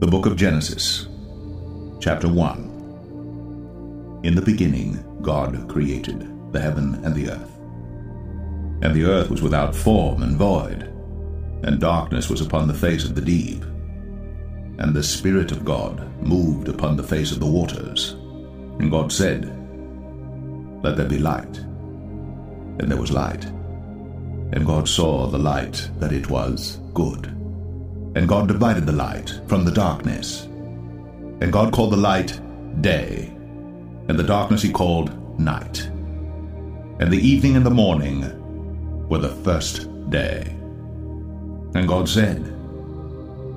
The Book of Genesis, Chapter 1 In the beginning, God created the heaven and the earth. And the earth was without form and void, and darkness was upon the face of the deep. And the Spirit of God moved upon the face of the waters. And God said, Let there be light. And there was light. And God saw the light that it was good. And God divided the light from the darkness. And God called the light day, and the darkness he called night. And the evening and the morning were the first day. And God said,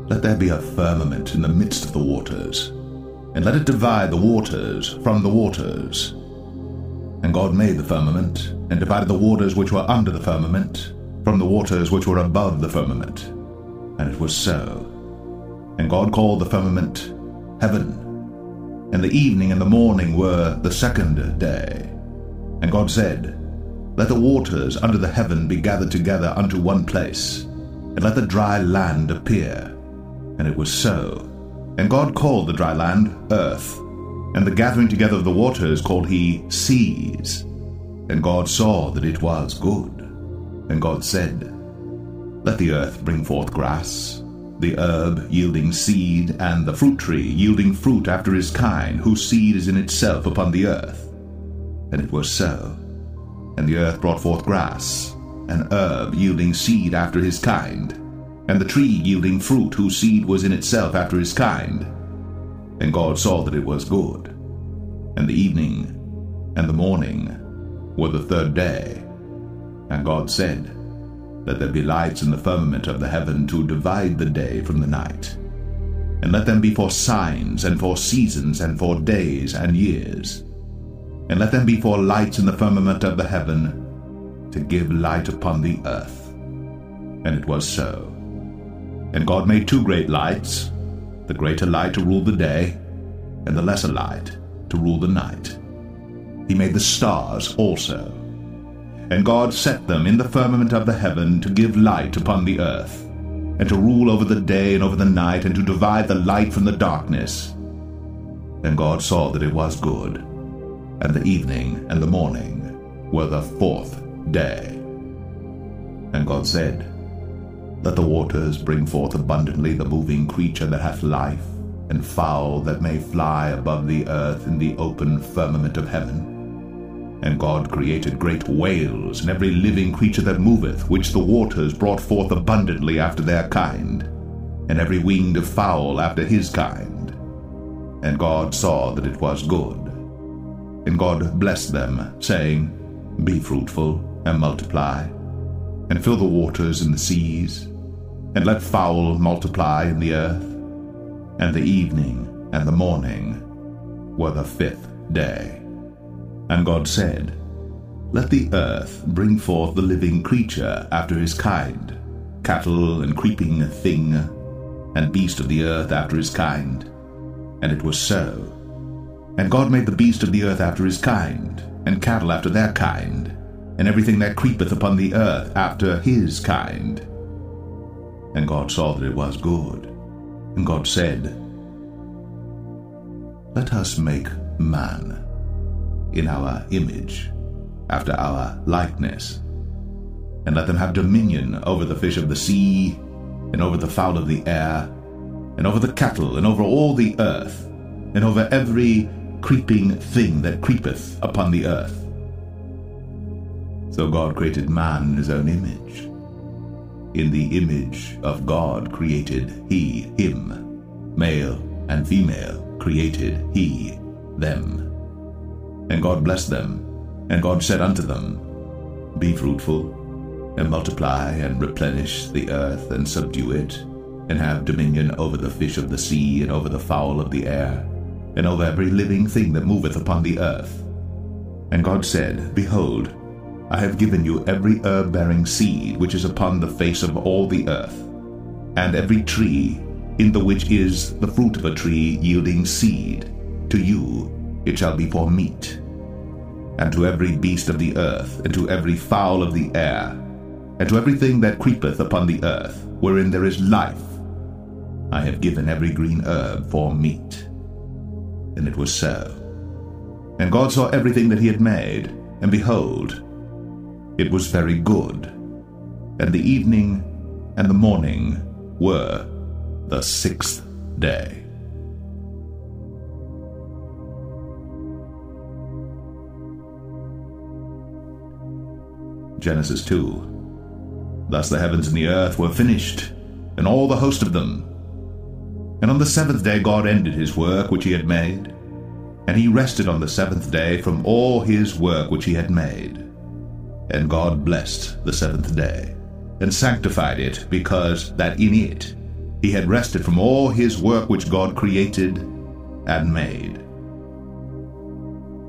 Let there be a firmament in the midst of the waters, and let it divide the waters from the waters. And God made the firmament, and divided the waters which were under the firmament from the waters which were above the firmament. And it was so. And God called the firmament heaven. And the evening and the morning were the second day. And God said, Let the waters under the heaven be gathered together unto one place, and let the dry land appear. And it was so. And God called the dry land earth, and the gathering together of the waters called he seas. And God saw that it was good. And God said, let the earth bring forth grass, the herb yielding seed, and the fruit tree yielding fruit after his kind, whose seed is in itself upon the earth. And it was so. And the earth brought forth grass, an herb yielding seed after his kind, and the tree yielding fruit, whose seed was in itself after his kind. And God saw that it was good. And the evening and the morning were the third day. And God said, let there be lights in the firmament of the heaven to divide the day from the night. And let them be for signs, and for seasons, and for days and years. And let them be for lights in the firmament of the heaven, to give light upon the earth. And it was so. And God made two great lights, the greater light to rule the day, and the lesser light to rule the night. He made the stars also and God set them in the firmament of the heaven to give light upon the earth, and to rule over the day and over the night, and to divide the light from the darkness. And God saw that it was good, and the evening and the morning were the fourth day. And God said, Let the waters bring forth abundantly the moving creature that hath life, and fowl that may fly above the earth in the open firmament of heaven and God created great whales, and every living creature that moveth, which the waters brought forth abundantly after their kind, and every winged fowl after his kind. And God saw that it was good. And God blessed them, saying, Be fruitful, and multiply, and fill the waters and the seas, and let fowl multiply in the earth. And the evening and the morning were the fifth day. And God said, Let the earth bring forth the living creature after his kind, cattle and creeping thing, and beast of the earth after his kind. And it was so. And God made the beast of the earth after his kind, and cattle after their kind, and everything that creepeth upon the earth after his kind. And God saw that it was good. And God said, Let us make man in our image, after our likeness. And let them have dominion over the fish of the sea, and over the fowl of the air, and over the cattle, and over all the earth, and over every creeping thing that creepeth upon the earth. So God created man in his own image. In the image of God created he him, male and female created he them. And God blessed them. And God said unto them, Be fruitful, and multiply, and replenish the earth, and subdue it, and have dominion over the fish of the sea, and over the fowl of the air, and over every living thing that moveth upon the earth. And God said, Behold, I have given you every herb bearing seed which is upon the face of all the earth, and every tree in the which is the fruit of a tree yielding seed. To you it shall be for meat and to every beast of the earth, and to every fowl of the air, and to everything that creepeth upon the earth, wherein there is life. I have given every green herb for meat. And it was so. And God saw everything that he had made, and behold, it was very good. And the evening and the morning were the sixth day. Genesis 2 Thus the heavens and the earth were finished, and all the host of them. And on the seventh day God ended his work which he had made, and he rested on the seventh day from all his work which he had made. And God blessed the seventh day, and sanctified it, because that in it he had rested from all his work which God created and made.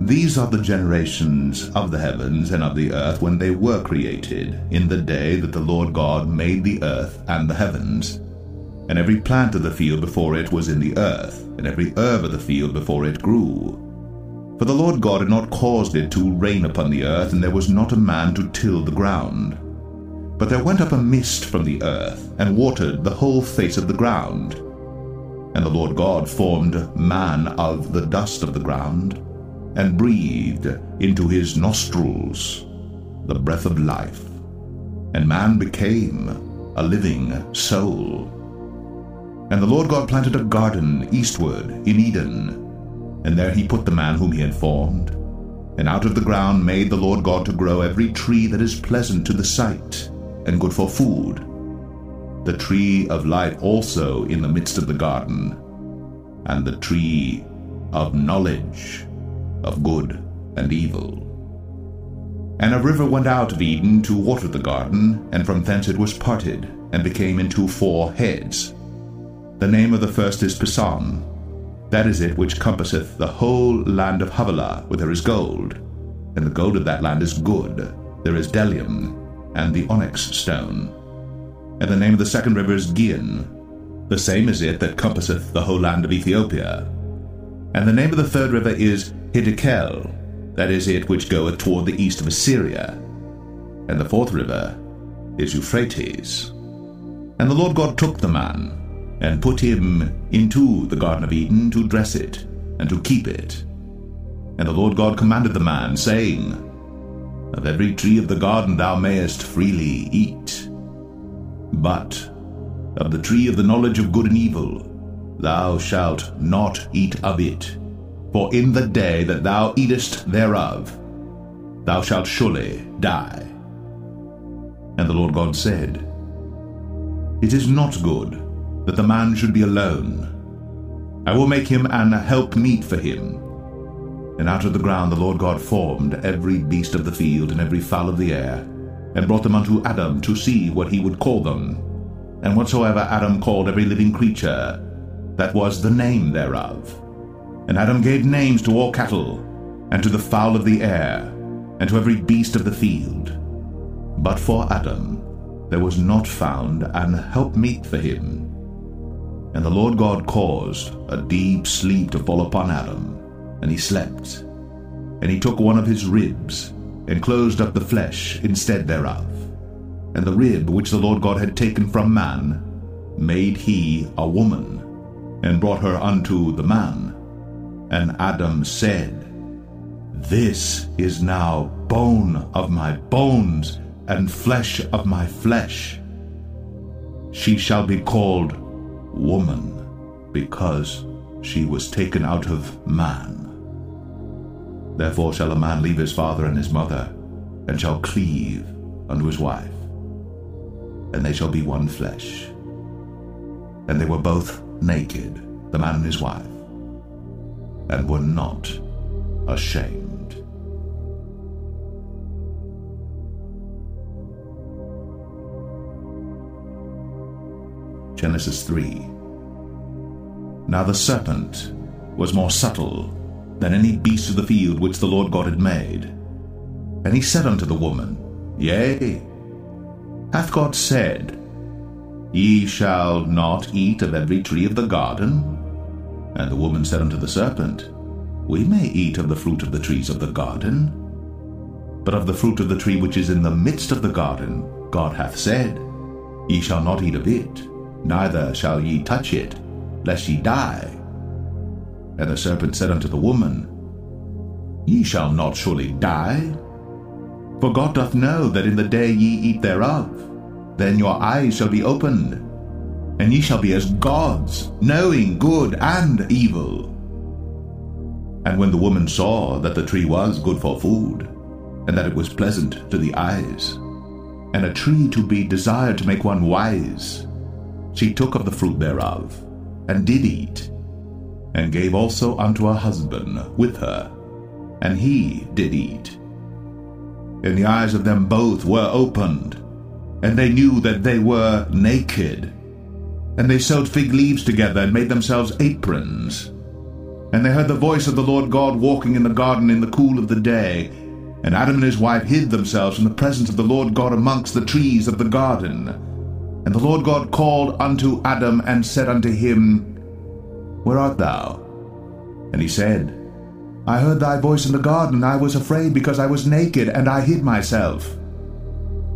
These are the generations of the heavens and of the earth when they were created, in the day that the Lord God made the earth and the heavens. And every plant of the field before it was in the earth, and every herb of the field before it grew. For the Lord God had not caused it to rain upon the earth, and there was not a man to till the ground. But there went up a mist from the earth, and watered the whole face of the ground. And the Lord God formed man of the dust of the ground, and breathed into his nostrils the breath of life, and man became a living soul. And the Lord God planted a garden eastward in Eden, and there he put the man whom he had formed. And out of the ground made the Lord God to grow every tree that is pleasant to the sight, and good for food. The tree of life also in the midst of the garden, and the tree of knowledge of good and evil. And a river went out of Eden to water the garden, and from thence it was parted, and became into four heads. The name of the first is Pison. That is it which compasseth the whole land of Havilah, where there is gold. And the gold of that land is good. There is bdellium, and the onyx stone. And the name of the second river is Gihon. The same is it that compasseth the whole land of Ethiopia. And the name of the third river is Hiddekel, that is it which goeth toward the east of Assyria. And the fourth river is Euphrates. And the Lord God took the man, and put him into the Garden of Eden to dress it, and to keep it. And the Lord God commanded the man, saying, Of every tree of the garden thou mayest freely eat, but of the tree of the knowledge of good and evil thou shalt not eat of it for in the day that thou eatest thereof, thou shalt surely die. And the Lord God said, It is not good that the man should be alone. I will make him an helpmeet for him. And out of the ground the Lord God formed every beast of the field and every fowl of the air, and brought them unto Adam to see what he would call them. And whatsoever Adam called every living creature, that was the name thereof. And Adam gave names to all cattle, and to the fowl of the air, and to every beast of the field. But for Adam there was not found an helpmeet for him. And the Lord God caused a deep sleep to fall upon Adam, and he slept. And he took one of his ribs, and closed up the flesh instead thereof. And the rib which the Lord God had taken from man, made he a woman, and brought her unto the man. And Adam said, This is now bone of my bones and flesh of my flesh. She shall be called woman, because she was taken out of man. Therefore shall a man leave his father and his mother, and shall cleave unto his wife, and they shall be one flesh. And they were both naked, the man and his wife and were not ashamed. Genesis 3 Now the serpent was more subtle than any beast of the field which the Lord God had made. And he said unto the woman, Yea, hath God said, Ye shall not eat of every tree of the garden? And the woman said unto the serpent, We may eat of the fruit of the trees of the garden. But of the fruit of the tree which is in the midst of the garden, God hath said, Ye shall not eat of it, neither shall ye touch it, lest ye die. And the serpent said unto the woman, Ye shall not surely die. For God doth know that in the day ye eat thereof, then your eyes shall be opened, and ye shall be as gods, knowing good and evil. And when the woman saw that the tree was good for food, and that it was pleasant to the eyes, and a tree to be desired to make one wise, she took of the fruit thereof, and did eat, and gave also unto her husband with her, and he did eat. And the eyes of them both were opened, and they knew that they were naked. And they sewed fig leaves together and made themselves aprons. And they heard the voice of the Lord God walking in the garden in the cool of the day. And Adam and his wife hid themselves from the presence of the Lord God amongst the trees of the garden. And the Lord God called unto Adam and said unto him, Where art thou? And he said, I heard thy voice in the garden, and I was afraid because I was naked, and I hid myself.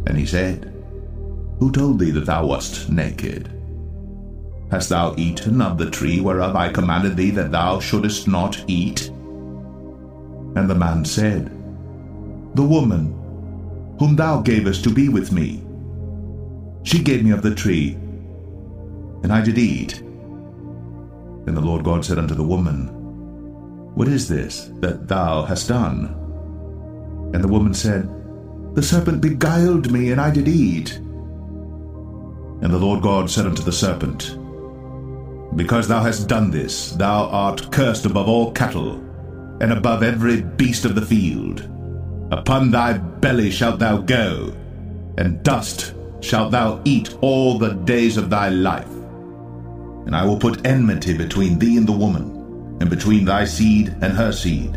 And he said, Who told thee that thou wast naked? Hast thou eaten of the tree whereof I commanded thee that thou shouldest not eat? And the man said, The woman, whom thou gavest to be with me, she gave me of the tree, and I did eat. And the Lord God said unto the woman, What is this that thou hast done? And the woman said, The serpent beguiled me, and I did eat. And the Lord God said unto the serpent, Because thou hast done this, thou art cursed above all cattle, and above every beast of the field. Upon thy belly shalt thou go, and dust shalt thou eat all the days of thy life. And I will put enmity between thee and the woman, and between thy seed and her seed.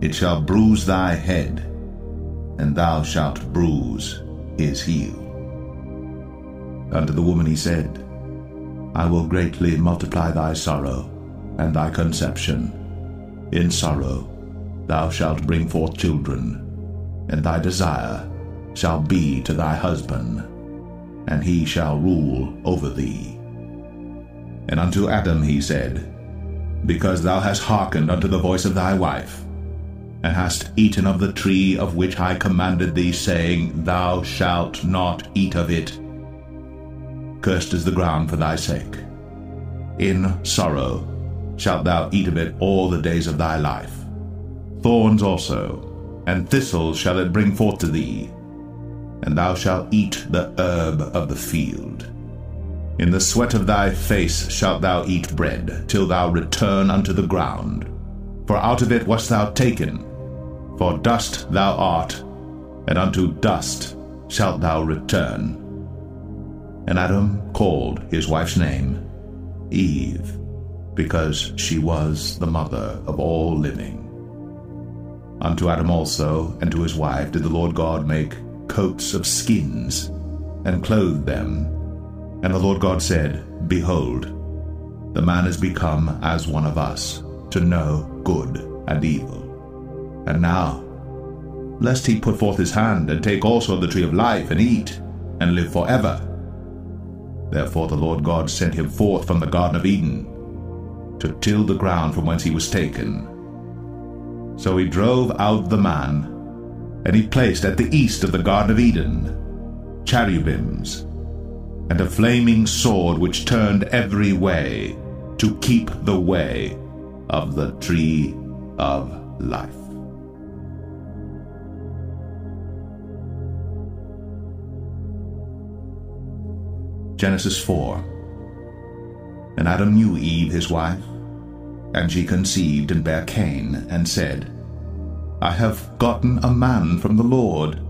It shall bruise thy head, and thou shalt bruise his heel. Unto the woman he said, I will greatly multiply thy sorrow and thy conception. In sorrow thou shalt bring forth children, and thy desire shall be to thy husband, and he shall rule over thee. And unto Adam he said, Because thou hast hearkened unto the voice of thy wife, and hast eaten of the tree of which I commanded thee, saying, Thou shalt not eat of it. Cursed is the ground for thy sake. In sorrow shalt thou eat of it all the days of thy life. Thorns also, and thistles shall it bring forth to thee, and thou shalt eat the herb of the field. In the sweat of thy face shalt thou eat bread, till thou return unto the ground. For out of it wast thou taken, for dust thou art, and unto dust shalt thou return. And Adam called his wife's name Eve, because she was the mother of all living. Unto Adam also and to his wife did the Lord God make coats of skins, and clothed them. And the Lord God said, Behold, the man is become as one of us, to know good and evil. And now, lest he put forth his hand, and take also the tree of life, and eat, and live for ever. Therefore the Lord God sent him forth from the Garden of Eden, to till the ground from whence he was taken. So he drove out the man, and he placed at the east of the Garden of Eden cherubims, and a flaming sword which turned every way to keep the way of the tree of life. Genesis 4 And Adam knew Eve his wife, and she conceived and bare Cain, and said, I have gotten a man from the Lord.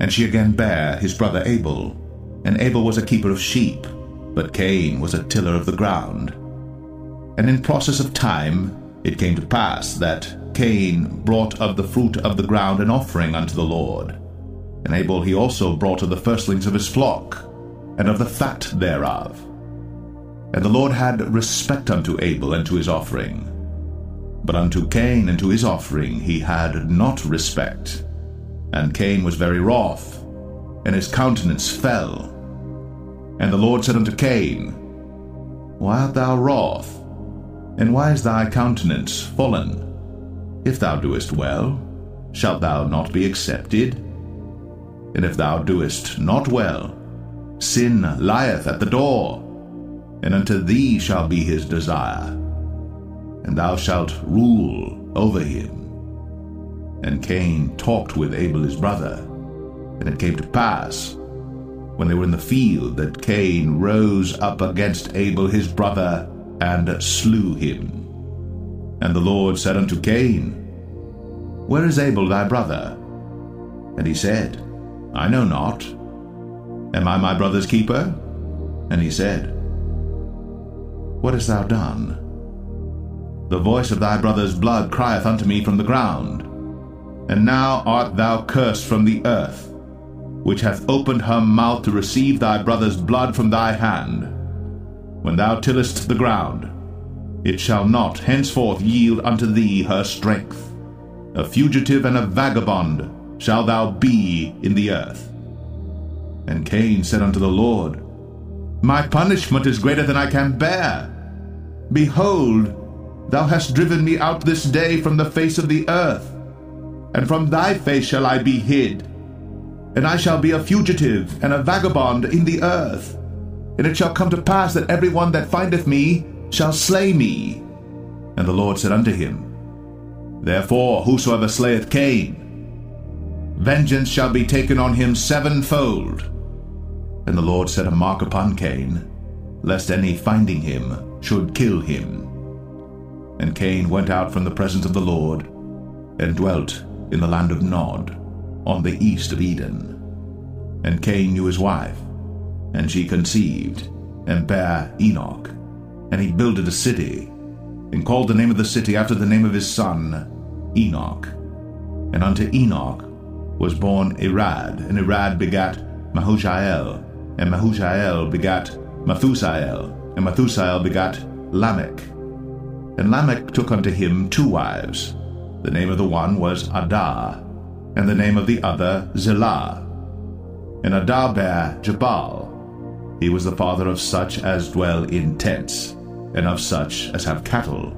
And she again bare his brother Abel, and Abel was a keeper of sheep, but Cain was a tiller of the ground. And in process of time it came to pass that Cain brought of the fruit of the ground an offering unto the Lord. And Abel he also brought of the firstlings of his flock, and of the fat thereof. And the Lord had respect unto Abel and to his offering. But unto Cain and to his offering he had not respect. And Cain was very wroth, and his countenance fell. And the Lord said unto Cain, Why art thou wroth? And why is thy countenance fallen? If thou doest well, shalt thou not be accepted? And if thou doest not well, sin lieth at the door, and unto thee shall be his desire, and thou shalt rule over him. And Cain talked with Abel his brother, and it came to pass, when they were in the field, that Cain rose up against Abel his brother, and slew him. And the Lord said unto Cain, Where is Abel thy brother? And he said, I know not. Am I my brother's keeper? And he said, What hast thou done? The voice of thy brother's blood crieth unto me from the ground. And now art thou cursed from the earth, which hath opened her mouth to receive thy brother's blood from thy hand. When thou tillest the ground, it shall not henceforth yield unto thee her strength. A fugitive and a vagabond shall thou be in the earth. And Cain said unto the Lord, My punishment is greater than I can bear. Behold, thou hast driven me out this day from the face of the earth, and from thy face shall I be hid. And I shall be a fugitive and a vagabond in the earth. And it shall come to pass that every one that findeth me shall slay me. And the Lord said unto him, Therefore whosoever slayeth Cain, vengeance shall be taken on him sevenfold. And the Lord set a mark upon Cain, lest any finding him should kill him. And Cain went out from the presence of the Lord, and dwelt in the land of Nod, on the east of Eden. And Cain knew his wife, and she conceived, and bare Enoch. And he builded a city, and called the name of the city after the name of his son, Enoch. And unto Enoch was born Irad, and Irad begat Mehujael, and Mehujael begat Methusael, and Methusael begat Lamech. And Lamech took unto him two wives. The name of the one was Adah, and the name of the other Zillah. And Adah bare Jabal, he was the father of such as dwell in tents, and of such as have cattle.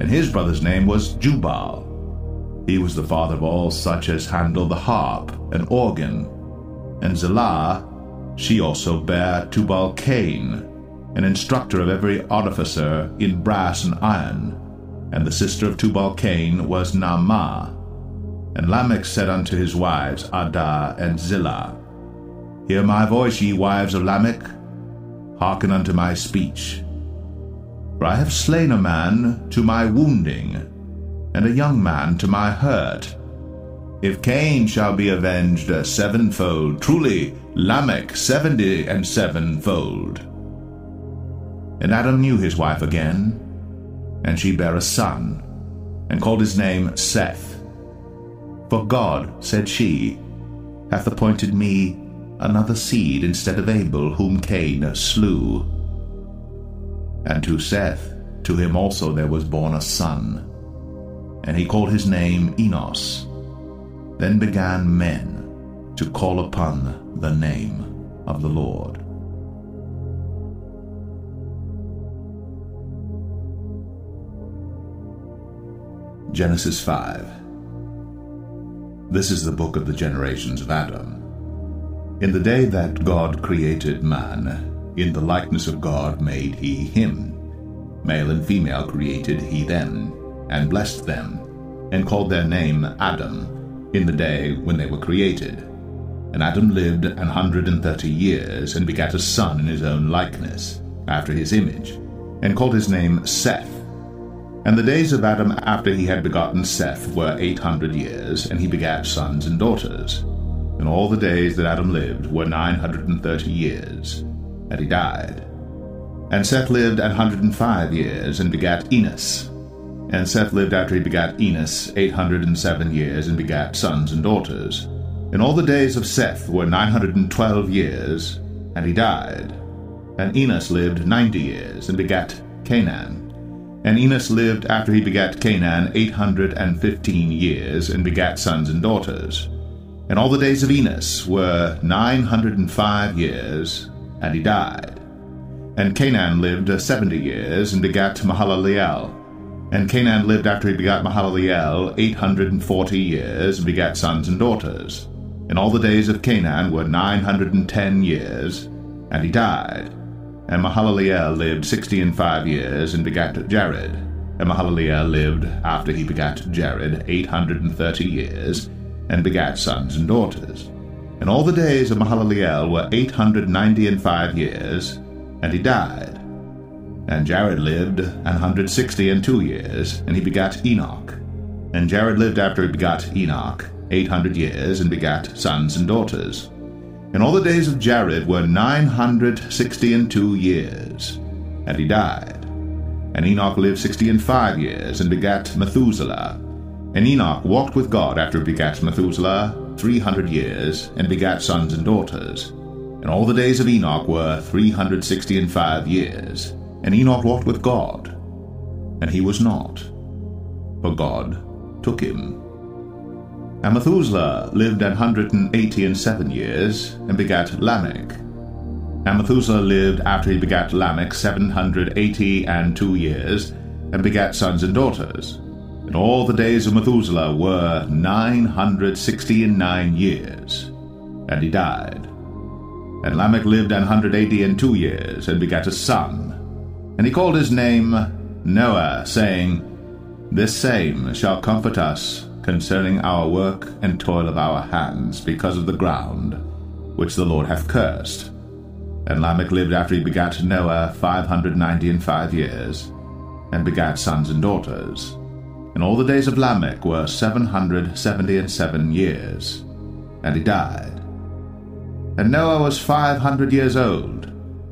And his brother's name was Jubal. He was the father of all such as handle the harp and organ. And Zillah, she also bare Tubal Cain, an instructor of every artificer in brass and iron. And the sister of Tubal Cain was Naamah. And Lamech said unto his wives, Adah and Zillah, Hear my voice, ye wives of Lamech. Hearken unto my speech. For I have slain a man to my wounding, and a young man to my hurt. If Cain shall be avenged a sevenfold, truly Lamech seventy and sevenfold. And Adam knew his wife again, and she bare a son, and called his name Seth. For God, said she, hath appointed me another seed instead of Abel, whom Cain slew. And to Seth, to him also there was born a son, and he called his name Enos. Then began men to call upon the name of the Lord. Genesis 5 This is the book of the generations of Adam. In the day that God created man, in the likeness of God made he him. Male and female created he them, and blessed them, and called their name Adam, in the day when they were created. And Adam lived an hundred and thirty years, and begat a son in his own likeness, after his image, and called his name Seth. And the days of Adam after he had begotten Seth were eight hundred years, and he begat sons and daughters and all the days that Adam lived were nine hundred and thirty years, and he died. And Seth lived an hundred and five years, and begat Enos. And Seth lived after he begat Enos eight hundred and seven years, and begat sons and daughters. And all the days of Seth were nine hundred and twelve years, and he died. And Enos lived ninety years, and begat Cainan. And Enos lived after he begat Cainan eight hundred and fifteen years, and begat sons and daughters. And all the days of Enos were nine hundred and five years, and he died. And Cainan lived seventy years, and begat Mahalaleel. And Cainan lived after he begat Mahalaleel eight hundred and forty years, and begat sons and daughters. And all the days of Cainan were nine hundred and ten years, and he died. And Mahalaleel lived sixty and five years, and begat Jared. And Mahalaleel lived after he begat Jared eight hundred and thirty years, and begat sons and daughters. And all the days of Mahalaleel were eight hundred ninety and five years, and he died. And Jared lived an hundred sixty and two years, and he begat Enoch. And Jared lived after he begat Enoch eight hundred years, and begat sons and daughters. And all the days of Jared were nine hundred sixty and two years, and he died. And Enoch lived sixty and five years, and begat Methuselah. And Enoch walked with God after he begat Methuselah three hundred years, and begat sons and daughters. And all the days of Enoch were three hundred sixty and five years, and Enoch walked with God, and he was not, for God took him. And Methuselah lived an hundred and eighty and seven years, and begat Lamech. And Methuselah lived after he begat Lamech seven hundred eighty and two years, and begat sons and daughters. And all the days of Methuselah were nine hundred sixty and nine years, and he died. And Lamech lived an hundred eighty and two years, and begat a son. And he called his name Noah, saying, This same shall comfort us concerning our work and toil of our hands, because of the ground which the Lord hath cursed. And Lamech lived after he begat Noah five hundred ninety and five years, and begat sons and daughters. And all the days of Lamech were seven hundred seventy and seven years, and he died. And Noah was five hundred years old,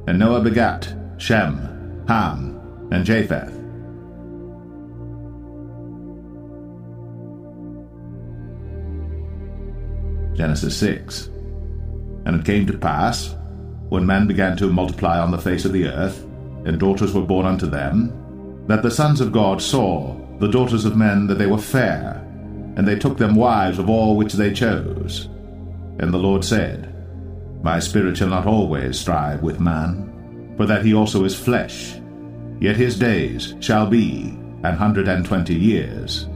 and Noah begat Shem, Ham, and Japheth. Genesis 6. And it came to pass, when men began to multiply on the face of the earth, and daughters were born unto them, that the sons of God saw the daughters of men that they were fair, and they took them wives of all which they chose. And the Lord said, My spirit shall not always strive with man, for that he also is flesh, yet his days shall be an hundred and twenty years.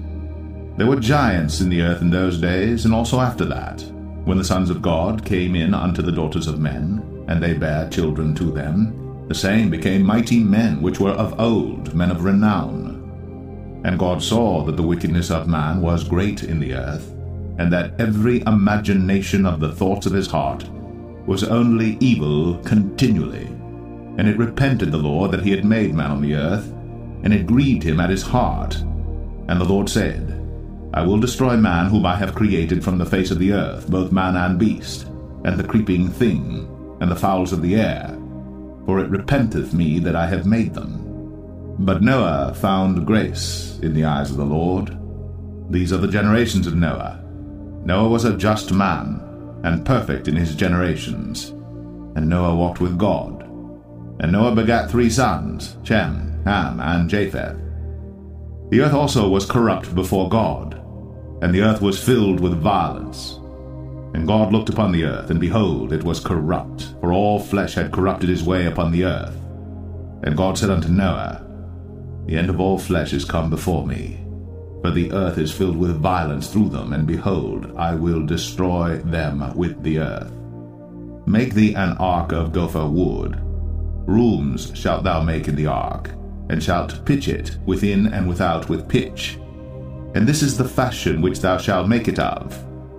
There were giants in the earth in those days, and also after that, when the sons of God came in unto the daughters of men, and they bare children to them, the same became mighty men which were of old, men of renown. And God saw that the wickedness of man was great in the earth, and that every imagination of the thoughts of his heart was only evil continually. And it repented the Lord that he had made man on the earth, and it grieved him at his heart. And the Lord said, I will destroy man whom I have created from the face of the earth, both man and beast, and the creeping thing, and the fowls of the air, for it repenteth me that I have made them. But Noah found grace in the eyes of the Lord. These are the generations of Noah. Noah was a just man, and perfect in his generations. And Noah walked with God. And Noah begat three sons, Shem, Ham, and Japheth. The earth also was corrupt before God, and the earth was filled with violence. And God looked upon the earth, and behold, it was corrupt, for all flesh had corrupted his way upon the earth. And God said unto Noah, The end of all flesh is come before me, for the earth is filled with violence through them, and behold, I will destroy them with the earth. Make thee an ark of gopher wood. Rooms shalt thou make in the ark, and shalt pitch it within and without with pitch. And this is the fashion which thou shalt make it of.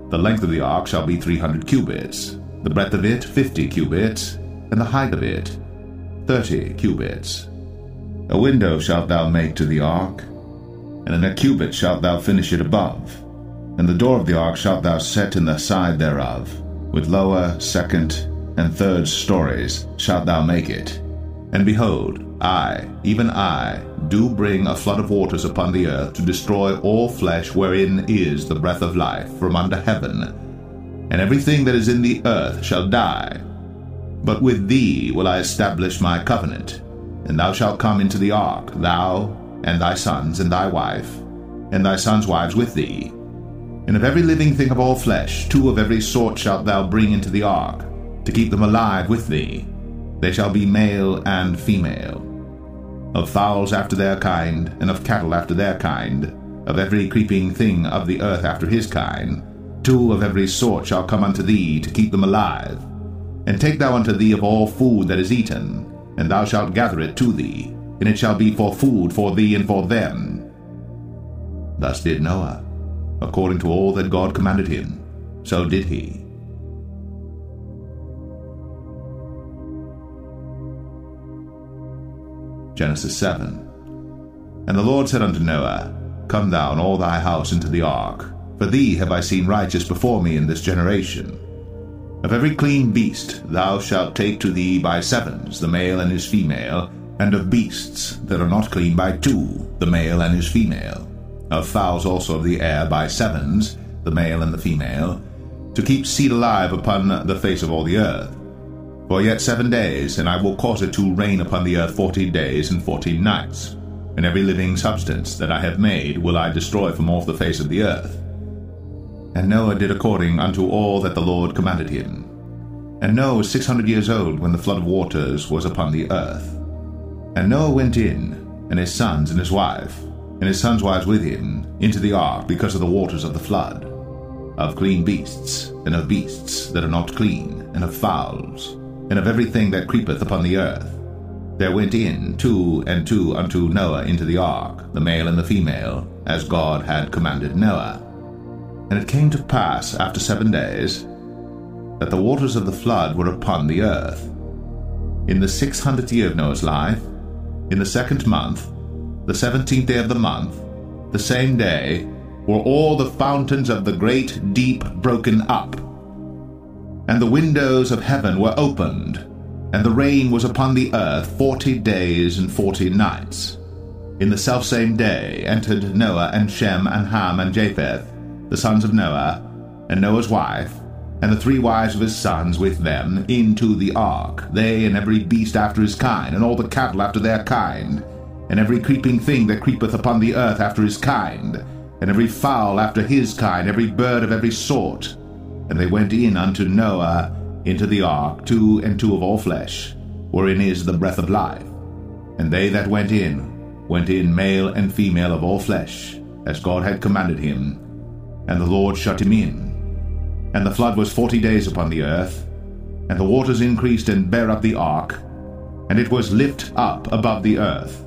The length of the ark shall be three hundred cubits, the breadth of it fifty cubits, and the height of it thirty cubits. A window shalt thou make to the ark, and in a cubit shalt thou finish it above. And the door of the ark shalt thou set in the side thereof, with lower, second, and third stories shalt thou make it. And behold, I, even I, do bring a flood of waters upon the earth to destroy all flesh wherein is the breath of life from under heaven. And everything that is in the earth shall die. But with thee will I establish my covenant, and thou shalt come into the ark, thou, and thy sons, and thy wife, and thy sons' wives with thee. And of every living thing of all flesh, two of every sort shalt thou bring into the ark, to keep them alive with thee. They shall be male and female. Of fowls after their kind, and of cattle after their kind, of every creeping thing of the earth after his kind, two of every sort shall come unto thee to keep them alive. And take thou unto thee of all food that is eaten, and thou shalt gather it to thee, and it shall be for food for thee and for them. Thus did Noah, according to all that God commanded him, so did he. Genesis 7 And the Lord said unto Noah, Come thou and all thy house into the ark, for thee have I seen righteous before me in this generation. Of every clean beast thou shalt take to thee by sevens the male and his female, and of beasts that are not clean by two the male and his female. Of fowls also of the air by sevens the male and the female, to keep seed alive upon the face of all the earth. For yet seven days, and I will cause it to rain upon the earth forty days and forty nights. And every living substance that I have made will I destroy from off the face of the earth. And Noah did according unto all that the Lord commanded him. And Noah was six hundred years old when the flood of waters was upon the earth. And Noah went in, and his sons and his wife, and his sons' wives with him, into the ark because of the waters of the flood, of clean beasts, and of beasts that are not clean, and of fowls, and of everything that creepeth upon the earth. There went in two and two unto Noah into the ark, the male and the female, as God had commanded Noah. And it came to pass after seven days that the waters of the flood were upon the earth. In the six hundredth year of Noah's life, in the second month, the seventeenth day of the month, the same day, were all the fountains of the great deep broken up and the windows of heaven were opened, and the rain was upon the earth forty days and forty nights. In the selfsame day entered Noah and Shem and Ham and Japheth, the sons of Noah, and Noah's wife, and the three wives of his sons with them, into the ark, they and every beast after his kind, and all the cattle after their kind, and every creeping thing that creepeth upon the earth after his kind, and every fowl after his kind, every bird of every sort and they went in unto Noah into the ark, two and two of all flesh, wherein is the breath of life. And they that went in, went in male and female of all flesh, as God had commanded him. And the Lord shut him in. And the flood was forty days upon the earth, and the waters increased and bare up the ark, and it was lift up above the earth.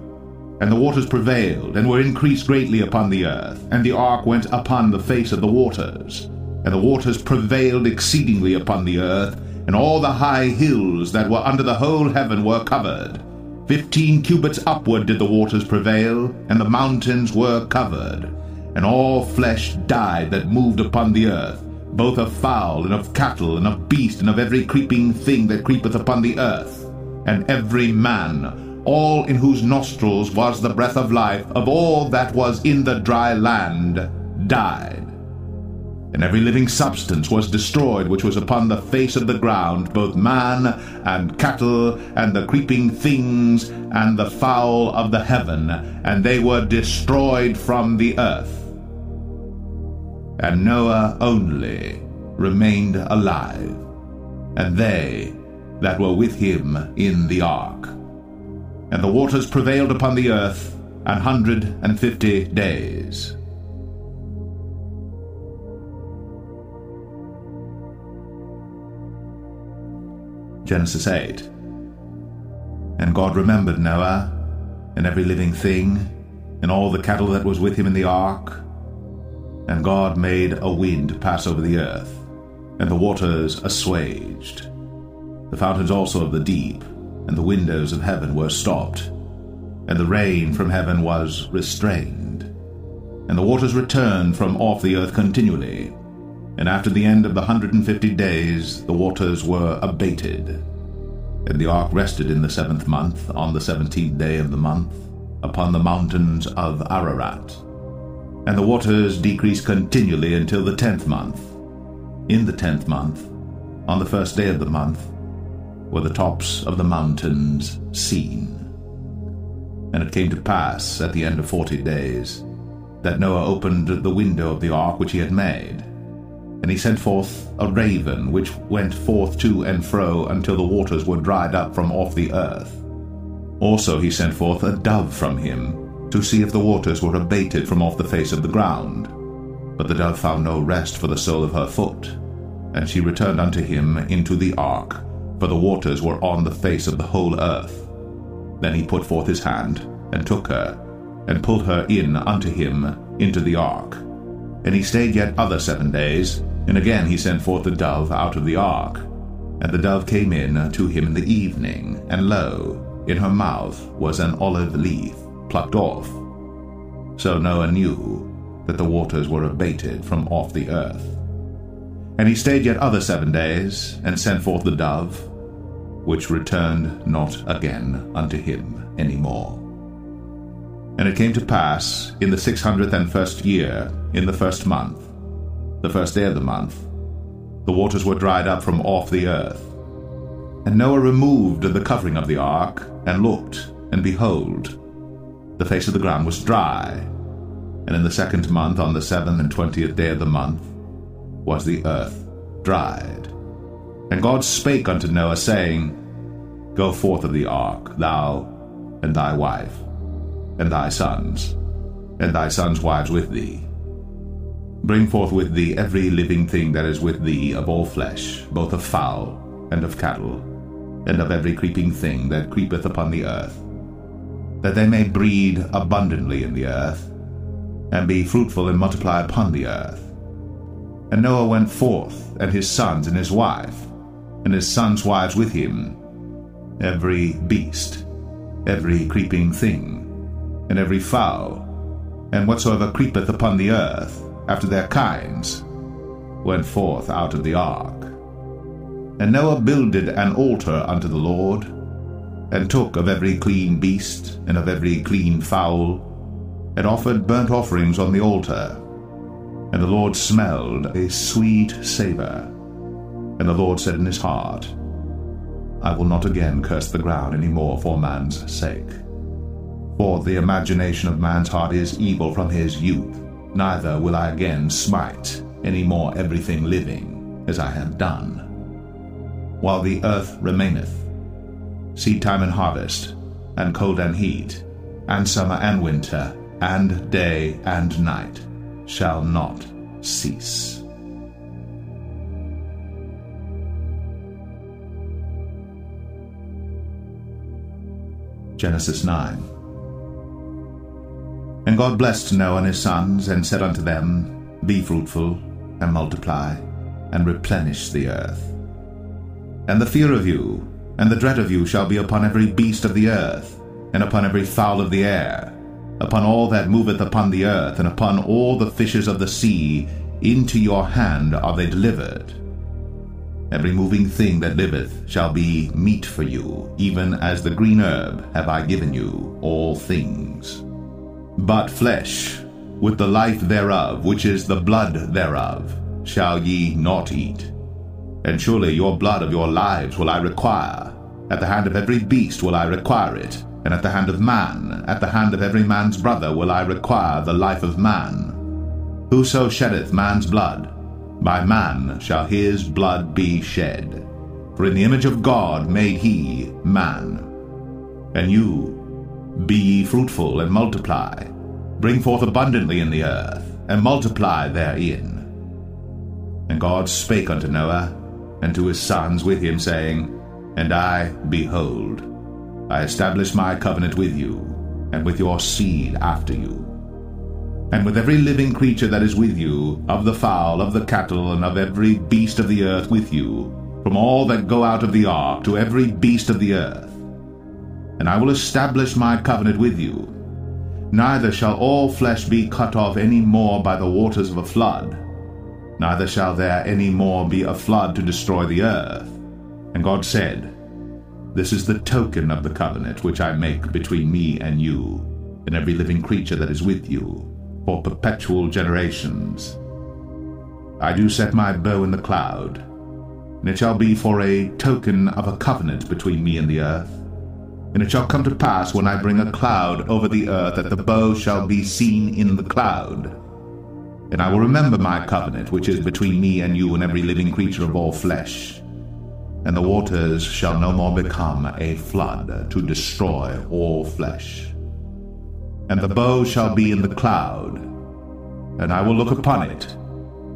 And the waters prevailed, and were increased greatly upon the earth, and the ark went upon the face of the waters and the waters prevailed exceedingly upon the earth, and all the high hills that were under the whole heaven were covered. Fifteen cubits upward did the waters prevail, and the mountains were covered. And all flesh died that moved upon the earth, both of fowl, and of cattle, and of beast, and of every creeping thing that creepeth upon the earth. And every man, all in whose nostrils was the breath of life, of all that was in the dry land, died and every living substance was destroyed which was upon the face of the ground, both man and cattle, and the creeping things, and the fowl of the heaven, and they were destroyed from the earth. And Noah only remained alive, and they that were with him in the ark. And the waters prevailed upon the earth an hundred and fifty days. Genesis 8. And God remembered Noah, and every living thing, and all the cattle that was with him in the ark. And God made a wind pass over the earth, and the waters assuaged. The fountains also of the deep, and the windows of heaven were stopped, and the rain from heaven was restrained. And the waters returned from off the earth continually, and after the end of the hundred and fifty days the waters were abated. And the ark rested in the seventh month, on the seventeenth day of the month, upon the mountains of Ararat. And the waters decreased continually until the tenth month. In the tenth month, on the first day of the month, were the tops of the mountains seen. And it came to pass, at the end of forty days, that Noah opened the window of the ark which he had made And he sent forth a raven, which went forth to and fro until the waters were dried up from off the earth. Also he sent forth a dove from him, to see if the waters were abated from off the face of the ground. But the dove found no rest for the sole of her foot. And she returned unto him into the ark, for the waters were on the face of the whole earth. Then he put forth his hand, and took her, and pulled her in unto him into the ark. And he stayed yet other seven days, and again he sent forth the dove out of the ark. And the dove came in to him in the evening, and lo, in her mouth was an olive leaf plucked off. So Noah knew that the waters were abated from off the earth. And he stayed yet other seven days, and sent forth the dove, which returned not again unto him any more. And it came to pass in the six hundredth and first year, in the first month, the first day of the month, the waters were dried up from off the earth. And Noah removed the covering of the ark, and looked, and behold, the face of the ground was dry. And in the second month, on the seventh and twentieth day of the month, was the earth dried. And God spake unto Noah, saying, Go forth of the ark, thou and thy wife, and thy sons, and thy sons' wives with thee Bring forth with thee every living thing that is with thee of all flesh, both of fowl and of cattle, and of every creeping thing that creepeth upon the earth, that they may breed abundantly in the earth, and be fruitful and multiply upon the earth. And Noah went forth, and his sons and his wife, and his sons' wives with him, every beast, every creeping thing, and every fowl, and whatsoever creepeth upon the earth, after their kinds, went forth out of the ark. And Noah builded an altar unto the Lord, and took of every clean beast and of every clean fowl, and offered burnt offerings on the altar. And the Lord smelled a sweet savour. And the Lord said in his heart, I will not again curse the ground any more for man's sake. For the imagination of man's heart is evil from his youth neither will I again smite any more everything living, as I have done. While the earth remaineth, seed time and harvest, and cold and heat, and summer and winter, and day and night shall not cease. Genesis 9 and God blessed Noah and his sons, and said unto them, Be fruitful, and multiply, and replenish the earth. And the fear of you, and the dread of you shall be upon every beast of the earth, and upon every fowl of the air, upon all that moveth upon the earth, and upon all the fishes of the sea, into your hand are they delivered. Every moving thing that liveth shall be meat for you, even as the green herb have I given you all things. But flesh, with the life thereof, which is the blood thereof, shall ye not eat. And surely your blood of your lives will I require. At the hand of every beast will I require it, and at the hand of man, at the hand of every man's brother will I require the life of man. Whoso sheddeth man's blood, by man shall his blood be shed. For in the image of God made he man. And you, be ye fruitful and multiply, bring forth abundantly in the earth, and multiply therein. And God spake unto Noah, and to his sons with him, saying, And I, behold, I establish my covenant with you, and with your seed after you, and with every living creature that is with you, of the fowl, of the cattle, and of every beast of the earth with you, from all that go out of the ark to every beast of the earth and I will establish my covenant with you. Neither shall all flesh be cut off any more by the waters of a flood, neither shall there any more be a flood to destroy the earth. And God said, This is the token of the covenant which I make between me and you, and every living creature that is with you, for perpetual generations. I do set my bow in the cloud, and it shall be for a token of a covenant between me and the earth and it shall come to pass when I bring a cloud over the earth that the bow shall be seen in the cloud. And I will remember my covenant, which is between me and you and every living creature of all flesh. And the waters shall no more become a flood to destroy all flesh. And the bow shall be in the cloud, and I will look upon it,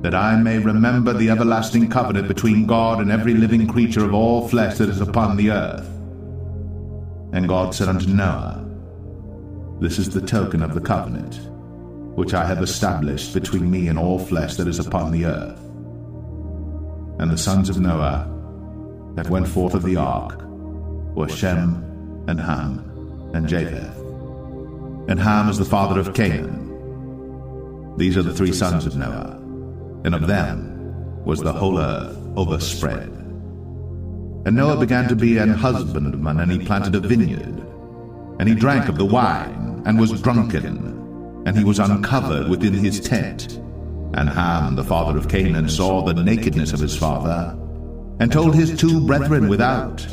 that I may remember the everlasting covenant between God and every living creature of all flesh that is upon the earth. And God said unto Noah, This is the token of the covenant, which I have established between me and all flesh that is upon the earth. And the sons of Noah that went forth of the ark were Shem and Ham and Japheth. And Ham is the father of Canaan. These are the three sons of Noah, and of them was the whole earth overspread. And Noah began to be an husbandman, and he planted a vineyard. And he drank of the wine, and was drunken, and he was uncovered within his tent. And Ham, the father of Canaan, saw the nakedness of his father, and told his two brethren without.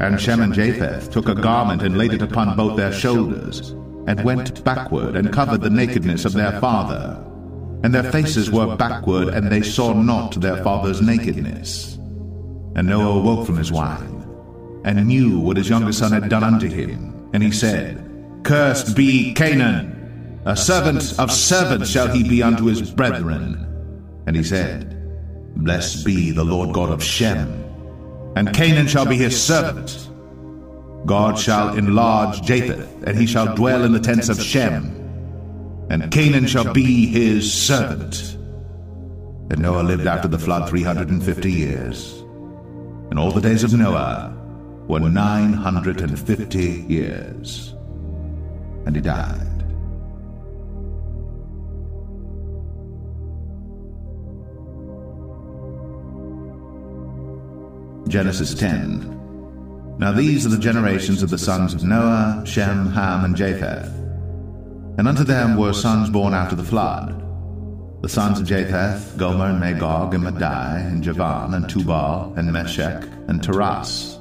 And Shem and Japheth took a garment and laid it upon both their shoulders, and went backward and covered the nakedness of their father. And their faces were backward, and they saw not their father's nakedness. And Noah awoke from his wine, and knew what his younger son had done unto him. And he said, Cursed be Canaan! A servant of servants shall he be unto his brethren. And he said, Blessed be the Lord God of Shem, and Canaan shall be his servant. God shall enlarge Japheth, and he shall dwell in the tents of Shem, and Canaan shall be his servant. And Noah lived after the flood three hundred and fifty years and all the days of Noah were nine hundred and fifty years. And he died. Genesis 10. Now these are the generations of the sons of Noah, Shem, Ham, and Japheth. And unto them were sons born after the flood. The sons of Japheth, Gomer and Magog and Madai and Javan and Tubal and Meshech and Tiras.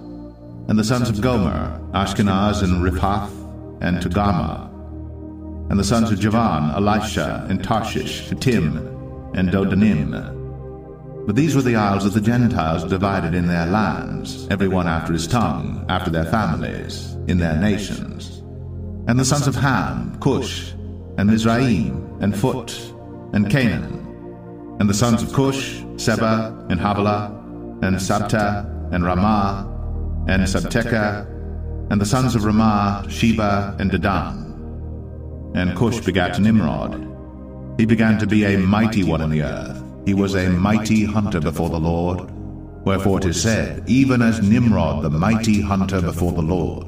And the sons of Gomer, Ashkenaz and Riphath and Togarmah. And the sons of Javan, Elisha and Tarshish, Kittim and Dodanim. But these were the isles of the Gentiles divided in their lands, every one after his tongue, after their families, in their nations. And the sons of Ham, Cush, and Mizraim, and Phut, and Canaan, and the sons of Cush, Seba, and Havilah, and Sabtah, and Raamah, and Sabtechah, and the sons of Raamah, Sheba, and Dedan. And Cush begat Nimrod. He began to be a mighty one in the earth. He was a mighty hunter before the Lord. Wherefore it is said, even as Nimrod, the mighty hunter before the Lord.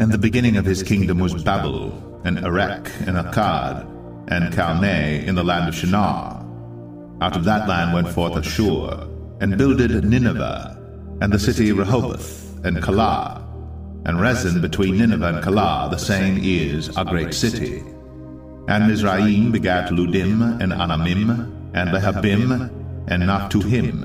And the beginning of his kingdom was Babel, and Erech, and Akkad, and Calneh in the land of Shinar. Out of that land went forth Ashur, and builded Nineveh, and the city Rehoboth, and Calah. And Resen between Nineveh and Calah, the same is a great city. And Mizraim begat Ludim, and Anamim, and Lehabim, and Naphtuhim,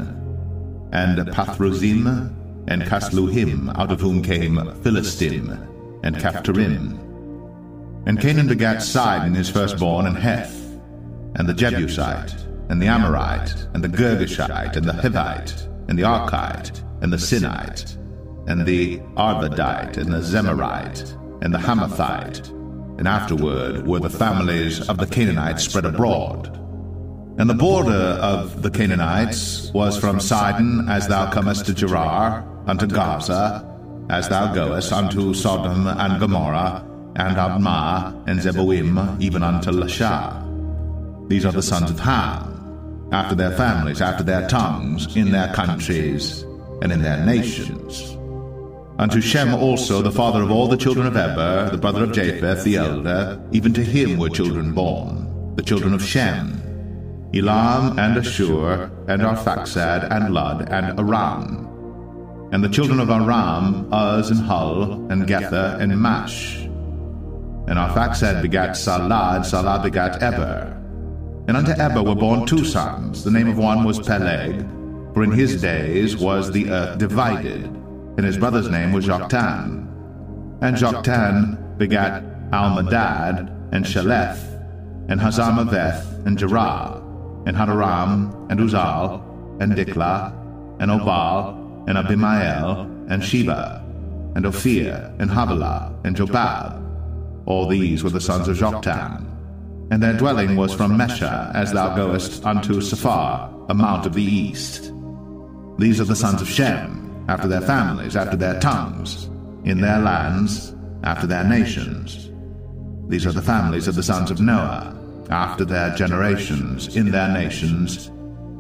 and Pathrusim, and Casluhim, out of whom came Philistim, and Caphtorim, and Canaan begat Sidon his firstborn, and Heth, and the Jebusite, and the Amorite, and the Girgashite, and the Hivite, and the Archite, and the Sinite, and the Arvadite, and the Zemarite, and the Hamathite, and afterward were the families of the Canaanites spread abroad. And the border of the Canaanites was from Sidon as thou comest to Gerar, unto Gaza, as thou goest unto Sodom and Gomorrah, and Admah, and Zeboim, even unto Lasha. These are the sons of Ham, after their families, after their tongues, in their countries, and in their nations. Unto Shem also, the father of all the children of Eber, the brother of Japheth, the elder, even to him were children born, the children of Shem, Elam, and Ashur, and Arphaxad, and Lud, and Aram. And the children of Aram, Uz, and Hul, and Gether, and Mash. And Arphaxad begat Salah, and Salah begat Eber. And unto Eber were born two sons. The name of one was Peleg, for in his days was the earth divided. And his brother's name was Joktan. And Joktan begat Almodad, and Sheleph, and Hazarmaveth, and Jerah, and Hadoram, and Uzal, and Diklah, and Obal, and Abimael, and Sheba, and Ophir, and Havilah, and Jobab. All these were the sons of Joktan. And their dwelling was from Mesha, as thou goest unto Sephar, a mount of the east. These are the sons of Shem, after their families, after their tongues, in their lands, after their nations. These are the families of the sons of Noah, after their generations, in their nations,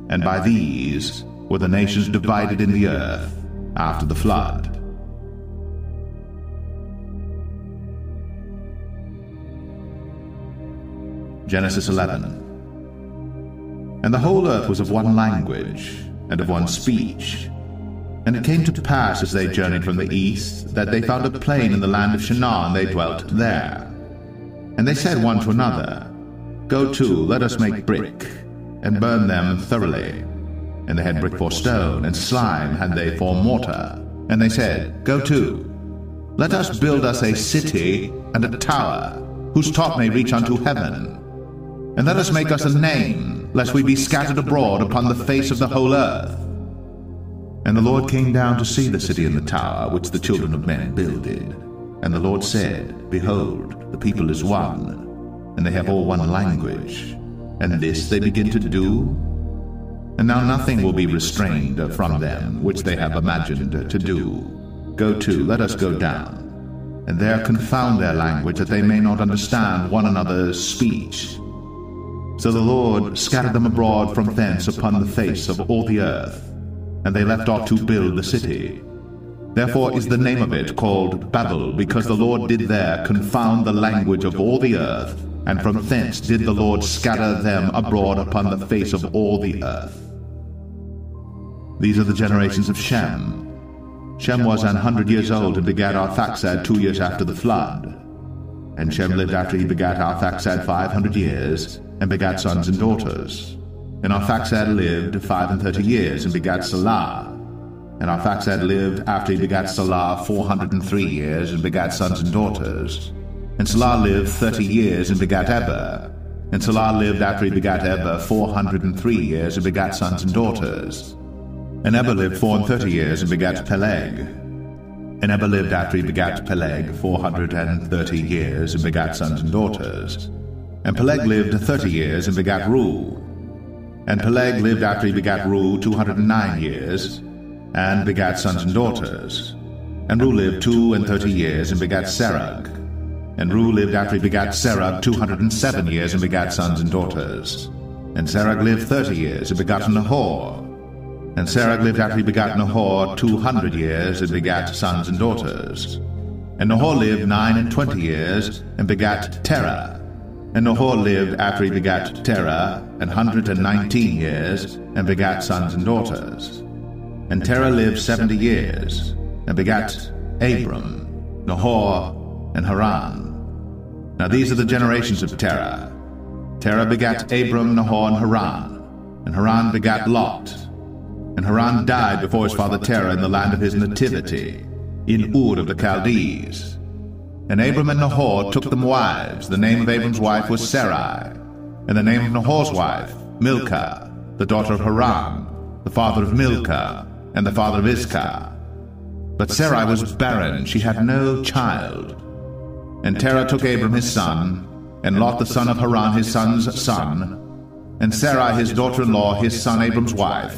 and by these were the nations divided in the earth after the flood. Genesis 11 And the whole earth was of one language, and of one speech. And it came to pass as they journeyed from the east, that they found a plain in the land of Shinar, and they dwelt there. And they said one to another, Go to, let us make brick, and burn them thoroughly. And they had brick for stone, and slime had they for mortar. And they said, Go to, let us build us a city and a tower, whose top may reach unto heaven. And let us make us a name, lest we be scattered abroad upon the face of the whole earth. And the Lord came down to see the city and the tower which the children of men builded. And the Lord said, Behold, the people is one, and they have all one language. And this they begin to do. And now nothing will be restrained from them which they have imagined to do. Go to, let us go down, and there confound their language, that they may not understand one another's speech. So the Lord scattered them abroad from thence upon the face of all the earth, and they left off to build the city. Therefore is the name of it called Babel, because the Lord did there confound the language of all the earth, and from thence did the Lord scatter them abroad upon the face of all the earth. These are the generations of Shem. Shem was an hundred years old and begat Arphaxad two years after the flood. And Shem lived after he begat Arphaxad five hundred years, and begat sons and daughters. And Arphaxad lived five and thirty years, and begat Salah. And Arphaxad lived after he begat Salah four hundred and three years, and begat sons and daughters. And Salah lived thirty years, and begat Eber. And Salah lived after he begat Eber four hundred and three years, and begat sons and daughters. And Eber lived four and thirty years, and begat Peleg. And Eber lived after he begat Peleg four hundred and thirty years, and begat sons and daughters. And Peleg lived thirty years, and begat Reu. And Peleg lived after he begat Reu two hundred and nine years, and begat sons and daughters. And Reu lived two and thirty years, and begat Serug. And Reu lived after he begat Serug two hundred and seven years, and begat sons and daughters. And Serug lived thirty years, and begat Nahor. And Serug lived after he begat Nahor two hundred years, and begat sons and daughters. And Nahor lived nine and twenty years, and begat Terah. And Nahor lived after he begat Terah an hundred and nineteen years, and begat sons and daughters. And Terah lived seventy years, and begat Abram, Nahor, and Haran. Now these are the generations of Terah. Terah begat Abram, Nahor, and Haran. And Haran begat Lot. And Haran died before his father Terah in the land of his nativity, in Ur of the Chaldees. And Abram and Nahor took them wives. The name of Abram's wife was Sarai, and the name of Nahor's wife, Milcah, the daughter of Haran, the father of Milcah, and the father of Iscah. But Sarai was barren, she had no child. And Terah took Abram his son, and Lot the son of Haran his son's son, and Sarai his daughter-in-law his son Abram's wife.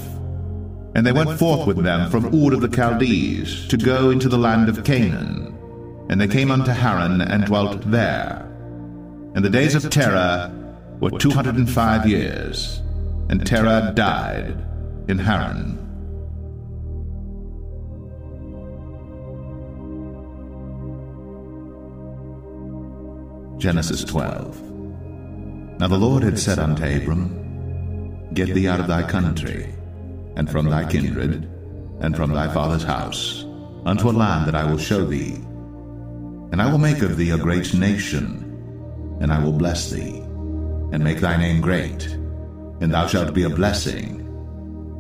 And they went forth with them from Ur of the Chaldees to go into the land of Canaan. And they came unto Haran and dwelt there. And the days of Terah were two hundred and five years, and Terah died in Haran. Genesis 12 Now the Lord had said unto Abram, Get thee out of thy country, and from thy kindred, and from thy father's house, unto a land that I will show thee. And I will make of thee a great nation, and I will bless thee, and make thy name great, and thou shalt be a blessing.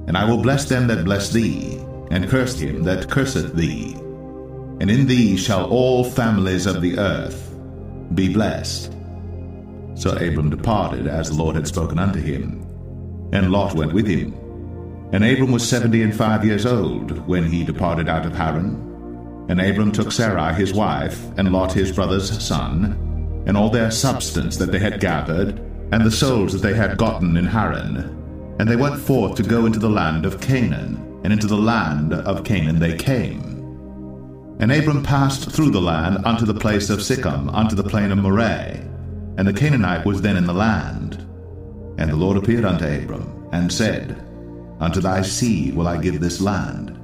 And I will bless them that bless thee, and curse him that curseth thee. And in thee shall all families of the earth be blessed. So Abram departed as the Lord had spoken unto him, and Lot went with him. And Abram was seventy and five years old when he departed out of Haran. And Abram took Sarai his wife, and Lot his brother's son, and all their substance that they had gathered, and the souls that they had gotten in Haran. And they went forth to go into the land of Canaan, and into the land of Canaan they came. And Abram passed through the land unto the place of Sichem, unto the plain of Moreh. And the Canaanite was then in the land. And the Lord appeared unto Abram, and said, Unto thy seed will I give this land.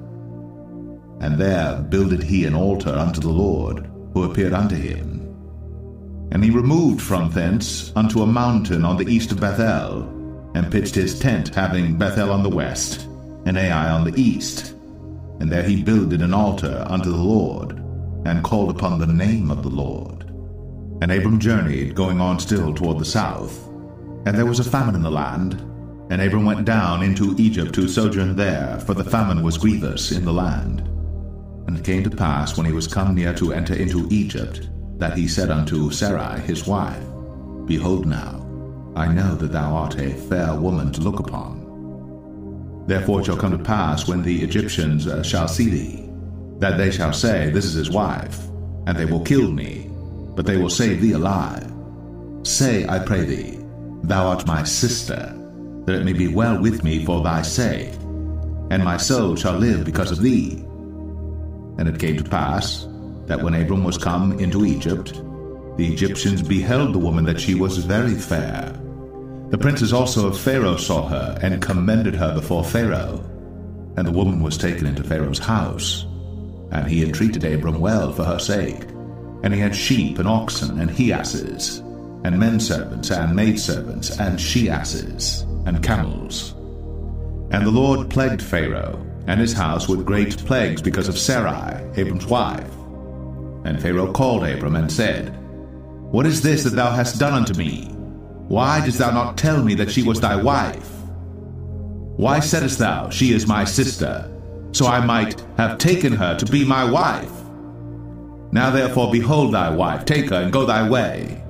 And there builded he an altar unto the Lord, who appeared unto him. And he removed from thence unto a mountain on the east of Bethel, and pitched his tent, having Bethel on the west, and Ai on the east. And there he builded an altar unto the Lord, and called upon the name of the Lord. And Abram journeyed, going on still toward the south. And there was a famine in the land, and Abram went down into Egypt to sojourn there, for the famine was grievous in the land. And it came to pass, when he was come near to enter into Egypt, that he said unto Sarai his wife, Behold now, I know that thou art a fair woman to look upon. Therefore it shall come to pass, when the Egyptians uh, shall see thee, that they shall say, This is his wife, and they will kill me, but they will save thee alive. Say, I pray thee, Thou art my sister, that it may be well with me for thy sake, and my soul shall live because of thee. And it came to pass that when Abram was come into Egypt, the Egyptians beheld the woman that she was very fair. The princes also of Pharaoh saw her, and commended her before Pharaoh. And the woman was taken into Pharaoh's house. And he entreated Abram well for her sake. And he had sheep and oxen and he asses, and men servants and maidservants and she asses and camels. And the Lord plagued Pharaoh and his house with great plagues because of Sarai, Abram's wife. And Pharaoh called Abram and said, What is this that thou hast done unto me? Why didst thou not tell me that she was thy wife? Why saidst thou, She is my sister, so I might have taken her to be my wife? Now therefore behold thy wife, take her and go thy way.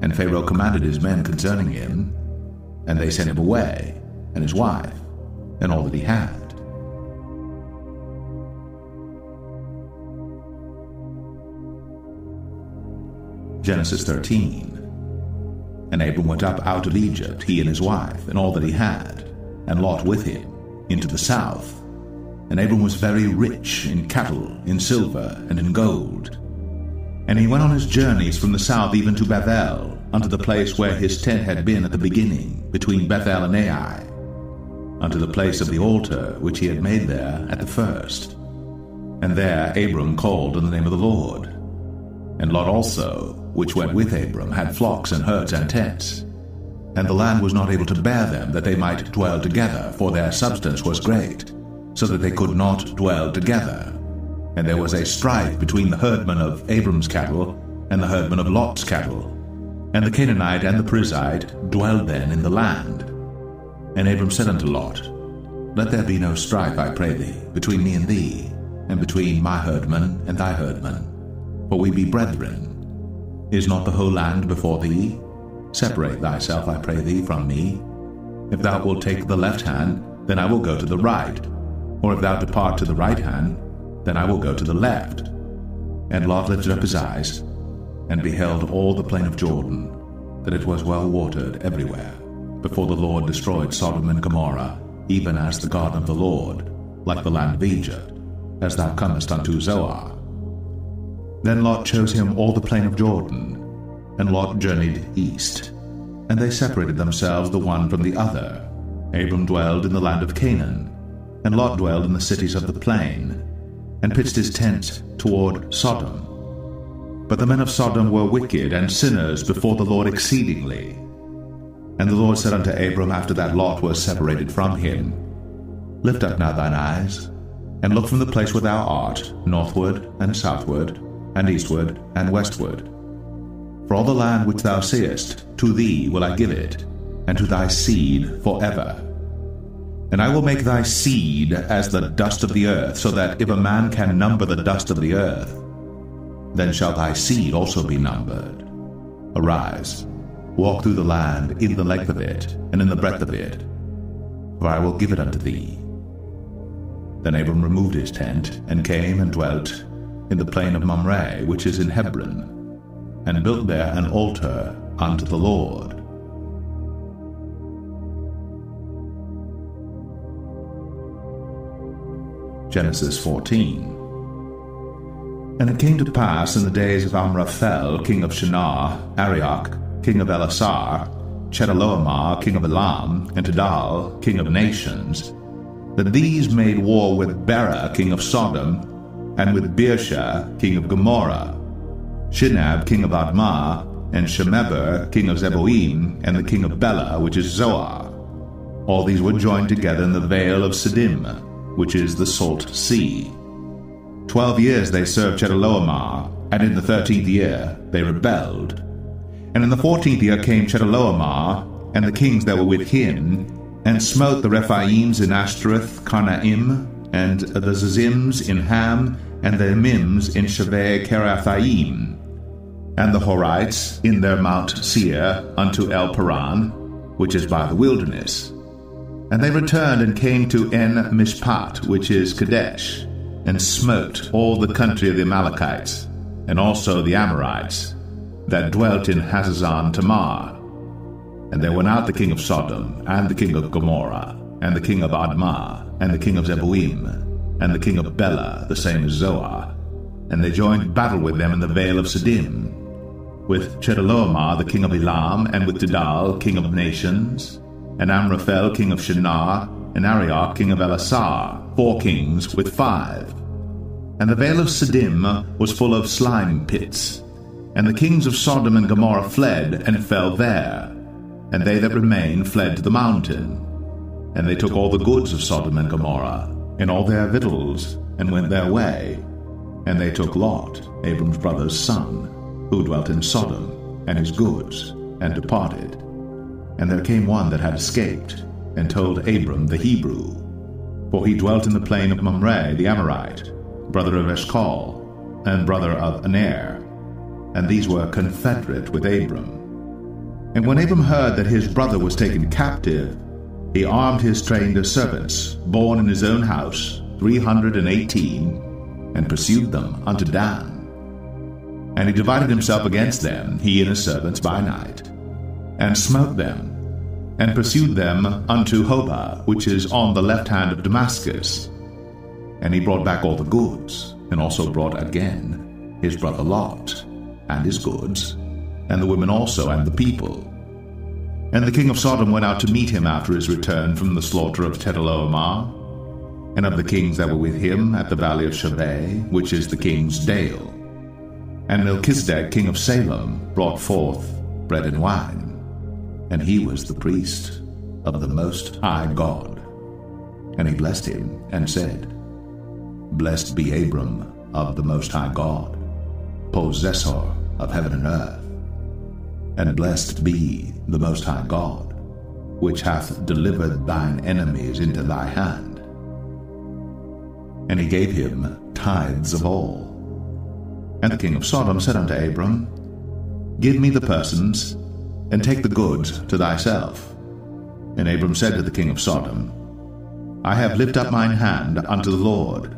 And Pharaoh commanded his men concerning him, and they sent him away, and his wife, and all that he had. Genesis 13. And Abram went up out of Egypt, he and his wife, and all that he had, and Lot with him, into the south. And Abram was very rich in cattle, in silver, and in gold. And he went on his journeys from the south even to Bethel, unto the place where his tent had been at the beginning, between Bethel and Ai, unto the place of the altar which he had made there at the first. And there Abram called on the name of the Lord. And Lot also, which went with Abram, had flocks and herds and tents. And the land was not able to bear them, that they might dwell together, for their substance was great, so that they could not dwell together. And there was a strife between the herdmen of Abram's cattle and the herdmen of Lot's cattle. And the Canaanite and the Perizzite dwelled then in the land. And Abram said unto Lot, Let there be no strife, I pray thee, between me and thee, and between my herdmen and thy herdmen, for we be brethren. Is not the whole land before thee? Separate thyself, I pray thee, from me. If thou wilt take the left hand, then I will go to the right. Or if thou depart to the right hand, then I will go to the left. And Lot lifted up his eyes, and beheld all the plain of Jordan, that it was well watered everywhere, before the Lord destroyed Sodom and Gomorrah, even as the garden of the Lord, like the land of Egypt, as thou comest unto Zoar. Then Lot chose him all the plain of Jordan, and Lot journeyed east. And they separated themselves the one from the other. Abram dwelled in the land of Canaan, and Lot dwelled in the cities of the plain, and pitched his tent toward Sodom. But the men of Sodom were wicked and sinners before the Lord exceedingly. And the Lord said unto Abram after that Lot was separated from him, Lift up now thine eyes, and look from the place where thou art, northward and southward, and eastward, and westward. For all the land which thou seest, to thee will I give it, and to thy seed for ever. And I will make thy seed as the dust of the earth, so that if a man can number the dust of the earth, then shall thy seed also be numbered. Arise, Walk through the land in the length of it, and in the breadth of it, for I will give it unto thee. Then Abram removed his tent, and came and dwelt in the plain of Mamre, which is in Hebron, and built there an altar unto the Lord. Genesis 14 and it came to pass in the days of Amraphel, king of Shinar, Arioch, king of Ellasar, Chedorlaomer, king of Elam, and Tidal, king of nations, that these made war with Bera, king of Sodom, and with Birsha, king of Gomorrah, Shinab, king of Admah, and Shemeber, king of Zeboim, and the king of Bela, which is Zoar. All these were joined together in the vale of Siddim, which is the salt sea. Twelve years they served Chedorlaomer, and in the thirteenth year they rebelled. And in the fourteenth year came Chedorlaomer, and the kings that were with him, and smote the Rephaims in Ashteroth, Karnaim, and the Zuzims in Ham, and the Mims in Shaveh Kiriathaim, and the Horites in their Mount Seir unto El Paran, which is by the wilderness. And they returned and came to En Mishpat, which is Kadesh, and smote all the country of the Amalekites, and also the Amorites, that dwelt in Hazazon Tamar. And there went out the king of Sodom, and the king of Gomorrah, and the king of Admah, and the king of Zeboim, and the king of Bela, the same as Zoar, and they joined battle with them in the vale of Siddim, with Chedorlaomer the king of Elam, and with Tidal king of nations, and Amraphel king of Shinar, and Arioch king of Ellasar, four kings with five. And the vale of Siddim was full of slime pits. And the kings of Sodom and Gomorrah fled and fell there. And they that remained fled to the mountain. And they took all the goods of Sodom and Gomorrah, and all their victuals, and went their way. And they took Lot, Abram's brother's son, who dwelt in Sodom, and his goods, and departed. And there came one that had escaped, and told Abram the Hebrew. For he dwelt in the plain of Mamre the Amorite, brother of Eshcol, and brother of Aner, and these were confederate with Abram. And when Abram heard that his brother was taken captive, he armed his trained servants, born in his own house, three hundred and eighteen, and pursued them unto Dan. And he divided himself against them, he and his servants, by night, and smote them, and pursued them unto Hobah, which is on the left hand of Damascus. And he brought back all the goods, and also brought again his brother Lot, and his goods, and the women also, and the people. And the king of Sodom went out to meet him after his return from the slaughter of Chedorlaomer, and of the kings that were with him at the valley of Shaveh, which is the king's dale. And Melchizedek, king of Salem, brought forth bread and wine and he was the priest of the Most High God. And he blessed him and said, Blessed be Abram of the Most High God, possessor of heaven and earth, and blessed be the Most High God, which hath delivered thine enemies into thy hand. And he gave him tithes of all. And the king of Sodom said unto Abram, Give me the persons and take the goods to thyself. And Abram said to the king of Sodom, I have lifted up mine hand unto the Lord,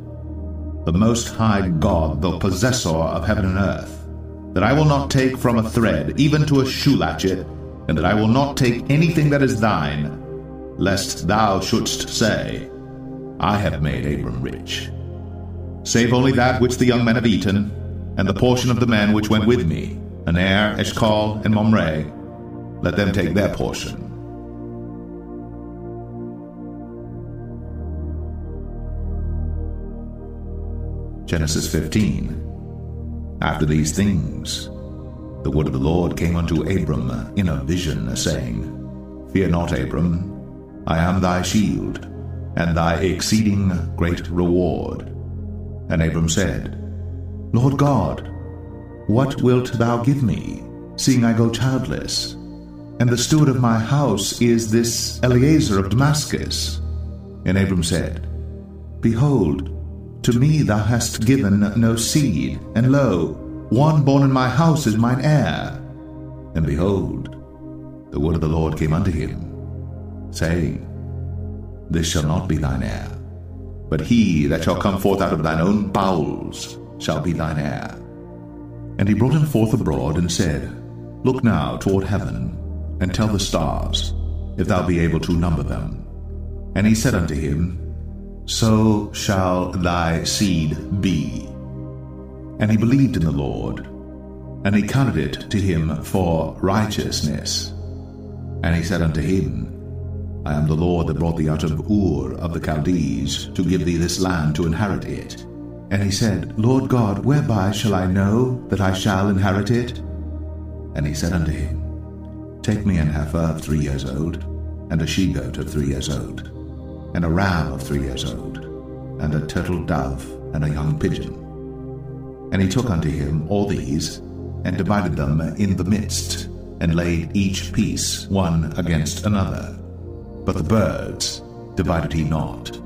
the Most High God, the possessor of heaven and earth, that I will not take from a thread, even to a shoe latchet, and that I will not take anything that is thine, lest thou shouldst say, I have made Abram rich. Save only that which the young men have eaten, and the portion of the men which went with me, Aner, Eshcol, and Mamre, let them take their portion. Genesis 15 After these things, the word of the Lord came unto Abram in a vision, saying, Fear not, Abram, I am thy shield, and thy exceeding great reward. And Abram said, Lord God, what wilt thou give me, seeing I go childless? and the steward of my house is this Eliezer of Damascus. And Abram said, Behold, to me thou hast given no seed, and lo, one born in my house is mine heir. And behold, the word of the Lord came unto him, saying, This shall not be thine heir, but he that shall come forth out of thine own bowels shall be thine heir. And he brought him forth abroad, and said, Look now toward heaven, and tell the stars, if thou be able to number them. And he said unto him, So shall thy seed be. And he believed in the Lord, and he counted it to him for righteousness. And he said unto him, I am the Lord that brought thee out of Ur of the Chaldees, to give thee this land to inherit it. And he said, Lord God, whereby shall I know that I shall inherit it? And he said unto him, Take me an heifer of three years old, and a she goat of three years old, and a ram of three years old, and a turtle dove, and a young pigeon. And he took unto him all these, and divided them in the midst, and laid each piece one against another. But the birds divided he not.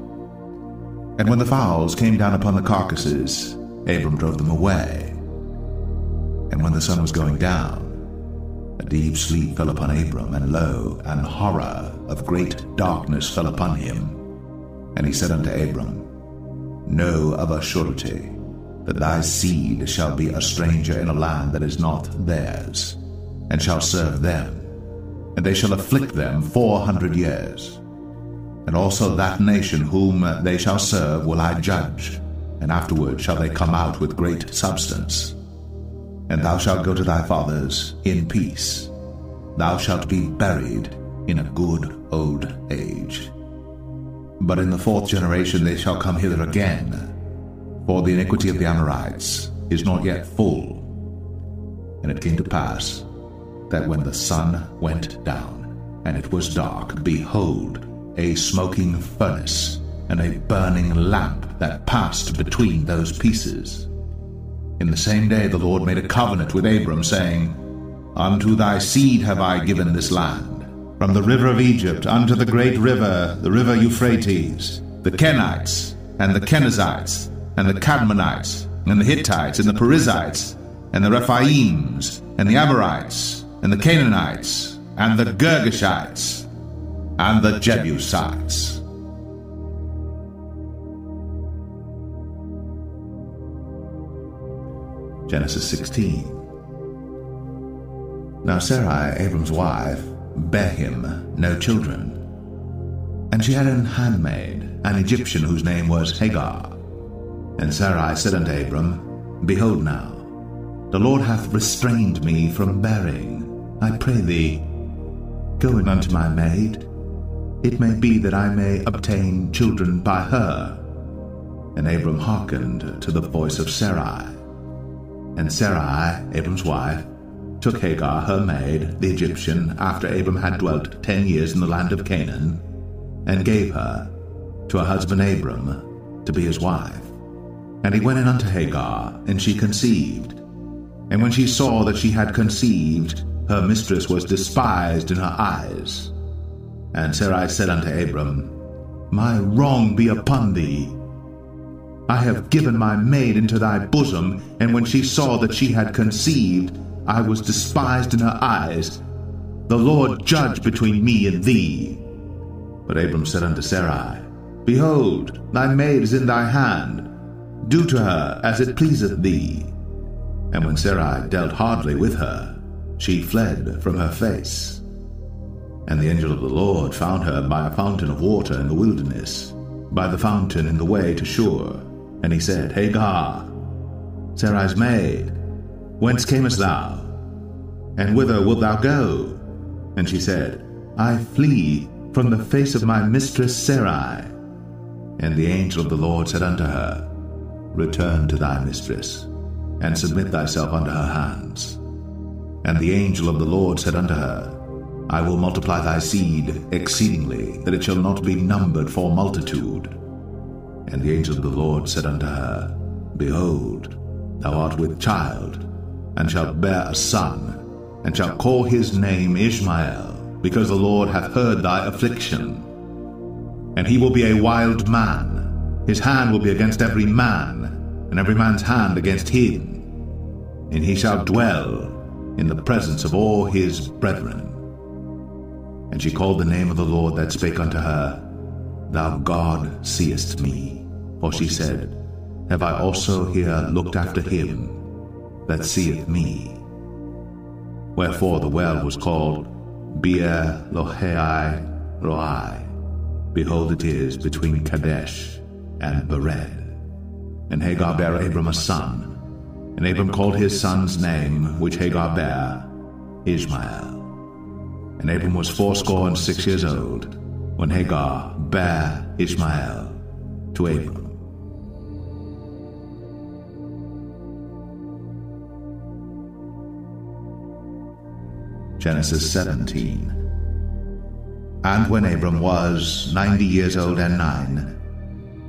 And when the fowls came down upon the carcasses, Abram drove them away. And when the sun was going down, a deep sleep fell upon Abram, and lo, an horror of great darkness fell upon him. And he said unto Abram, Know of a surety that thy seed shall be a stranger in a land that is not theirs, and shall serve them, and they shall afflict them four hundred years. And also that nation whom they shall serve will I judge, and afterward shall they come out with great substance. And thou shalt go to thy fathers in peace. Thou shalt be buried in a good old age. But in the fourth generation they shall come hither again, for the iniquity of the Amorites is not yet full. And it came to pass that when the sun went down, and it was dark, behold, a smoking furnace and a burning lamp that passed between those pieces. In the same day the Lord made a covenant with Abram, saying, Unto thy seed have I given this land, from the river of Egypt unto the great river, the river Euphrates, the Kenites, and the Kenizzites, and the Cadmonites, and the Hittites, and the Perizzites, and the Rephaims, and the Amorites, and the Canaanites, and the Girgashites, and the Jebusites. Genesis 16. Now Sarai, Abram's wife, bare him no children. And she had an handmaid, an Egyptian whose name was Hagar. And Sarai said unto Abram, Behold now, the Lord hath restrained me from bearing. I pray thee, go in unto my maid. It may be that I may obtain children by her. And Abram hearkened to the voice of Sarai. And Sarai, Abram's wife, took Hagar, her maid, the Egyptian, after Abram had dwelt ten years in the land of Canaan, and gave her to her husband Abram to be his wife. And he went in unto Hagar, and she conceived. And when she saw that she had conceived, her mistress was despised in her eyes. And Sarai said unto Abram, My wrong be upon thee. I have given my maid into thy bosom, and when she saw that she had conceived, I was despised in her eyes. The Lord judge between me and thee. But Abram said unto Sarai, Behold, thy maid is in thy hand. Do to her as it pleaseth thee. And when Sarai dealt hardly with her, she fled from her face. And the angel of the Lord found her by a fountain of water in the wilderness, by the fountain in the way to Shur. And he said, Hagar, Sarai's maid, whence camest thou? And whither wilt thou go? And she said, I flee from the face of my mistress Sarai. And the angel of the Lord said unto her, Return to thy mistress, and submit thyself unto her hands. And the angel of the Lord said unto her, I will multiply thy seed exceedingly, that it shall not be numbered for multitude. And the angel of the Lord said unto her, Behold, thou art with child, and shalt bear a son, and shalt call his name Ishmael, because the Lord hath heard thy affliction. And he will be a wild man, his hand will be against every man, and every man's hand against him. And he shall dwell in the presence of all his brethren. And she called the name of the Lord that spake unto her, Thou God seest me. For she said, Have I also here looked after him that seeth me? Wherefore the well was called Beer Lahai Roi. Behold, it is between Kadesh and Bered. And Hagar bare Abram a son, and Abram called his son's name, which Hagar bare, Ishmael. And Abram was fourscore and six years old, when Hagar bare Ishmael to Abram. Genesis 17. And when Abram was ninety years old and nine,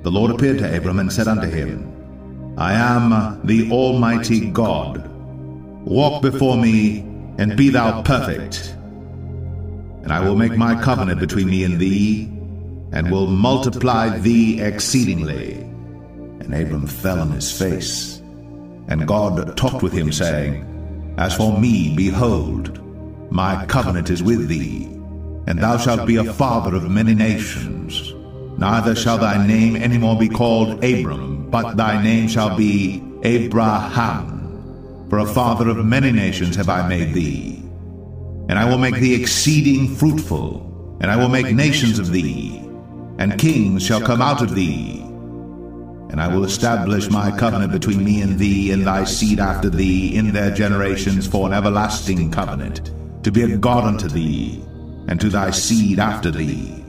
the Lord appeared to Abram and said unto him, I am the Almighty God. Walk before me, and be thou perfect. And I will make my covenant between me and thee, and will multiply thee exceedingly. And Abram fell on his face. And God talked with him, saying, As for me, behold, my covenant is with thee, and thou shalt be a father of many nations. Neither shall thy name any more be called Abram, but thy name shall be Abraham. For a father of many nations have I made thee. And I will make thee exceeding fruitful, and I will make nations of thee, and kings shall come out of thee. And I will establish my covenant between me and thee and thy seed after thee in their generations for an everlasting covenant to be a God unto thee, and to thy seed after thee.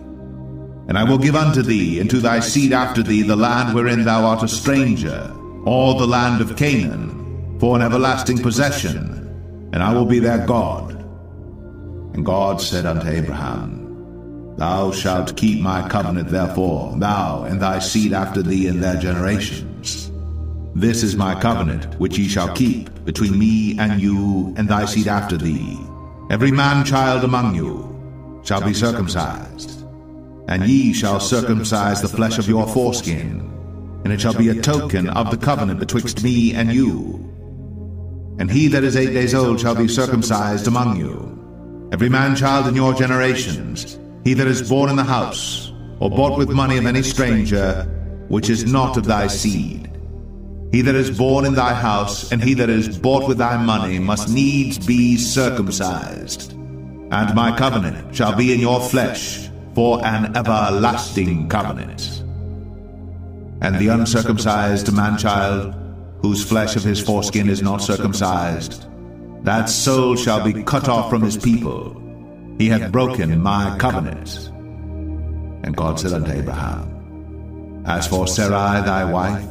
And I will give unto thee, and to thy seed after thee, the land wherein thou art a stranger, all the land of Canaan, for an everlasting possession, and I will be their God. And God said unto Abraham, Thou shalt keep my covenant, therefore, thou and thy seed after thee in their generations. This is my covenant, which ye shall keep between me and you and thy seed after thee Every man child among you shall be circumcised, and ye shall circumcise the flesh of your foreskin, and it shall be a token of the covenant betwixt me and you. And he that is eight days old shall be circumcised among you. Every man child in your generations, he that is born in the house, or bought with money of any stranger, which is not of thy seed, he that is born in thy house, and he that is bought with thy money, must needs be circumcised. And my covenant shall be in your flesh, for an everlasting covenant. And the uncircumcised man-child, whose flesh of his foreskin is not circumcised, that soul shall be cut off from his people. He hath broken my covenant. And God said unto Abraham, As for Sarai thy wife,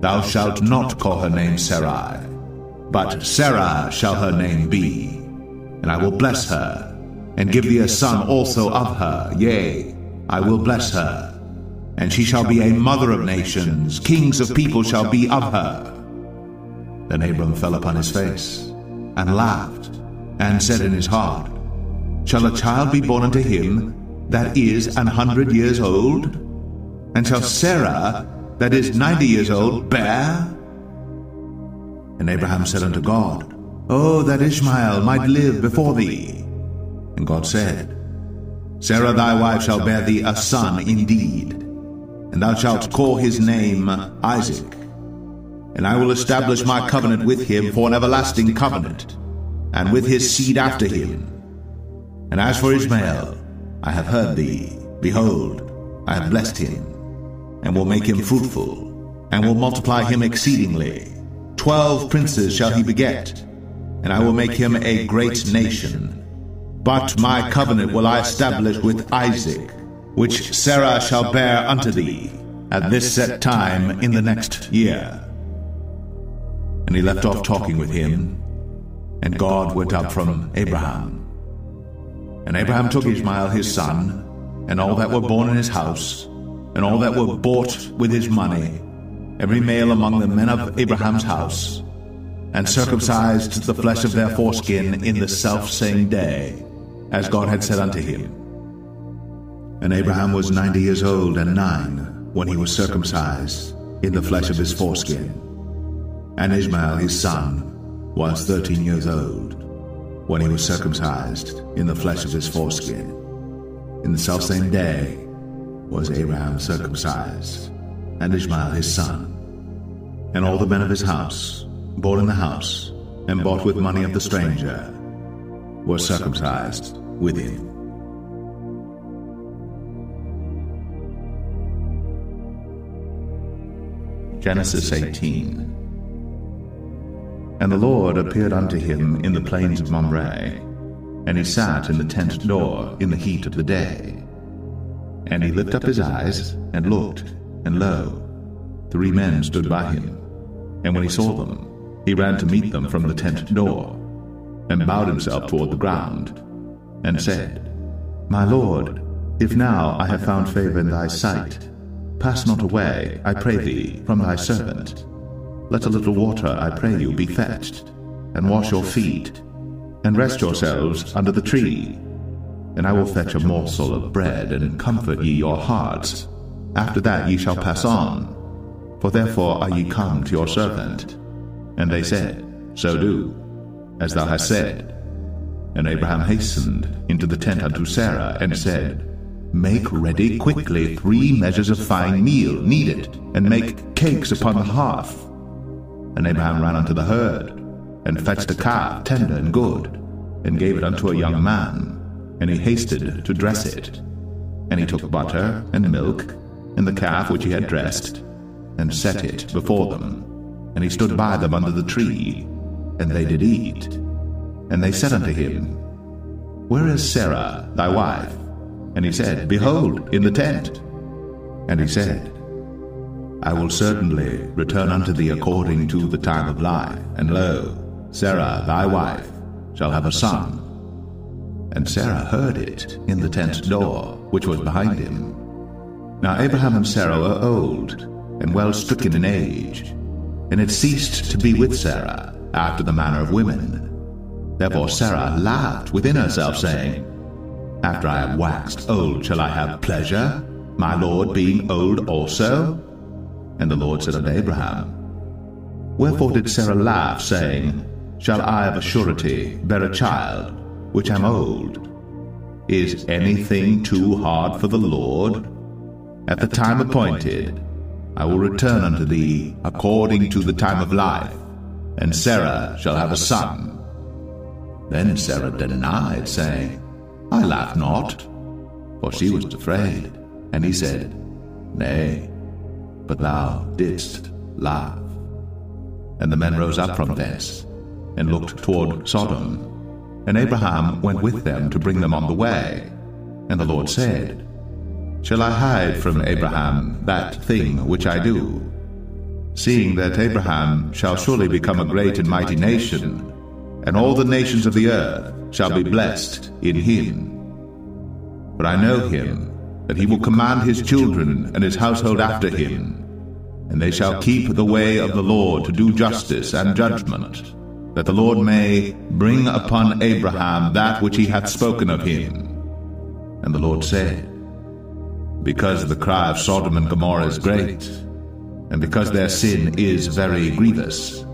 Thou shalt not call her name Sarai, but Sarah shall her name be. And I will bless her, and give thee a son also of her. Yea, I will bless her. And she shall be a mother of nations, kings of people shall be of her. Then Abram fell upon his face, and laughed, and said in his heart, Shall a child be born unto him that is an hundred years old? And shall Sarah that is ninety years old, bear? And Abraham said unto God, Oh, that Ishmael might live before thee. And God said, Sarah thy wife shall bear thee a son indeed, and thou shalt call his name Isaac. And I will establish my covenant with him for an everlasting covenant, and with his seed after him. And as for Ishmael, I have heard thee. Behold, I have blessed him and will make him fruitful, and will multiply him exceedingly. Twelve princes shall he beget, and I will make him a great nation. But my covenant will I establish with Isaac, which Sarah shall bear unto thee at this set time in the next year. And he left off talking with him, and God went up from Abraham. And Abraham took Ishmael his son, and all that were born in his house, and all that were bought with his money, every male among the men of Abraham's house, and circumcised the flesh of their foreskin in the self-same day, as God had said unto him. And Abraham was ninety years old and nine when he was circumcised in the flesh of his foreskin. And Ishmael his son was thirteen years old. when he was circumcised in the flesh of his foreskin. In the selfsame day was Abraham circumcised, and Ishmael his son. And all the men of his house, born in the house, and bought with money of the stranger, were circumcised within. Genesis 18 And the Lord appeared unto him in the plains of Mamre, and he sat in the tent door in the heat of the day. And he lifted up his eyes, and looked, and lo, three men stood by him. And when he saw them, he ran to meet them from the tent door, and bowed himself toward the ground, and said, My Lord, if now I have found favor in thy sight, pass not away, I pray thee, from thy servant. Let a little water, I pray you, be fetched, and wash your feet, and rest yourselves under the tree. And I will fetch a morsel of bread, and comfort ye your hearts. After that ye shall pass on. For therefore are ye come to your servant. And they said, So do, as thou hast said. And Abraham hastened into the tent unto Sarah, and said, Make ready quickly three measures of fine meal, knead it, and make cakes upon the hearth. And Abraham ran unto the herd, and fetched a calf tender and good, and gave it unto a young man, and he hasted to dress it. And he took butter and milk, and the calf which he had dressed, and set it before them. And he stood by them under the tree, and they did eat. And they said unto him, Where is Sarah thy wife? And he said, Behold, in the tent. And he said, I will certainly return unto thee according to the time of life, and lo, Sarah thy wife shall have a son. And Sarah heard it in the tent door, which was behind him. Now Abraham and Sarah were old, and well stricken in age, and had ceased to be with Sarah after the manner of women. Therefore Sarah laughed within herself, saying, After I am waxed old, shall I have pleasure, my Lord being old also? And the Lord said unto Abraham, Wherefore did Sarah laugh, saying, Shall I of a surety bear a child, which am old? Is anything too hard for the Lord? At the time appointed, I will return unto thee according to the time of life, and Sarah shall have a son. Then Sarah denied, saying, I laugh not, for she was afraid. And he said, Nay, but thou didst laugh. And the men rose up from thence, and looked toward Sodom. And Abraham went with them to bring them on the way. And the Lord said, Shall I hide from Abraham that thing which I do? Seeing that Abraham shall surely become a great and mighty nation, and all the nations of the earth shall be blessed in him. For I know him, that he will command his children and his household after him, and they shall keep the way of the Lord to do justice and judgment, that the Lord may bring upon Abraham that which he hath spoken of him. And the Lord said, Because the cry of Sodom and Gomorrah is great, and because their sin is very grievous,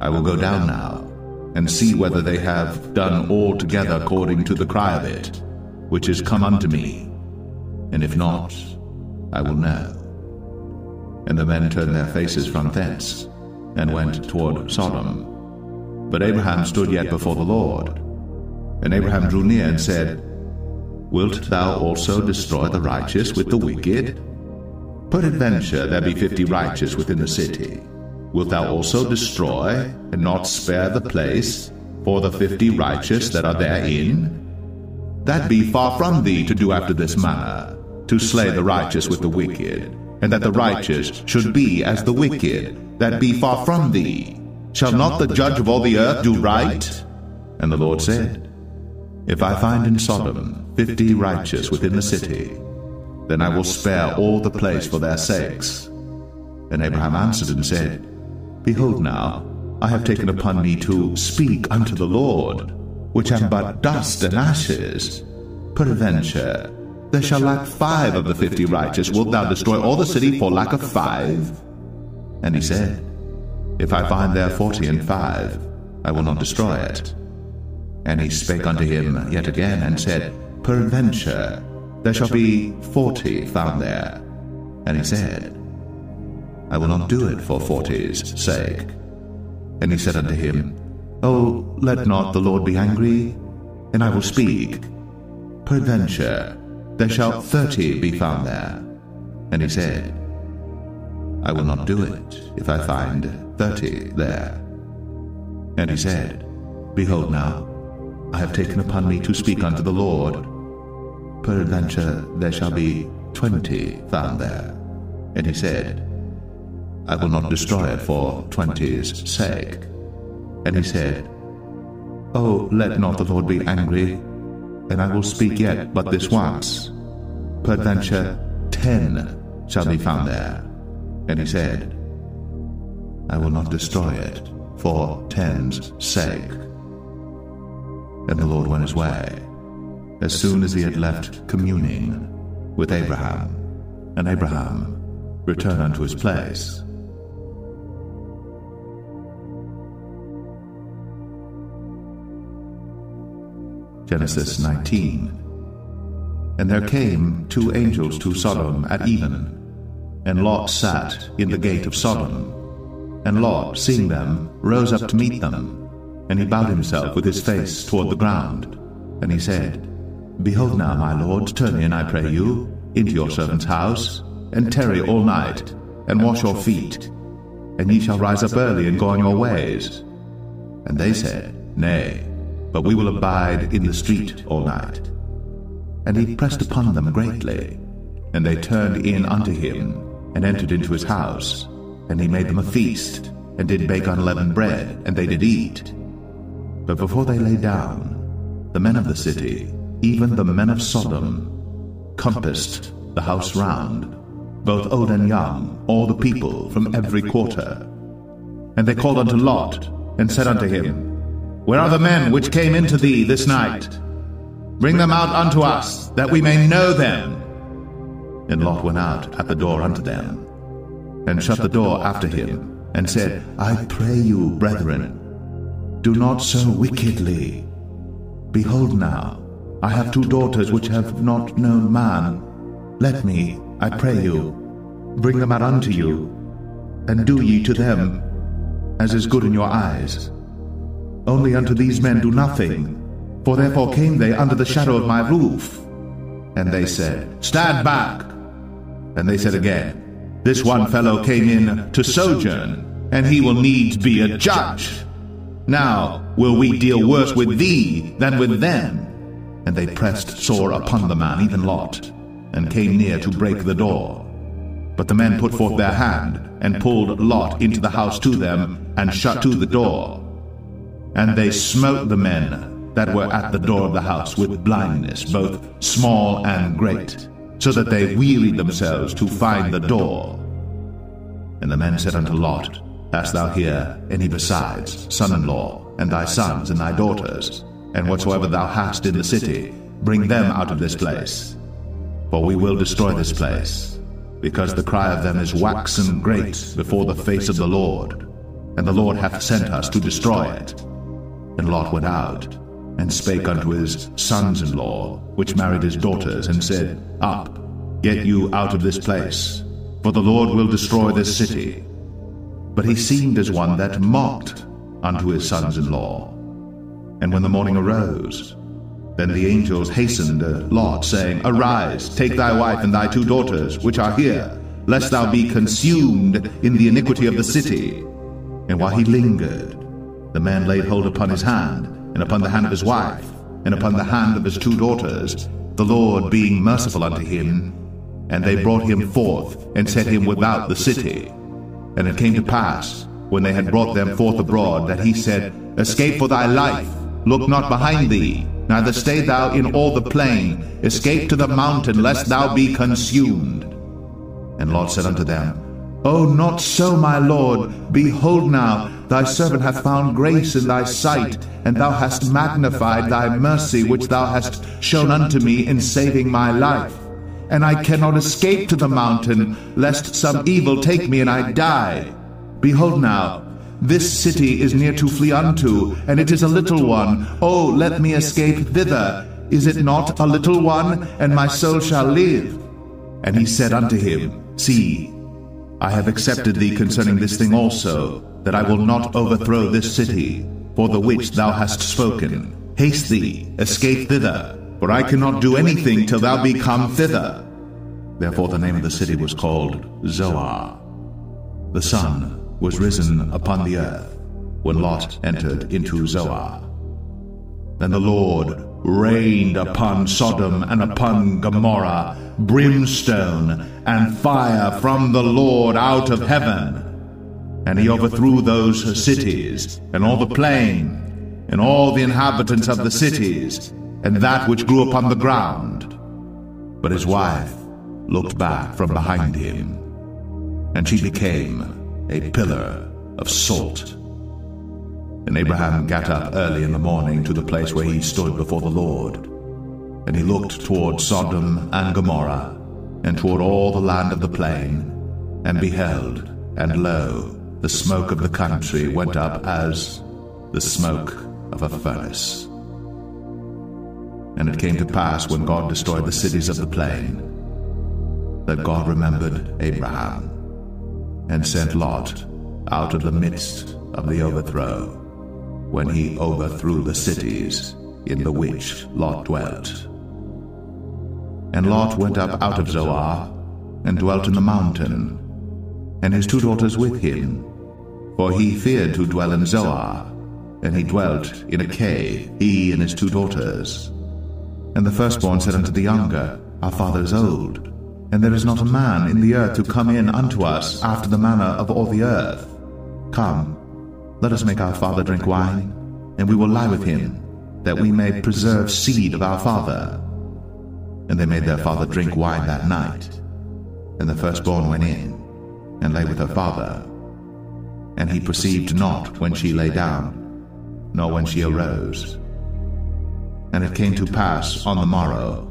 I will go down now, and see whether they have done altogether according to the cry of it, which is come unto me. And if not, I will know. And the men turned their faces from thence, and went toward Sodom. But Abraham stood yet before the Lord. And Abraham drew near and said, Wilt thou also destroy the righteous with the wicked? Peradventure there be fifty righteous within the city. Wilt thou also destroy, and not spare the place, for the fifty righteous that are therein? That be far from thee to do after this manner, to slay the righteous with the wicked, and that the righteous should be as the wicked, that be far from thee. Shall not the judge of all the earth do right? And the Lord said, If I find in Sodom fifty righteous within the city, then I will spare all the place for their sakes. And Abraham answered and said, Behold now, I have taken upon me to speak unto the Lord, which am but dust and ashes. Peradventure, there shall lack five of the fifty righteous. Wilt thou destroy all the city for lack of five? And he said, If I find there forty and five, I will not destroy it. And he spake unto him yet again, and said, Peradventure there shall be forty found there. And he said, I will not do it for forty's sake. And he said unto him, Oh, let not the Lord be angry, and I will speak. Peradventure there shall thirty be found there. And he said, I will not do it if I find thirty there. And he said, Behold now, I have taken upon me to speak unto the Lord. Peradventure there shall be twenty found there. And he said, I will not destroy it for twenty's sake. And he said, Oh, let not the Lord be angry, and I will speak yet but this once. Peradventure ten shall be found there. And he said, I will not destroy it for ten's sake. And the Lord went his way, as soon as he had left communing with Abraham. And Abraham returned to his place. Genesis 19. And there came two angels to Sodom at even, and Lot sat in the gate of Sodom. And Lot, seeing them, rose up to meet them. And he bowed himself with his face toward the ground. And he said, Behold now, my lord, turn in, I pray you, into your servant's house, and tarry all night, and wash your feet, and ye shall rise up early and go on your ways. And they said, Nay, but we will abide in the street all night. And he pressed upon them greatly. And they turned in unto him, and entered into his house. And he made them a feast, and did bake unleavened bread, and they did eat. But before they lay down, the men of the city, even the men of Sodom, compassed the house round, both old and young, all the people from every quarter. And they called unto Lot, and said unto him, Where are the men which came into thee this night? Bring them out unto us, that we may know them. And Lot went out at the door unto them, and shut the door after him, and said, I pray you, brethren, do not so wickedly. Behold now, I have two daughters which have not known man. Let me, I pray you, bring them out unto you, and do ye to them as is good in your eyes. Only unto these men do nothing, for therefore came they under the shadow of my roof. And they said, Stand back. And they said again, This one fellow came in to sojourn, and he will needs be a judge. Now will we deal worse with thee than with them. And they pressed sore upon the man, even Lot, and came near to break the door. But the men put forth their hand, and pulled Lot into the house to them, and shut to the door. And they smote the men that were at the door of the house with blindness, both small and great, so that they wearied themselves to find the door. And the men said unto Lot, Hast thou here any besides, son in law, and thy sons and thy daughters, and whatsoever thou hast in the city, bring them out of this place? For we will destroy this place, because the cry of them is waxen great before the face of the Lord, and the Lord hath sent us to destroy it. And Lot went out, and spake unto his sons in law, which married his daughters, and said, Up, get you out of this place, for the Lord will destroy this city. But he seemed as one that mocked unto his sons in law. And when the morning arose, then the angels hastened Lot, saying, Arise, take thy wife and thy two daughters, which are here, lest thou be consumed in the iniquity of the city. And while he lingered, the man laid hold upon his hand, and upon the hand of his wife, and upon the hand of his two daughters, the Lord being merciful unto him. And they brought him forth, and set him without the city. And it came to pass, when they had brought them forth abroad, that he said, Escape for thy life, look not behind thee, neither stay thou in all the plain, escape to the mountain, lest thou be consumed. And Lot said unto them, O not so, my lord, behold now, thy servant hath found grace in thy sight, and thou hast magnified thy mercy which thou hast shown unto me in saving my life. And I cannot escape to the mountain, lest some evil take me and I die. Behold now, This city is near to flee unto, and it is a little one. Oh, let me escape thither. Is it not a little one, and my soul shall live? And he said unto him, See, I have accepted thee concerning this thing also, that I will not overthrow this city, for the which thou hast spoken. Haste thee, escape thither, for I cannot do anything till thou be come thither. Therefore the name of the city was called Zoar. The sun was risen upon the earth when Lot entered into Zoar. Then the Lord rained upon Sodom and upon Gomorrah brimstone and fire from the Lord out of heaven. And he overthrew those cities, and all the plain, and all the inhabitants of the cities, and that which grew upon the ground. But his wife looked back from behind him, and she became a pillar of salt. And Abraham got up early in the morning to the place where he stood before the Lord. And he looked toward Sodom and Gomorrah, and toward all the land of the plain, and beheld, and lo, the smoke of the country went up as the smoke of a furnace. And it came to pass when God destroyed the cities of the plain, that God remembered Abraham, and sent Lot out of the midst of the overthrow, when he overthrew the cities in the which Lot dwelt. And Lot went up out of Zoar, and dwelt in the mountain, and his two daughters with him, for he feared to dwell in Zoar, and he dwelt in a cave, he and his two daughters. And the firstborn said unto the younger, Our father is old, and there is not a man in the earth to come in unto us after the manner of all the earth. Come, let us make our father drink wine, and we will lie with him, that we may preserve seed of our father. And they made their father drink wine that night. And the firstborn went in, and lay with her father. And he perceived not when she lay down, nor when she arose. And it came to pass on the morrow,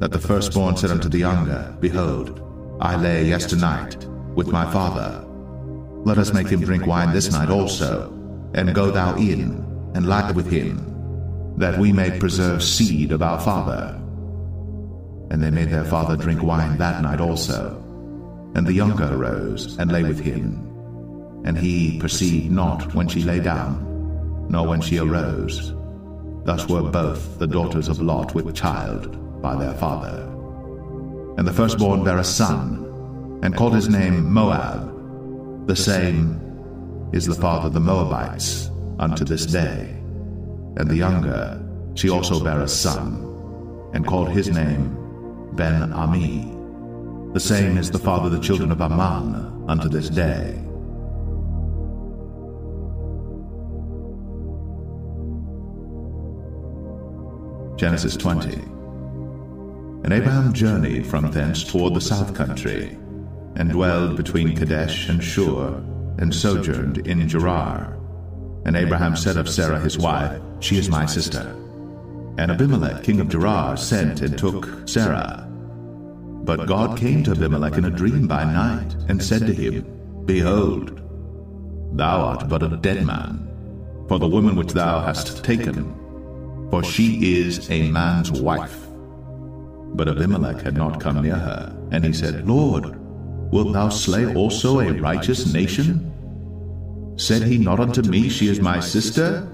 that the firstborn said unto the younger, Behold, I lay yesternight with my father. Let us make him drink wine this night also, and go thou in, and lie with him, that we may preserve seed of our father. And they made their father drink wine that night also. And the younger arose, and lay with him. And he perceived not when she lay down, nor when she arose. Thus were both the daughters of Lot with child by their father. And the firstborn bare a son, and called his name Moab. The same is the father of the Moabites unto this day. And the younger, she also bare a son, and called his name Ben Ami. The same is the father of the children of Ammon unto this day. Genesis 20. And Abraham journeyed from thence toward the south country, and dwelled between Kadesh and Shur, and sojourned in Gerar. And Abraham said of Sarah his wife, She is my sister. And Abimelech king of Gerar sent and took Sarah. But God came to Abimelech in a dream by night, and said to him, Behold, thou art but a dead man, for the woman which thou hast taken, for she is a man's wife. But Abimelech had not come near her, and he said, Lord, wilt thou slay also a righteous nation? Said he not unto me, She is my sister?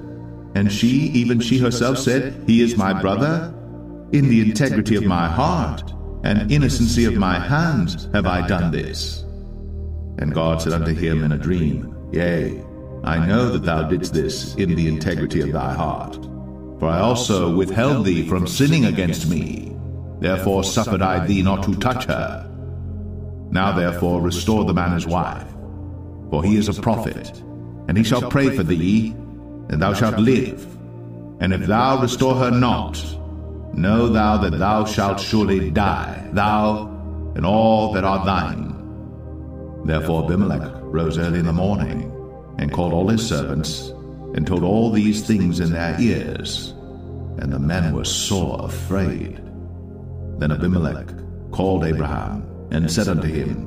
And she, even she herself, said, He is my brother? In the integrity of my heart and innocency of my hands have I done this. And God said unto him in a dream, Yea, I know that thou didst this in the integrity of thy heart. For I also withheld thee from sinning against me. Therefore suffered I thee not to touch her. Now therefore restore the man his wife, for he is a prophet, and he shall pray for thee, and thou shalt live. And if thou restore her not, know thou that thou shalt surely die, thou and all that are thine. Therefore Abimelech rose early in the morning, and called all his servants, and told all these things in their ears. And the men were sore afraid. Then Abimelech called Abraham, and said unto him,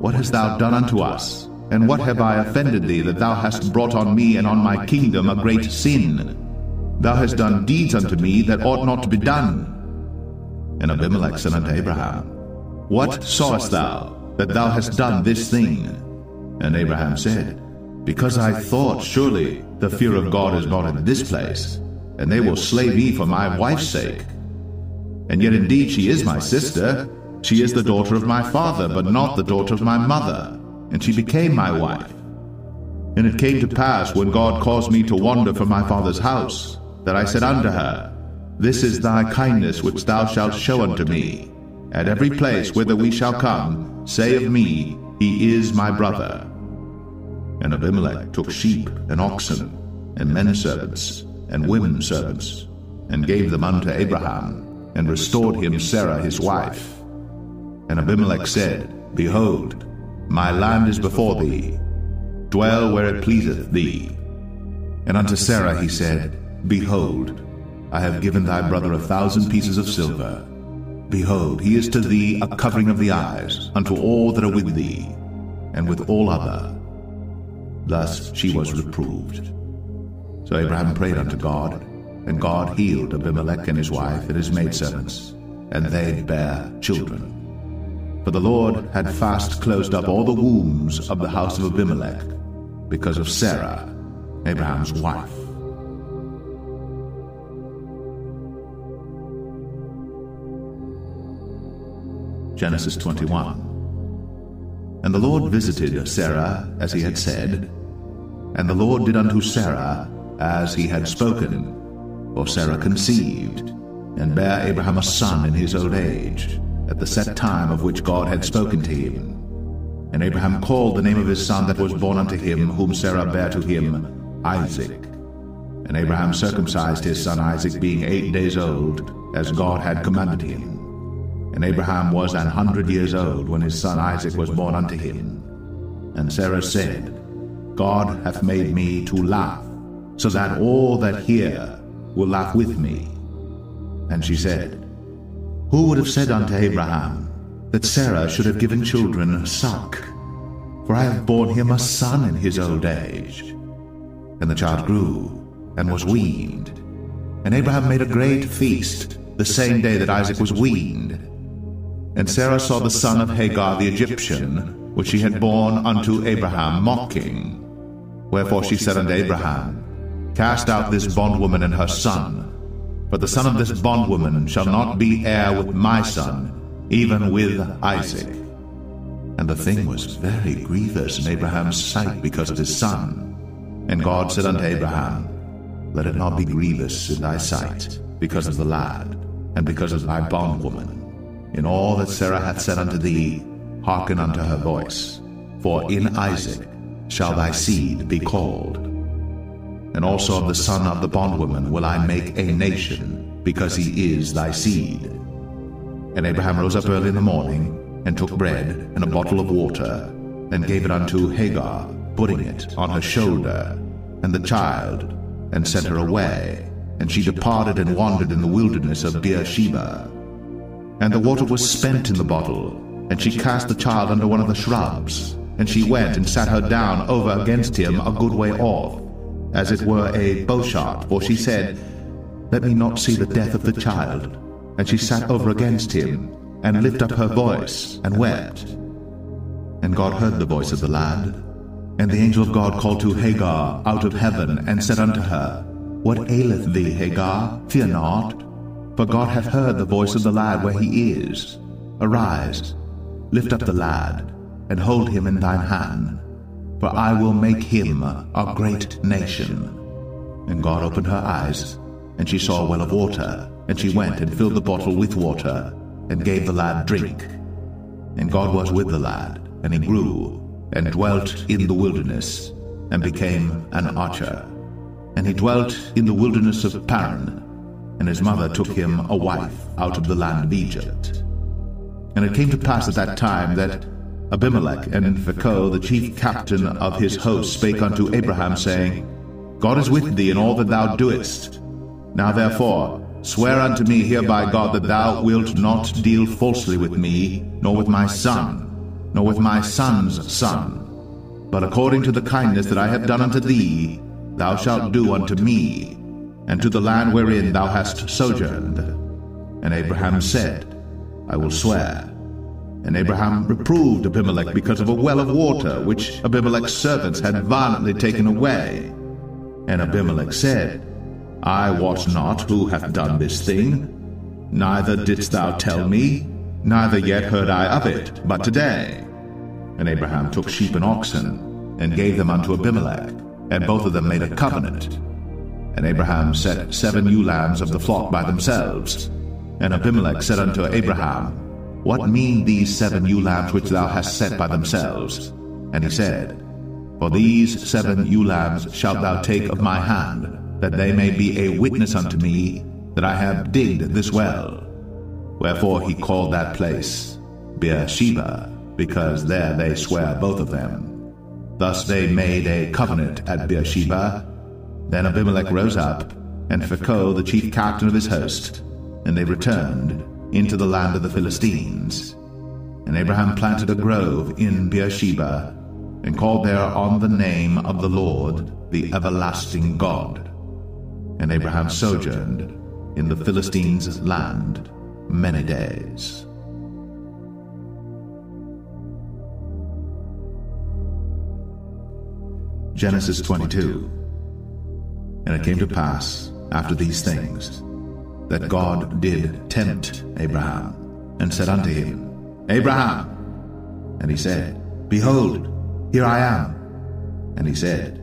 What hast thou done unto us? And what have I offended thee, that thou hast brought on me and on my kingdom a great sin? Thou hast done deeds unto me that ought not to be done. And Abimelech said unto Abraham, What sawest thou, that thou hast done this thing? And Abraham said, Because I thought, surely the fear of God is not in this place, and they will slay me for my wife's sake. And yet indeed she is my sister. She is the daughter of my father, but not the daughter of my mother. And she became my wife. And it came to pass, when God caused me to wander from my father's house, that I said unto her, This is thy kindness which thou shalt show unto me. At every place whither we shall come, say of me, He is my brother. And Abimelech took sheep and oxen, and men servants, and women servants, and gave them unto Abraham, and restored him Sarah his wife. And Abimelech said, Behold, my land is before thee. Dwell where it pleaseth thee. And unto Sarah he said, Behold, I have given thy brother a thousand pieces of silver. Behold, he is to thee a covering of the eyes, unto all that are with thee, and with all other. Thus she was reproved. So Abraham prayed unto God, and God healed Abimelech and his wife and his maidservants, and they bare children. For the Lord had fast closed up all the wombs of the house of Abimelech, because of Sarah, Abraham's wife. Genesis 21. And the Lord visited Sarah as he had said, and the Lord did unto Sarah as he had spoken. For Sarah conceived, and bare Abraham a son in his old age, at the set time of which God had spoken to him. And Abraham called the name of his son that was born unto him, whom Sarah bare to him, Isaac. And Abraham circumcised his son Isaac, being eight days old, as God had commanded him. And Abraham was an hundred years old when his son Isaac was born unto him. And Sarah said, God hath made me to laugh, so that all that hear will laugh with me. And she said, Who would have said unto Abraham that Sarah should have given children suck? For I have borne him a son in his old age. And the child grew and was weaned. And Abraham made a great feast the same day that Isaac was weaned. And Sarah saw the son of Hagar the Egyptian, which she had borne unto Abraham, mocking. Wherefore she said unto Abraham, Cast out this bondwoman and her son, for the son of this bondwoman shall not be heir with my son, even with Isaac. And the thing was very grievous in Abraham's sight because of his son. And God said unto Abraham, Let it not be grievous in thy sight because of the lad, and because of thy bondwoman. In all that Sarah hath said unto thee, hearken unto her voice. For in Isaac shall thy seed be called. And also of the son of the bondwoman will I make a nation, because he is thy seed. And Abraham rose up early in the morning, and took bread and a bottle of water, and gave it unto Hagar, putting it on her shoulder, and the child, and sent her away. And she departed and wandered in the wilderness of Beersheba. And the water was spent in the bottle, and she cast the child under one of the shrubs. And she went and sat her down over against him a good way off, as it were a bowshot, for she said, Let me not see the death of the child. And she sat over against him, and lifted up her voice, and wept. And God heard the voice of the lad. And the angel of God called to Hagar out of heaven, and said unto her, What aileth thee, Hagar? Fear not. For God hath heard the voice of the lad where he is. Arise, lift up the lad, and hold him in thine hand, for I will make him a great nation. And God opened her eyes, and she saw a well of water, and she went and filled the bottle with water, and gave the lad drink. And God was with the lad, and he grew, and dwelt in the wilderness, and became an archer. And he dwelt in the wilderness of Paran, and his mother took him a wife out of the land of Egypt. And it came to pass at that time that Abimelech and Phicol, the chief captain of his host, spake unto Abraham, saying, God is with thee in all that thou doest. Now therefore, swear unto me here by God that thou wilt not deal falsely with me, nor with my son, nor with my son's son. But according to the kindness that I have done unto thee, thou shalt do unto me, and to the land wherein thou hast sojourned. And Abraham said, I will swear. And Abraham reproved Abimelech because of a well of water which Abimelech's servants had violently taken away. And Abimelech said, I wot not who hath done this thing, neither didst thou tell me, neither yet heard I of it, but today. And Abraham took sheep and oxen, and gave them unto Abimelech, and both of them made a covenant. And Abraham set seven ewe lambs of the flock by themselves. And Abimelech said unto Abraham, What mean these seven ewe lambs which thou hast set by themselves? And he said, For these seven ewe lambs shalt thou take of my hand, that they may be a witness unto me that I have digged this well. Wherefore he called that place Beersheba, because there they swear both of them. Thus they made a covenant at Beersheba. Then Abimelech rose up, and Phicol the chief captain of his host, and they returned into the land of the Philistines. And Abraham planted a grove in Beersheba, and called there on the name of the Lord, the everlasting God. And Abraham sojourned in the Philistines' land many days. Genesis 22 And it came to pass, after these things, that God did tempt Abraham, and said unto him, Abraham! And he said, Behold, here I am. And he said,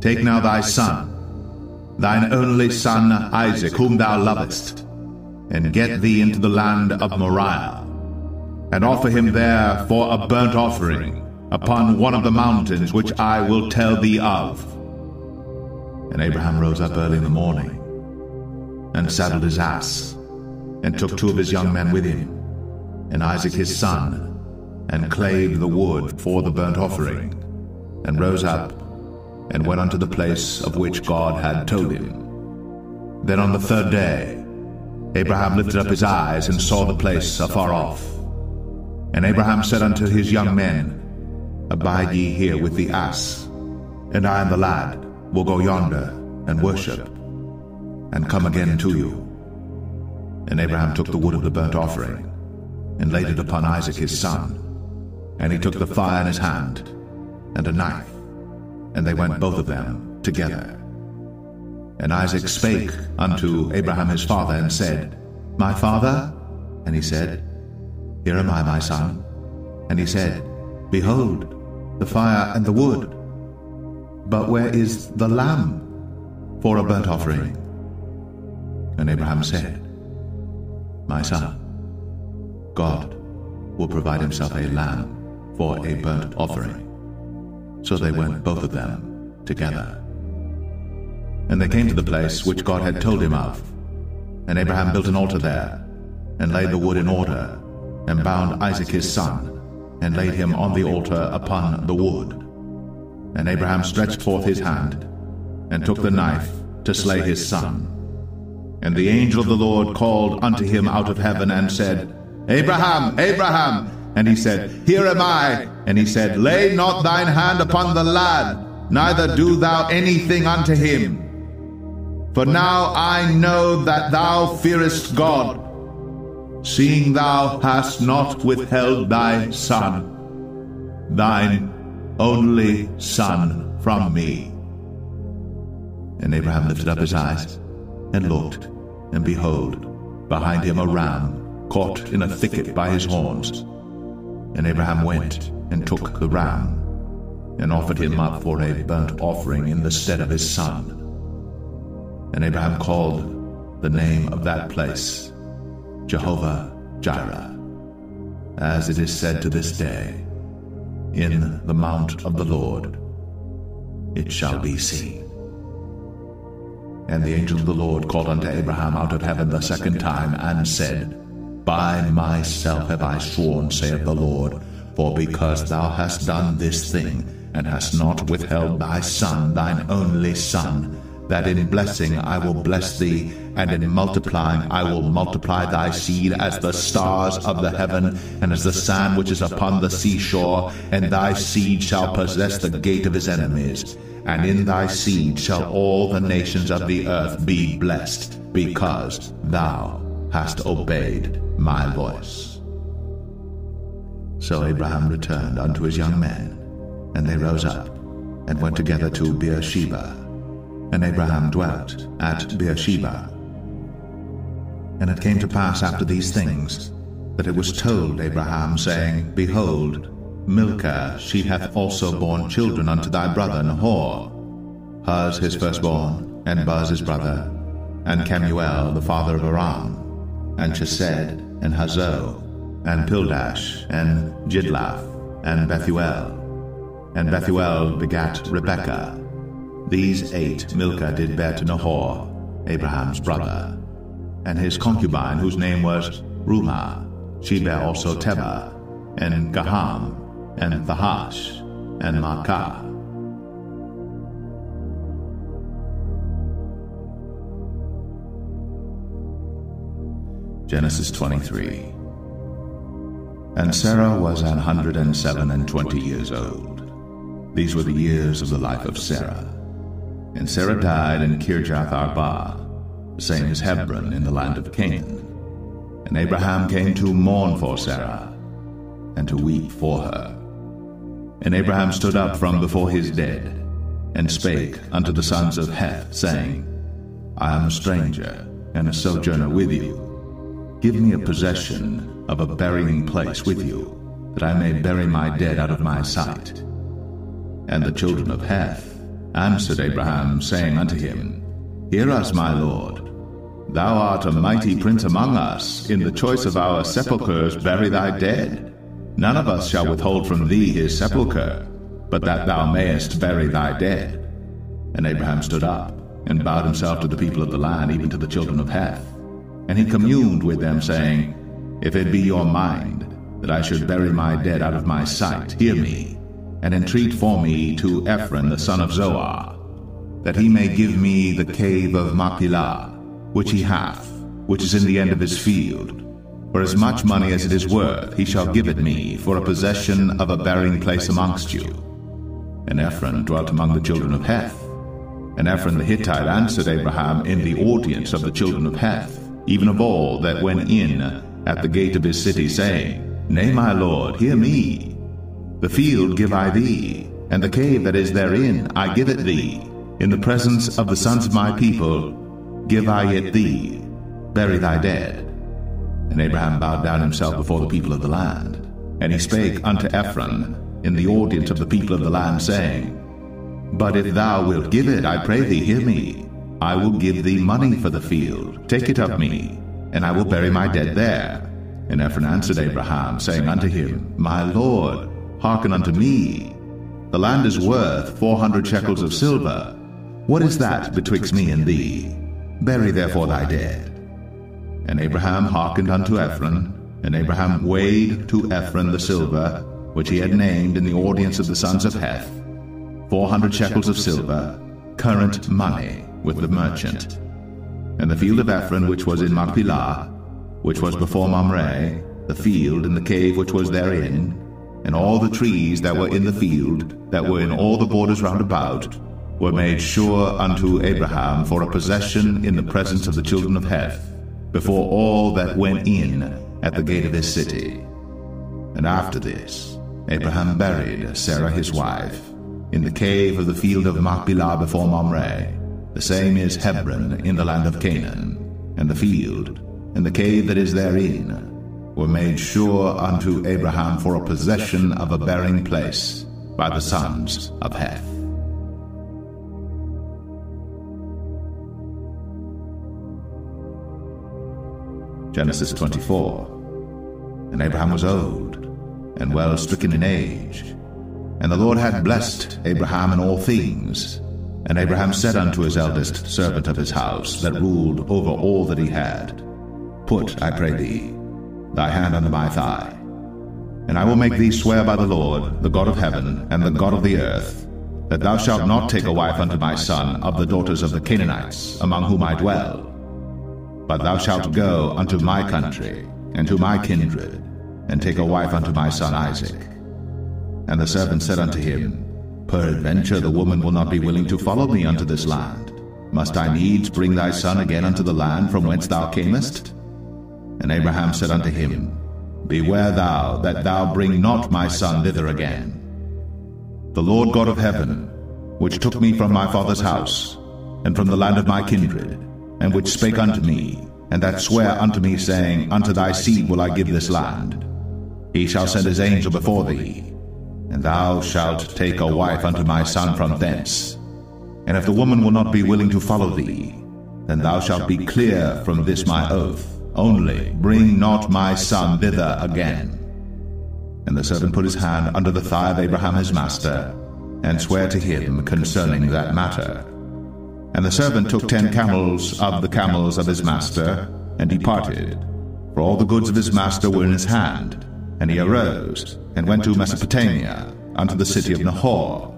Take now thy son, thine only son Isaac, whom thou lovest, and get thee into the land of Moriah, and offer him there for a burnt offering upon one of the mountains which I will tell thee of. And Abraham rose up early in the morning, and saddled his ass, and took two of his young men with him, and Isaac his son, and clave the wood for the burnt offering, and rose up and went unto the place of which God had told him. Then on the third day, Abraham lifted up his eyes and saw the place afar off. And Abraham said unto his young men, Abide ye here with the ass, and I and the lad will go yonder and worship, and come again to you. And Abraham took the wood of the burnt offering, and laid it upon Isaac his son. And he took the fire in his hand, and a knife, and they went both of them together. And Isaac spake unto Abraham his father, and said, My father? And he said, Here am I, my son. And he said, Behold, the fire and the wood. But where is the lamb for a burnt offering? And Abraham said, My son, God will provide himself a lamb for a burnt offering. So they went both of them together. And they came to the place which God had told him of. And Abraham built an altar there, and laid the wood in order, and bound Isaac his son, and laid him on the altar upon the wood. And Abraham stretched forth his hand, and took the knife to slay his son. And the angel of the Lord called unto him out of heaven, and said, Abraham, Abraham! And he said, Here am I. And he said, Lay not thine hand upon the lad, neither do thou anything unto him. For now I know that thou fearest God, seeing thou hast not withheld thy son, thine only son, from me. And Abraham lifted up his eyes, and looked, and behold, behind him a ram caught in a thicket by his horns. And Abraham went and took the ram, and offered him up for a burnt offering in the stead of his son. And Abraham called the name of that place Jehovah Jireh, as it is said to this day, In the mount of the Lord it shall be seen. And the angel of the Lord called unto Abraham out of heaven the second time, and said, by myself have I sworn, saith the Lord, for because thou hast done this thing, and hast not withheld thy son, thine only son, that in blessing I will bless thee, and in multiplying I will multiply thy seed as the stars of the heaven, and as the sand which is upon the seashore, and thy seed shall possess the gate of his enemies. And in thy seed shall all the nations of the earth be blessed, because thou hast obeyed my voice. So Abraham returned unto his young men, and they rose up, and went together to Beersheba and Abraham dwelt at Beersheba. And it came to pass after these things that it was told Abraham, saying, Behold, Milcah, she hath also borne children unto thy brother Nahor, Huz his firstborn, and Buz his brother, and Kemuel the father of Aram, and Chesed, and Hazo, and Pildash, and Jidlaph, and Bethuel. And Bethuel begat Rebekah, these eight Milcah did bear to Nahor, Abraham's brother, and his concubine, whose name was Reumah. She bare also Teba, and Gaham, and Thahash, and Maacah. Genesis 23 And Sarah was an hundred and seven and twenty years old. These were the years of the life of Sarah. And Sarah died in Kirjath Arba, the same as Hebron in the land of Canaan. And Abraham came to mourn for Sarah, and to weep for her. And Abraham stood up from before his dead, and spake unto the sons of Heth, saying, I am a stranger, and a sojourner with you. Give me a possession of a burying place with you, that I may bury my dead out of my sight. And the children of Heth answered Abraham, saying unto him, Hear us, my Lord. Thou art a mighty prince among us. In the choice of our sepulchres bury thy dead. None of us shall withhold from thee his sepulchre, but that thou mayest bury thy dead. And Abraham stood up, and bowed himself to the people of the land, even to the children of Heth. And he communed with them, saying, If it be your mind that I should bury my dead out of my sight, hear me and entreat for me to Ephron the son of Zohar, that he may give me the cave of Machpelah, which he hath, which is in the end of his field. For as much money as it is worth, he shall give it me for a possession of a burying place amongst you. And Ephron dwelt among the children of Heth. And Ephron the Hittite answered Abraham in the audience of the children of Heth, even of all that went in at the gate of his city, saying, Nay, my lord, hear me. The field give I thee, and the cave that is therein I give it thee. In the presence of the sons of my people give I it thee. Bury thy dead. And Abraham bowed down himself before the people of the land. And he spake unto Ephron in the audience of the people of the land, saying, But if thou wilt give it, I pray thee, hear me. I will give thee money for the field. Take it of me, and I will bury my dead there. And Ephron answered Abraham, saying unto him, My lord, Hearken unto me. The land is worth four hundred shekels of silver. What is that betwixt me and thee? Bury therefore thy dead. And Abraham hearkened unto Ephron, and Abraham weighed to Ephron the silver, which he had named in the audience of the sons of Heth, four hundred shekels of silver, current money, with the merchant. And the field of Ephron which was in Machpelah, which was before Mamre, the field and the cave which was therein, and all the trees that were in the field, that were in all the borders round about, were made sure unto Abraham for a possession in the presence of the children of Heth, before all that went in at the gate of his city. And after this, Abraham buried Sarah his wife in the cave of the field of Machpelah before Mamre. The same is Hebron in the land of Canaan, and the field, and the cave that is therein, were made sure unto Abraham for a possession of a burying place by the sons of Heth. Genesis 24 And Abraham was old, and well stricken in age. And the Lord had blessed Abraham in all things. And Abraham said unto his eldest servant of his house, that ruled over all that he had, Put, I pray thee, thy hand under my thigh. And I will make thee swear by the Lord, the God of heaven, and the God of the earth, that thou shalt not take a wife unto my son of the daughters of the Canaanites, among whom I dwell. But thou shalt go unto my country, and to my kindred, and take a wife unto my son Isaac. And the servant said unto him, Peradventure the woman will not be willing to follow me unto this land. Must I needs bring thy son again unto the land from whence thou camest? And Abraham said unto him, Beware thou that thou bring not my son thither again. The Lord God of heaven, which took me from my father's house, and from the land of my kindred, and which spake unto me, and that sware unto me, saying, Unto thy seed will I give this land. He shall send his angel before thee, and thou shalt take a wife unto my son from thence. And if the woman will not be willing to follow thee, then thou shalt be clear from this my oath. Only bring not my son thither again. And the servant put his hand under the thigh of Abraham his master, and sware to him concerning that matter. And the servant took ten camels of the camels of his master, and departed. For all the goods of his master were in his hand. And he arose, and went to Mesopotamia, unto the city of Nahor.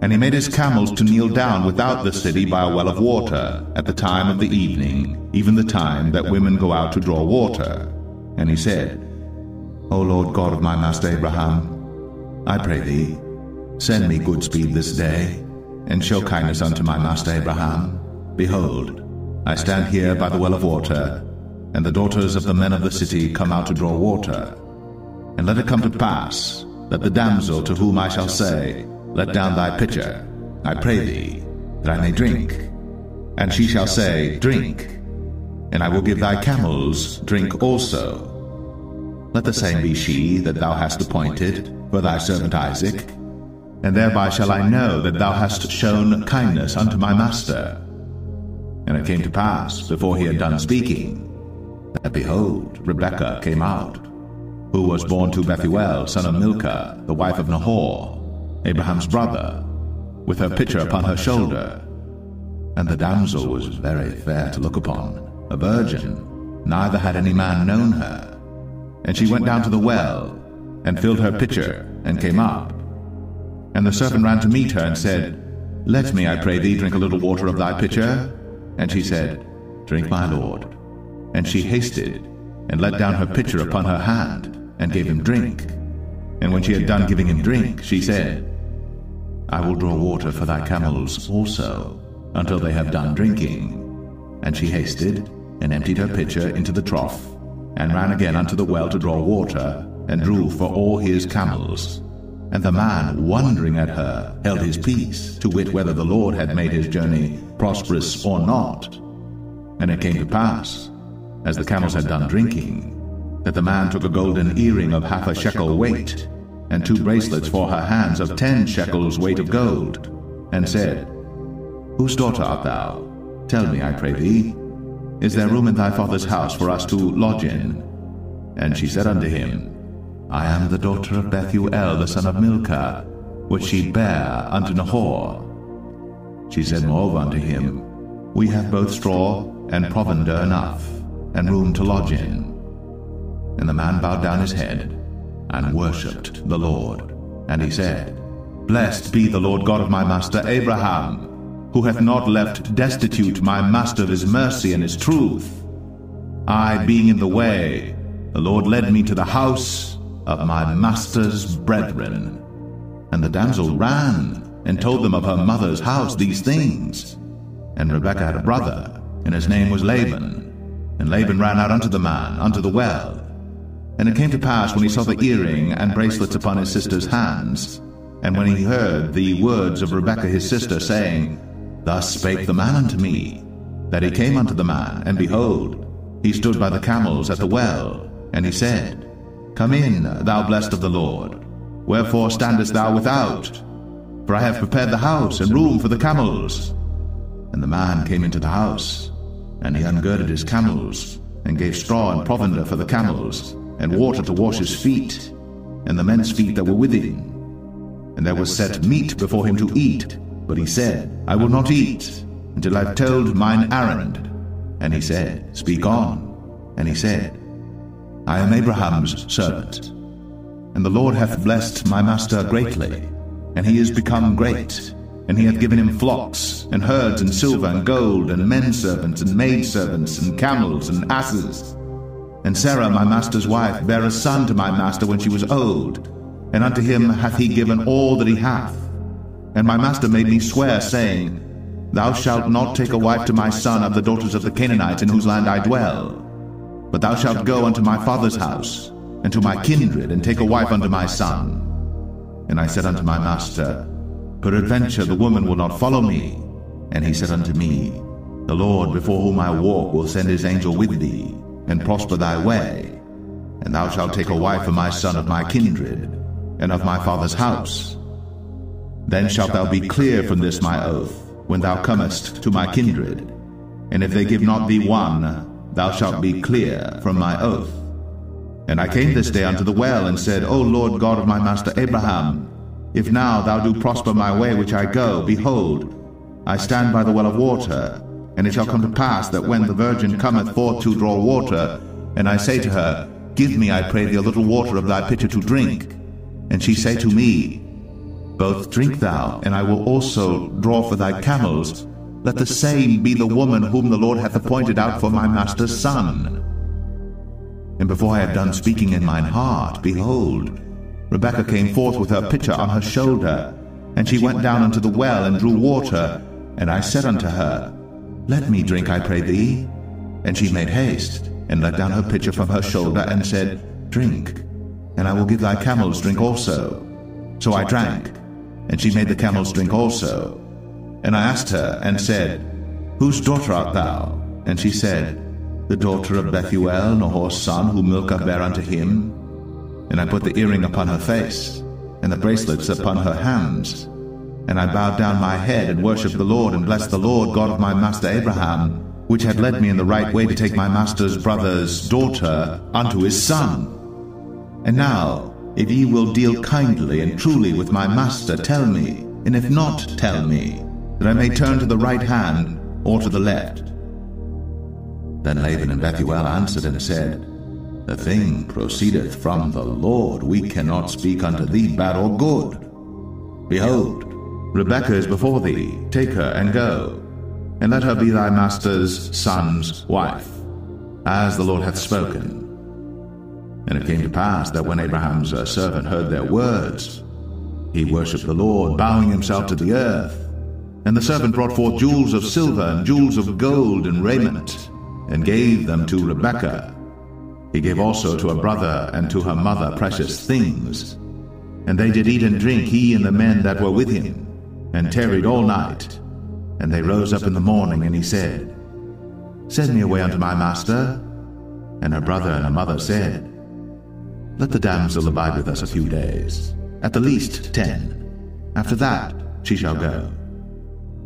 And he made his camels to kneel down without the city by a well of water, at the time of the evening, even the time that women go out to draw water. And he said, O Lord God of my master Abraham, I pray thee, send me good speed this day, and show kindness unto my master Abraham. Behold, I stand here by the well of water, and the daughters of the men of the city come out to draw water. And let it come to pass that the damsel to whom I shall say, Let down thy pitcher, I pray thee, that I may drink. And she shall say, Drink, and I will give thy camels drink also. Let the same be she that thou hast appointed for thy servant Isaac, and thereby shall I know that thou hast shown kindness unto my master. And it came to pass, before he had done speaking, that behold, Rebekah came out, who was born to Bethuel, son of Milcah, the wife of Nahor, Abraham's brother, with her pitcher upon her shoulder. And the damsel was very fair to look upon, a virgin, neither had any man known her. And she went down to the well, and filled her pitcher, and came up. And the servant ran to meet her, and said, Let me, I pray thee, drink a little water of thy pitcher. And she said, Drink, my lord. And she hasted, and let down her pitcher upon her hand, and gave him drink. And when she had done giving him drink, she said, I will draw water for thy camels also, until they have done drinking. And she hasted, and emptied her pitcher into the trough, and ran again unto the well to draw water, and drew for all his camels. And the man, wondering at her, held his peace, to wit whether the Lord had made his journey prosperous or not. And it came to pass, as the camels had done drinking, that the man took a golden earring of half a shekel weight, and two bracelets for her hands of ten shekels weight of gold, and said, Whose daughter art thou? Tell me, I pray thee. Is there room in thy father's house for us to lodge in? And she said unto him, I am the daughter of Bethuel the son of Milcah, which she bare unto Nahor. She said moreover unto him, We have both straw and provender enough, and room to lodge in. And the man bowed down his head, and worshipped the Lord. And he said, Blessed be the Lord God of my master Abraham, who hath not left destitute my master of his mercy and his truth. I being in the way, the Lord led me to the house of my master's brethren. And the damsel ran and told them of her mother's house these things. And Rebekah had a brother, and his name was Laban. And Laban ran out unto the man, unto the well. And it came to pass when he saw the earring and bracelets upon his sister's hands, and when he heard the words of Rebekah his sister, saying, Thus spake the man unto me, that he came unto the man, and behold, he stood by the camels at the well, and he said, Come in, thou blessed of the Lord. Wherefore standest thou without? For I have prepared the house and room for the camels. And the man came into the house, and he ungirded his camels, and gave straw and provender for the camels, and water to wash his feet, and the men's feet that were with him. And there was set meat before him to eat, but he said, I will not eat until I've told mine errand. And he said, Speak on. And he said, I am Abraham's servant. And the Lord hath blessed my master greatly, and he is become great. And he hath given him flocks, and herds, and silver, and gold, and men servants, and maid servants, and camels, and asses. And Sarah, my master's wife, bare a son to my master when she was old, and unto him hath he given all that he hath. And my master made me swear, saying, Thou shalt not take a wife to my son of the daughters of the Canaanites in whose land I dwell, but thou shalt go unto my father's house, and to my kindred, and take a wife unto my son. And I said unto my master, Peradventure the woman will not follow me. And he said unto me, The Lord before whom I walk will send his angel with thee, and prosper thy way. And thou shalt take a wife for my son of my kindred, and of my father's house. Then shalt thou be clear from this my oath, when thou comest to my kindred. And if they give not thee one, thou shalt be clear from my oath. And I came this day unto the well, and said, O Lord God of my master Abraham, if now thou do prosper my way which I go, behold, I stand by the well of water, and it shall come to pass that when the virgin cometh forth to draw water, and I say to her, Give me, I pray thee, a little water of thy pitcher to drink, and she say to me, Both drink thou, and I will also draw for thy camels. Let the same be the woman whom the Lord hath appointed out for my master's son. And before I had done speaking in mine heart, behold, Rebekah came forth with her pitcher on her shoulder, and she went down unto the well and drew water. And I said unto her, Let me drink, I pray thee. And she made haste, and let down her pitcher from her shoulder, and said, Drink, and I will give thy camels drink also. So I drank, and she made the camels drink also. And I asked her, and said, Whose daughter art thou? And she said, The daughter of Bethuel, Nahor's son, whom Milcah bare unto him. And I put the earring upon her face, and the bracelets upon her hands. And I bowed down my head and worshipped the Lord, and blessed the Lord God of my master Abraham, which had led me in the right way to take my master's brother's daughter unto his son. And now, if ye will deal kindly and truly with my master, tell me, and if not, tell me, that I may turn to the right hand or to the left. Then Laban and Bethuel answered and said, the thing proceedeth from the Lord. We cannot speak unto thee bad or good. Behold, Rebekah is before thee. Take her and go, and let her be thy master's son's wife, as the Lord hath spoken. And it came to pass that when Abraham's servant heard their words, he worshipped the Lord, bowing himself to the earth. And the servant brought forth jewels of silver and jewels of gold and raiment, and gave them to Rebekah. He gave also to her brother and to her mother precious things. And they did eat and drink, he and the men that were with him, and tarried all night. And they rose up in the morning, and he said, Send me away unto my master. And her brother and her mother said, Let the damsel abide with us a few days, at the least ten. After that she shall go.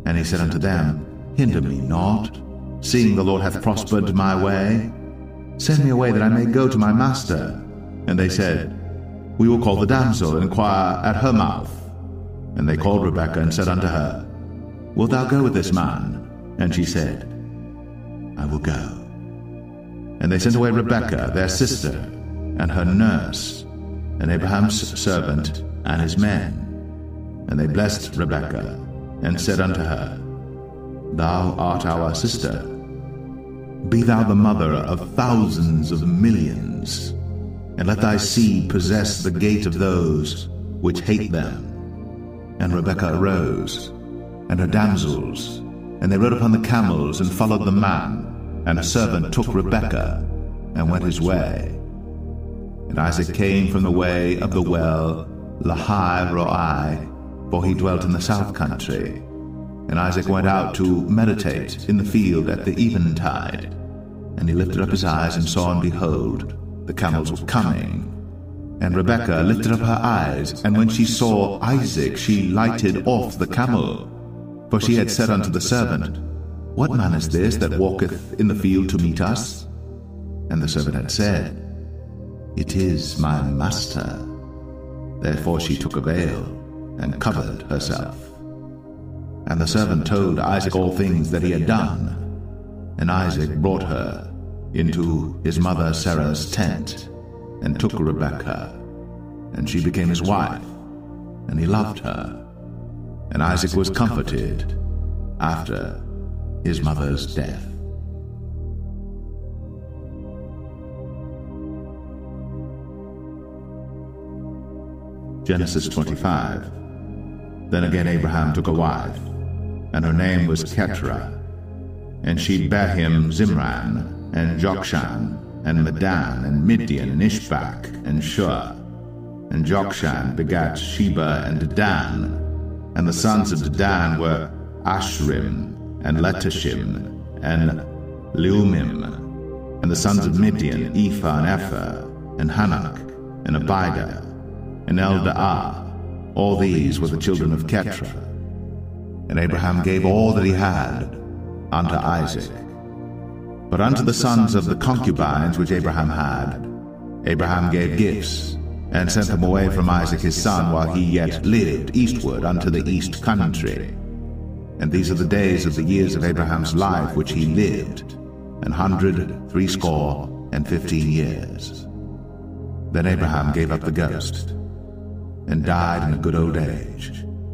And he said unto them, Hinder me not, seeing the Lord hath prospered my way, Send me away that I may go to my master. And they said, We will call the damsel and inquire at her mouth. And they called Rebekah and said unto her, Wilt thou go with this man? And she said, I will go. And they sent away Rebekah, their sister, and her nurse, and Abraham's servant, and his men. And they blessed Rebekah, and said unto her, Thou art our sister. Be thou the mother of thousands of millions, and let thy seed possess the gate of those which hate them. And Rebekah arose, and her damsels, and they rode upon the camels and followed the man. And a servant took Rebekah and went his way. And Isaac came from the way of the well Lahai Roi, for he dwelt in the south country. And Isaac went out to meditate in the field at the eventide. And he lifted up his eyes and saw, and behold, the camels were coming. And Rebekah lifted up her eyes, and when she saw Isaac, she lighted off the camel. For she had said unto the servant, What man is this that walketh in the field to meet us? And the servant had said, It is my master. Therefore she took a veil and covered herself. And the servant told Isaac all things that he had done. And Isaac brought her into his mother Sarah's tent, and took Rebekah, and she became his wife. and he loved her. And Isaac was comforted after his mother's death. Genesis 25. Then again Abraham took a wife, and her name was Keturah. And she bare him Zimran, and Jokshan, and Medan, and Midian, and Ishbak, and Shuah. And Jokshan begat Sheba and Dedan. And the sons of Dedan were Asshurim, and Letushim, and Leummim. And the sons of Midian, Ephah and Epher, and Hanoch, and Abida, and Eldaah. All these were the children of Keturah. And Abraham gave all that he had unto Isaac. But unto the sons of the concubines which Abraham had, Abraham gave gifts, and sent them away from Isaac his son while he yet lived eastward unto the east country. And these are the days of the years of Abraham's life which he lived, an hundred threescore and fifteen years. Then Abraham gave up the ghost, and died in a good old age,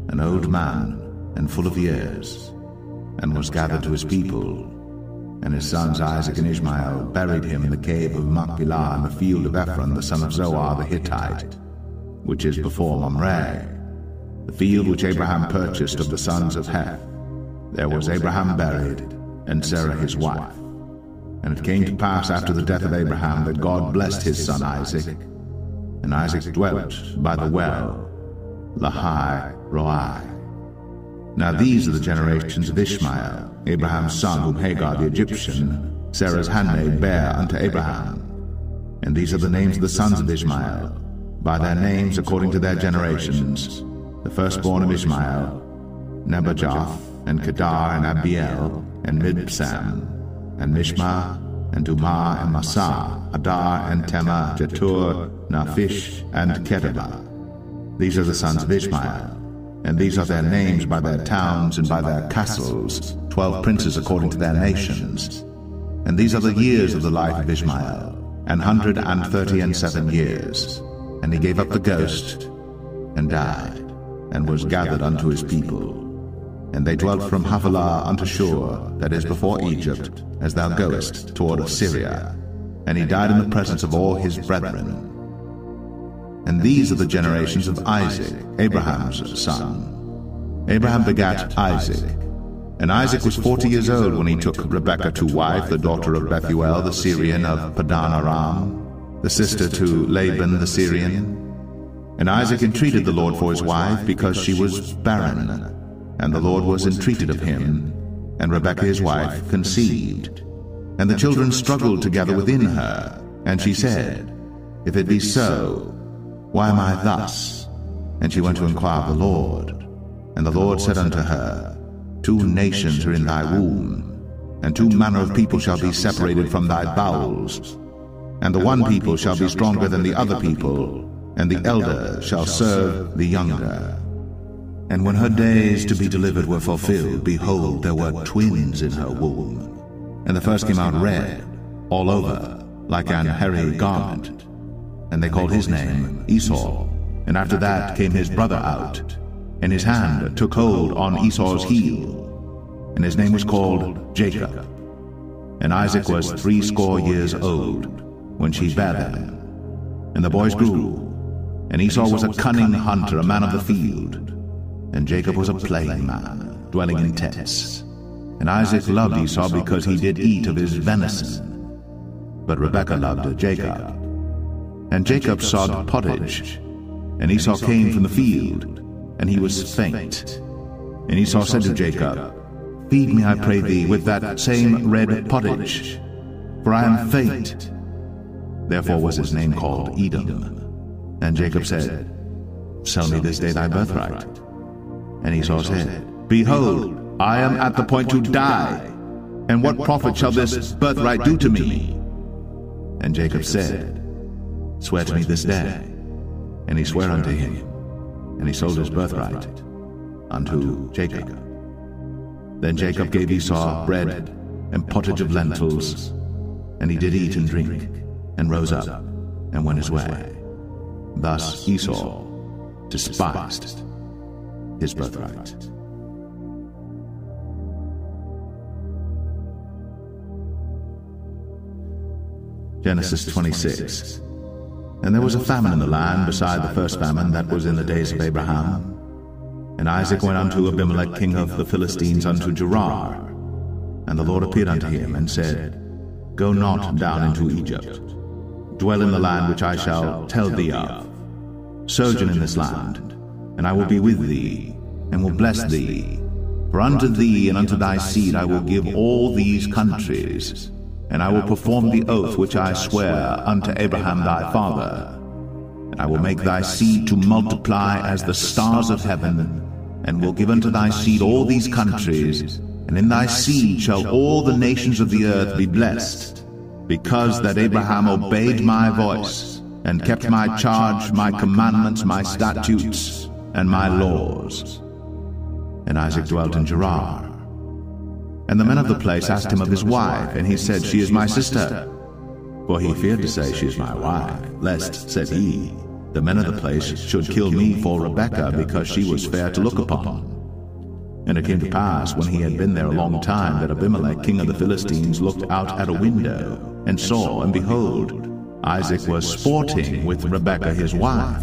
an old man and full of years, and was gathered to his people and his sons Isaac and Ishmael buried him in the cave of Machpelah in the field of Ephron the son of Zohar the Hittite, which is before Mamre, the field which Abraham purchased of the sons of Heth. There was Abraham buried, and Sarah his wife. And it came to pass after the death of Abraham that God blessed his son Isaac, and Isaac dwelt by the well, Lahai Roi. Now these are the generations of Ishmael, Abraham's son, whom Hagar the Egyptian, Sarah's handmaid, bare unto Abraham. And these are the names of the sons of Ishmael, by their names according to their generations. The firstborn of Ishmael, Nebajoth, and Kedar, and Adbeel, and Mibsam, and Mishma, and Dumah, and Massa, Hadar, and Tema, Jetur, Naphish, and Kedemah. These are the sons of Ishmael and these are their names by their towns and by their castles, twelve princes according to their nations. And these are the years of the life of Ishmael, an hundred and thirty and seven years. And he gave up the ghost, and died, and was gathered unto his people. And they dwelt from Havilah unto Shur, that is before Egypt, as thou goest toward Assyria. And he died in the presence of all his brethren. And these are the generations of Isaac, Abraham's son. Abraham begat Isaac. And Isaac was forty years old when he took Rebekah to wife, the daughter of Bethuel the Syrian of Padan Aram, the sister to Laban the Syrian. And Isaac entreated the Lord for his wife, because she was barren. And the Lord was entreated of him, and Rebekah his wife conceived. And the children struggled together within her, and she said, If it be so, why am I thus? And she went to inquire of the Lord. And the Lord said unto her, Two nations are in thy womb, and two manner of people shall be separated from thy bowels. And the one people shall be stronger than the other people, and the elder shall serve the younger. And when her days to be delivered were fulfilled, behold, there were twins in her womb. And the first came out red, all over, like an hairy garment and they called his name Esau. And after that came his brother out, and his hand took hold on Esau's heel, and his name was called Jacob. And Isaac was threescore years old when she bare them. And the boys grew, and Esau was a cunning hunter, a man of the field, and Jacob was a plain man, dwelling in tents. And Isaac loved Esau because he did eat of his venison, but Rebekah loved Jacob. And Jacob sawed pottage. And Esau came from the field, and he was faint. And Esau said to Jacob, Feed me, I pray thee, with that same red pottage, for I am faint. Therefore was his name called Edom. And Jacob said, Sell me this day thy birthright. And Esau said, Behold, I am at the point to die, and what profit shall this birthright do to me? And Jacob said, Swear to me this day. And he sware unto him, and he sold his birthright unto Jacob. Then Jacob gave Esau bread and pottage of lentils, and he did eat and drink, and rose up, and went his way. Thus Esau despised his birthright. Genesis 26. And there was a famine in the land beside the first famine that was in the days of Abraham. And Isaac went unto Abimelech king of the Philistines unto Gerar. And the Lord appeared unto him and said, Go not down into Egypt. Dwell in the land which I shall tell thee of. Sojourn in this land, and I will be with thee, and will bless thee. For unto thee and unto thy seed I will give all these countries, and I will perform the oath which I swear unto Abraham thy father. And I will make thy seed to multiply as the stars of heaven, and will give unto thy seed all these countries, and in thy seed shall all the nations of the earth be blessed, because that Abraham obeyed my voice, and kept my charge, my commandments, my statutes, and my laws. And Isaac dwelt in Gerar. And the men of the place asked him of his wife, and he said, She is my sister. For he feared to say, She is my wife, lest, said he, the men of the place should kill me for Rebekah, because she was fair to look upon. And it came to pass, when he had been there a long time, that Abimelech, king of the Philistines, looked out at a window, and saw, and behold, Isaac was sporting with Rebekah his wife.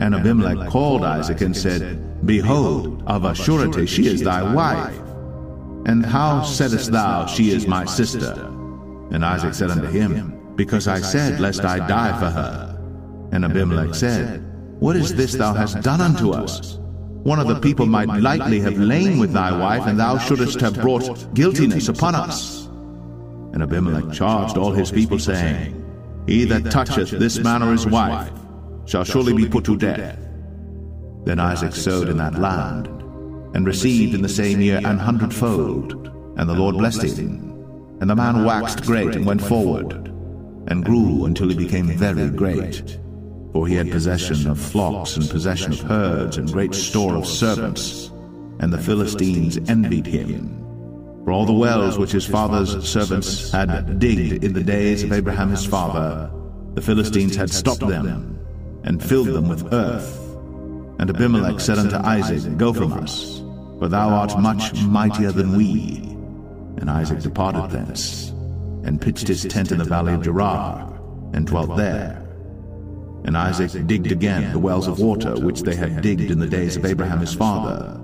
And Abimelech called Isaac and said, Behold, of a surety she is thy wife. And how saidst thou, She is my sister? And Isaac said unto him, Because I said, Lest I die for her. And Abimelech said, What is this thou hast done unto us? One of the people might lightly have lain with thy wife, and thou shouldest have brought guiltiness upon us. And Abimelech charged all his people, saying, He that toucheth this man or his wife shall surely be put to death. Then Isaac sowed in that land, and received in the same year an hundredfold, and the Lord blessed him. And the man waxed great and went forward, and grew until he became very great. For he had possession of flocks and possession of herds and great store of servants. And the Philistines envied him. For all the wells which his father's servants had digged in the days of Abraham his father, the Philistines had stopped them, and filled them with earth. And Abimelech said unto Isaac, Go from us, for thou art much mightier than we. And Isaac departed thence, and pitched his tent in the valley of Gerar, and dwelt there. And Isaac digged again the wells of water which they had digged in the days of Abraham his father.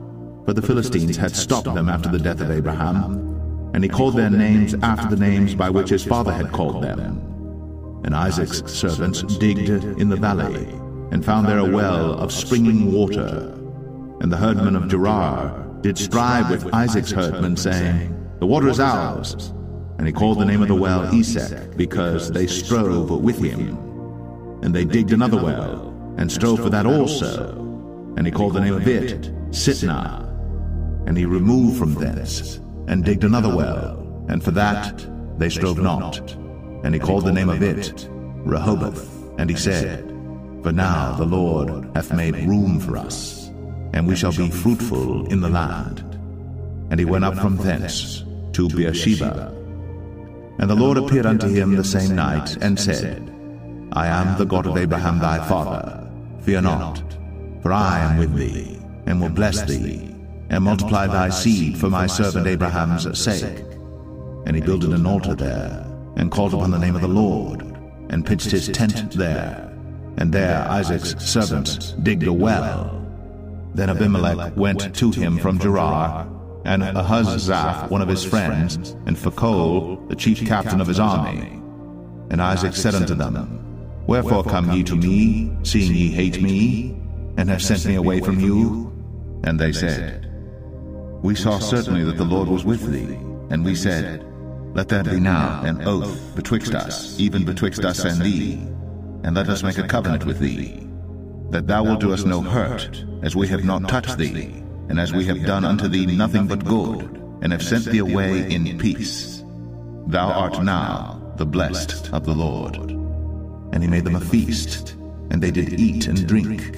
For the Philistines had stopped them after the death of Abraham, and he called their names after the names by which his father had called them. And Isaac's servants digged in the valley, and found there a well of springing water. And the herdmen of Gerar did strive with Isaac's herdmen, saying, The water is ours. And he called the name of the well Esek, because they strove with him. And they digged another well, and strove for that also. And he called the name of it Sitnah. And he removed from thence, and digged another well, and for that they strove not. And he called the name of it Rehoboth. And he said, For now the Lord hath made room for us, and we shall be fruitful in the land. And he went up from thence to Beersheba. And the Lord appeared unto him the same night, and said, I am the God of Abraham thy father. Fear not, for I am with thee, and will bless thee, and multiply thy seed for my servant Abraham's sake. And he builded an altar there, and called upon the name of the Lord, and pitched his tent there. And there Isaac's servants digged a well. Then Abimelech went to him from Gerar, and Ahuzzath, one of his friends, and Phicol, the chief captain of his army. And Isaac said unto them, Wherefore come ye to me, seeing ye hate me, and have sent me away from you? And they said, We saw certainly that the Lord was with thee, and we said, Let there be now an oath betwixt us, even betwixt us and thee, and let us make a covenant with thee, that thou wilt do us no hurt, as we have not touched thee, and as we have done unto thee nothing but good, and have sent thee away in peace. Thou art now the blessed of the Lord. And he made them a feast, and they did eat and drink.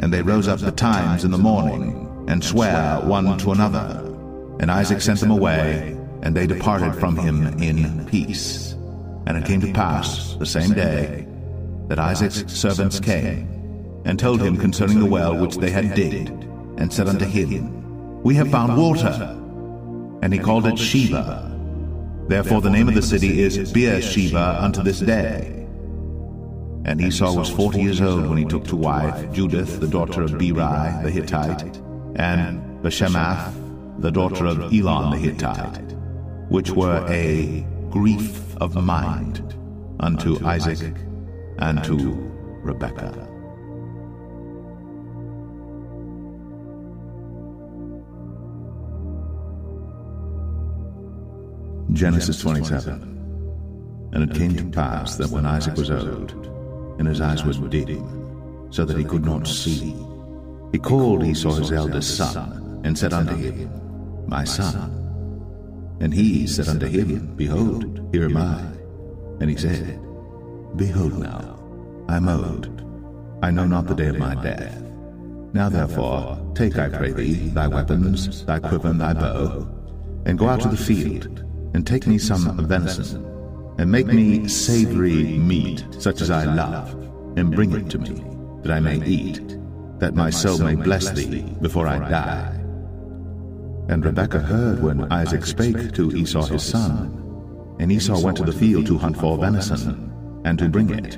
And they rose up betimes in the morning, and sware one to another. And Isaac sent them away, and they departed from him in peace. And it came to pass the same day that Isaac's servants came, and told him concerning the well which they had digged. and said unto him, We have found water. And he called it Shebah. Therefore the name of the city is Beersheba unto this day. And Esau was forty years old when he took to wife Judith, the daughter of Beeri the Hittite, and Bashemath, the daughter of Elon the Hittite, which were a grief of mind unto Isaac and to Rebekah. Genesis 27 And it came to pass that when Isaac was old, and his eyes were dim, so that he could not see, he called Esau his eldest son, and said unto him, My son. And he said unto him, Behold, here am I. And he said, Behold now, I am old, I know not the day of my death. Now therefore, take, I pray thee, thy weapons, thy quiver, and thy bow, and go out to the field, and take me some venison, and make me savory meat, such as I love, and bring it to me, that I may eat, that my soul may bless thee before I die. And Rebekah heard when Isaac spake to Esau his son. And Esau went to the field to hunt for venison, and to bring it.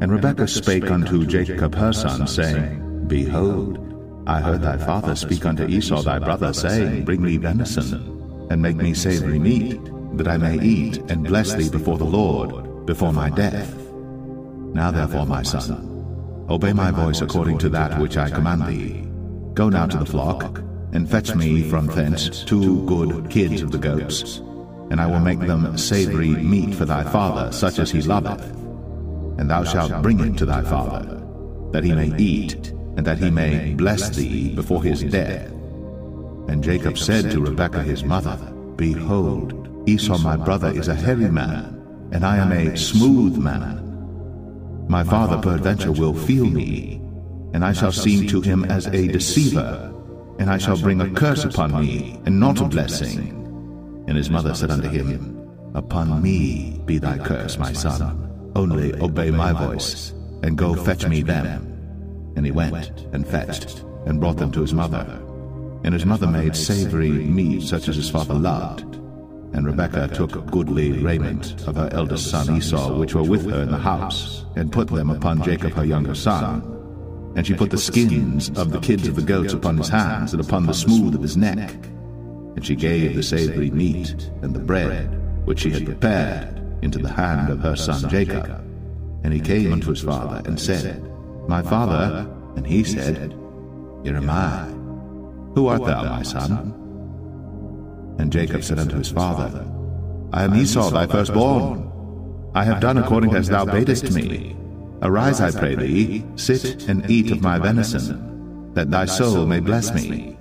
And Rebekah spake unto Jacob her son, saying, Behold, I heard thy father speak unto Esau thy brother, saying, Bring me venison, and make me savory meat, that I may eat and bless thee before the Lord, before my death. Now therefore, my son, Obey my voice according to that which I command thee. Go now to the flock, and fetch me from thence two good kids of the goats, and I will make them savory meat for thy father, such as he loveth. And thou shalt bring it to thy father, that he may eat, and that he may bless thee before his death. And Jacob said to Rebekah his mother, Behold, Esau my brother is a hairy man, and I am a smooth man. My father peradventure will feel me, and I shall seem to him as a deceiver, and I shall bring a curse upon me, and not a blessing. And his mother said unto him, Upon me be thy curse, my son. Only obey my voice, and go fetch me them. And he went, and fetched, and brought them to his mother. And his mother made savory meat such as his father loved. And Rebekah took goodly raiment of her eldest son Esau, which were with her in the house, and put them upon Jacob her younger son. And she put the skins of the kids of the goats upon his hands, and upon the smooth of his neck. And she gave the savory meat and the bread, which she had prepared, into the hand of her son Jacob. And he came unto his father, and said, My father. And he said, Here am I. Who art thou, my son? And Jacob said unto his father, I am Esau thy firstborn. I have done according as thou badest me. Arise, I pray thee, sit and eat of my venison, that thy soul may bless me.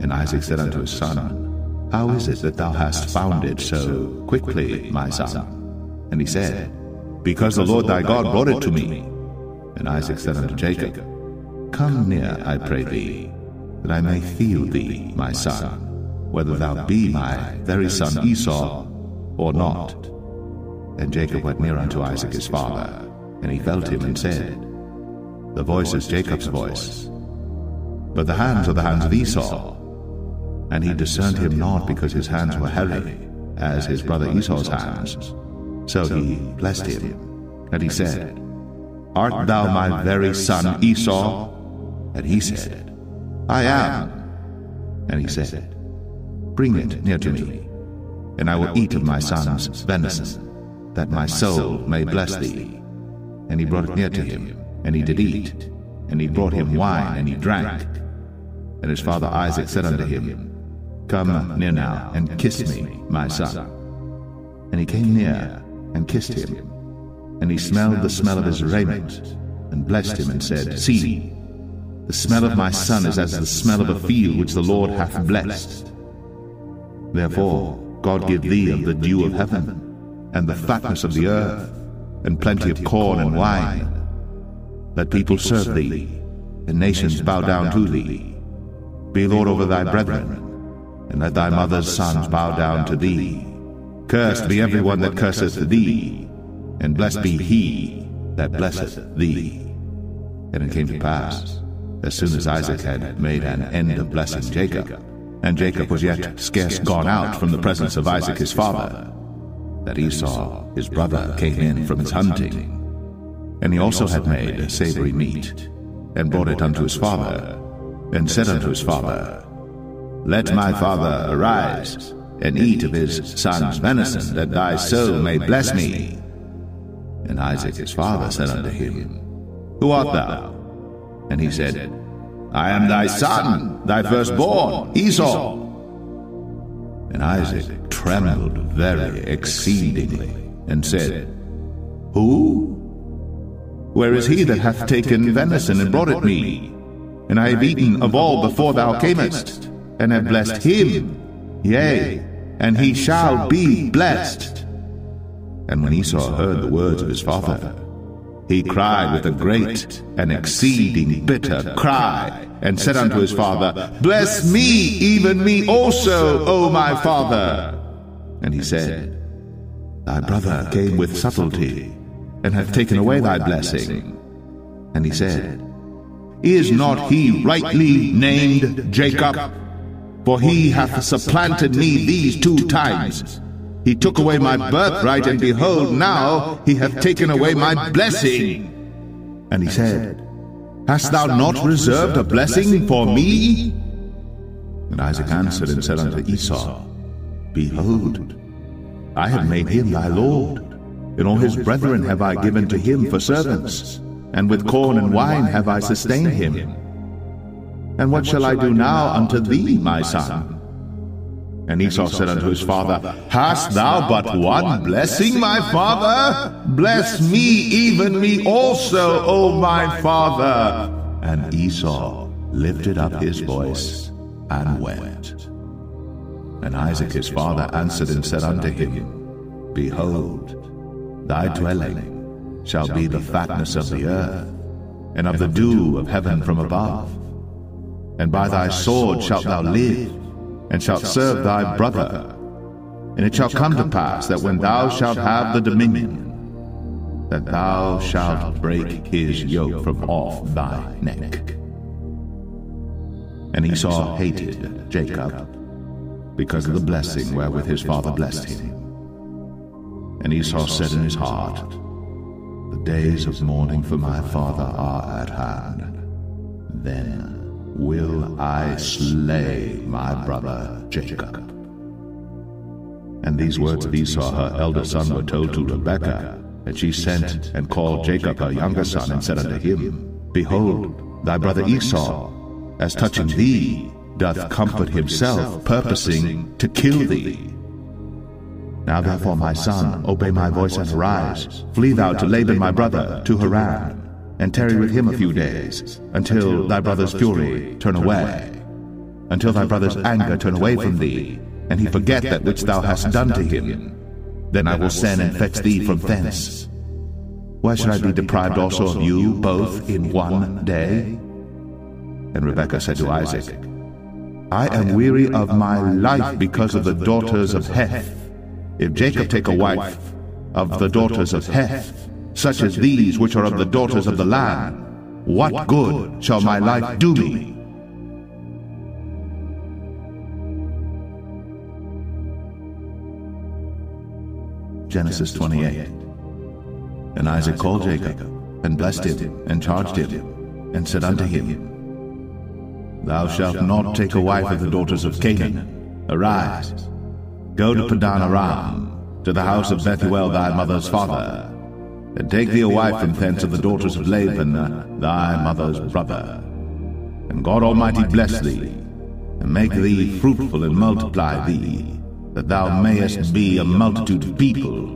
And Isaac said unto his son, How is it that thou hast found it so quickly, my son? And he said, Because the Lord thy God brought it to me. And Isaac said unto Jacob, Come near, I pray thee, that I may feel thee, my son whether thou be my very son Esau or not. And Jacob went near unto Isaac his father, and he felt him and said, The voice is Jacob's voice, but the hands are the hands of Esau. And he discerned him not because his hands were hairy, as his brother Esau's hands. So he blessed him, and he said, Art thou my very son Esau? And he said, I am. And he said, Bring it near to me, and I will eat of my son's venison, that my soul may bless thee. And he brought it near to him, and he did eat, and he brought him wine, and he drank. And his father Isaac said unto him, Come near now, and kiss me, my son. And he came near, and kissed him. And he smelled the smell of his raiment, and blessed him, and said, See, the smell of my son is as the smell of a field which the Lord hath blessed. Therefore, God give thee of the dew of heaven, and the fatness of the earth, and plenty of corn and wine. Let people serve thee, and nations bow down to thee. Be Lord over thy brethren, and let thy mother's sons bow down to thee. Cursed be every one that curseth thee, and blessed be he that blesseth thee. And it came to pass, as soon as Isaac had made an end of blessing Jacob, and Jacob was yet scarce gone out from the presence of Isaac his father, that Esau his brother came in from his hunting. And he also had made savory meat, and brought it unto his father, and said unto his father, Let my father arise, and eat of his son's venison, that thy soul may bless me. And Isaac his father said unto him, Who art thou? And he said, I am thy son, thy firstborn, Esau. And Isaac trembled very exceedingly, and said, Who? Where is he that hath taken venison and brought it me? And I have eaten of all before thou camest, and have blessed him, yea, and he shall be blessed. And when Esau heard the words of his father, he cried with a great and exceeding bitter cry, and said unto his father, Bless me, even me also, O my father. And he said, Thy brother came with subtlety, and hath taken away thy blessing. And he said, Is not he rightly named Jacob? For he hath supplanted me these two times. He took away my birthright, and behold, now he hath taken away my blessing. And he said, Hast thou not reserved a blessing for me? And Isaac answered and said unto Esau, Behold, I have made him thy lord, and all his brethren have I given to him for servants, and with corn and wine have I sustained him. And what shall I do now unto thee, my son? And Esau said unto his father, Hast thou but one blessing, my father? Bless me, even me also, O my father. And Esau lifted up his voice and wept. And Isaac his father answered and said unto him, Behold, thy dwelling shall be the fatness of the earth, and of the dew of heaven from above. And by thy sword shalt thou live, and shalt serve thy brother. And it shall come to pass that when thou shalt have the dominion, that thou shalt break his yoke from off thy neck. And Esau hated Jacob because of the blessing wherewith his father blessed him. And Esau said in his heart, The days of mourning for my father are at hand. Then will I slay my brother Jacob. And these words of Esau, her elder son, were told to Rebekah, and she sent and called Jacob her younger son, and said unto him, Behold, thy brother Esau, as touching thee, doth comfort himself, purposing to kill thee. Now therefore, my son, obey my voice and arise. Flee thou to Laban my brother, to Haran and tarry with him a few days, until thy brother's fury turn away, until thy brother's anger turn away from thee, and he forget that which thou hast done to him. Then I will send and fetch thee from thence. Why should I be deprived also of you both in one day? And Rebekah said to Isaac, I am weary of my life because of the daughters of Heth. If Jacob take a wife of the daughters of Heth, such as these which are of the daughters of the land, what good shall my life do me? Genesis 28 And Isaac called Jacob, and blessed him, and charged him, and said unto him, Thou shalt not take a wife of the daughters of Canaan. Arise, go to Padan Aram, to the house of Bethuel thy mother's father, and take thee a wife from thence of the daughters of Laban, uh, thy mother's brother. And God Almighty bless thee, and make thee fruitful and multiply thee, that thou mayest be a multitude of people,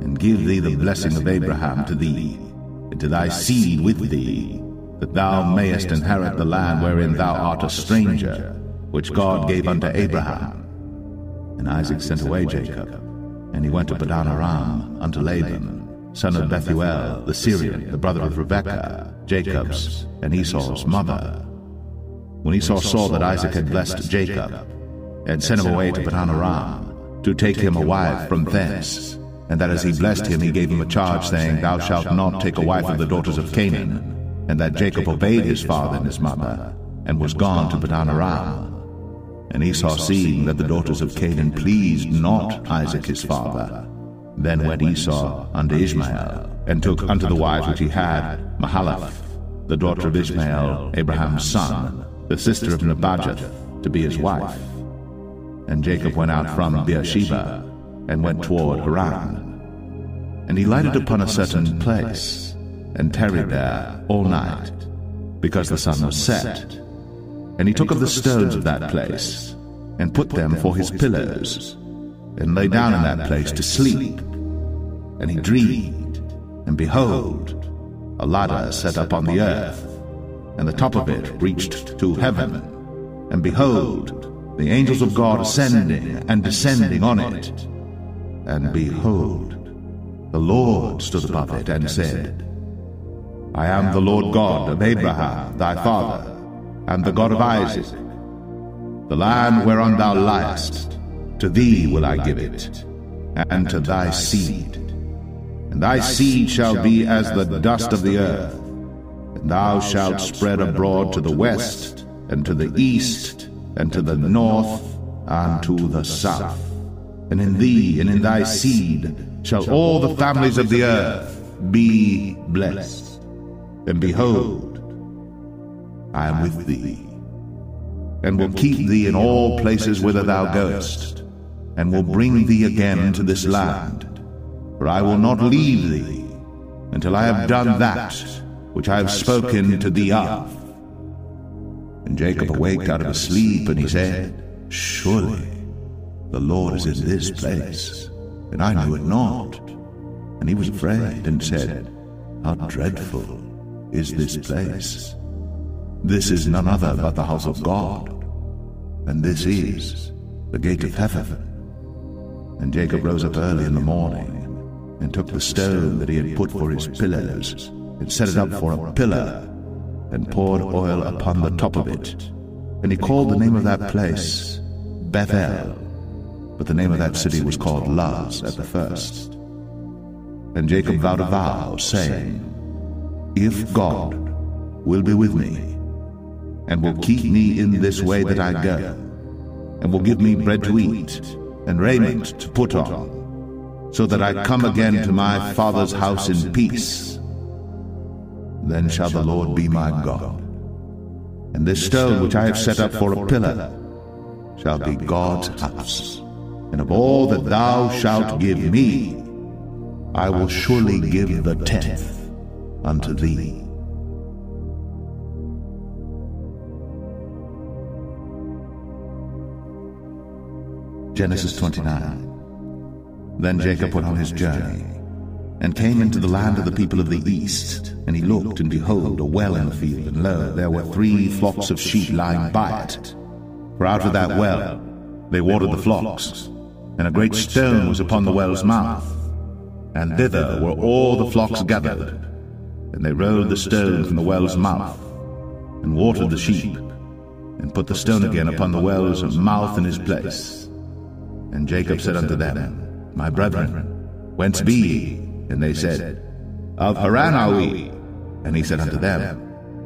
and give thee the blessing of Abraham to thee, and to thy seed with thee, that thou mayest inherit the land wherein thou art a stranger, which God gave unto Abraham. And Isaac sent away Jacob, and he went to Padan Aram unto Laban, son of Bethuel, the Syrian, the brother of Rebekah, Jacob's, and Esau's mother. When Esau saw that Isaac had blessed Jacob, and sent him away to Padan Aram, to take him a wife from thence, and that as he blessed him he gave him a charge, saying, Thou shalt not take a wife of the daughters of Canaan, and that Jacob obeyed his father and his mother, and was gone to Padan Aram. And Esau, seeing that the daughters of Canaan pleased not Isaac his father, then went Esau unto Ishmael, and took unto the wives which he had Mahalath, the daughter of Ishmael, Abraham's son, the sister of Nebajoth, to be his wife. And Jacob went out from Beersheba, and went toward Haran. And he lighted upon a certain place, and tarried there all night, because the sun was set. And he took of the stones of that place, and put them for his pillows, and lay down in that place to sleep. And he dreamed, and behold, a ladder set up on the earth, and the top of it reached to heaven. And behold, the angels of God ascending and descending on it. And behold, the Lord stood above it and said, I am the Lord God of Abraham thy father, and the God of Isaac. The land whereon thou liest, to thee will I give it, and to thy seed. And thy seed shall be as the dust of the earth, and thou shalt spread abroad to the west, and to the east, and to the north, and to the south. And in thee and in thy seed shall all the families of the earth be blessed. And behold, I am with thee, and will keep thee in all places whither thou goest, and will bring thee again to this land. For I will not leave thee until I have done that which I have spoken to thee of. And Jacob awaked out of his sleep, and he said, Surely the Lord is in this place, and I knew it not. And he was afraid, and said, How dreadful is this place. This is none other but the house of God, and this is the gate of heaven. And Jacob rose up early in the morning, and took the stone that he had put for his pillows, and set it up for a pillar, and poured oil upon the top of it. And he called the name of that place Bethel, but the name of that city was called Luz at the first. And Jacob vowed a vow, saying, if God will be with me, and will keep me in this way that I go, and will give me bread to eat, and raiment to put on, so that I come again to my father's house in peace, then shall the Lord be my God. And this stone which I have set up for a pillar shall be God's house. And of all that thou shalt give me, I will surely give the tenth unto thee. Genesis 29. Then Jacob went on his journey, and came into the land of the people of the east. And he looked, and behold, a well in the field, and lo, there were three flocks of sheep lying by it. For out of that well they watered the flocks, and a great stone was upon the well's mouth. And thither were all the flocks gathered, and they rolled the stone from the well's mouth, and watered the sheep, and put the stone again upon the well's mouth in his place. And Jacob said unto them, My brethren, whence be ye? And they said, Of Haran are we. And he said unto them,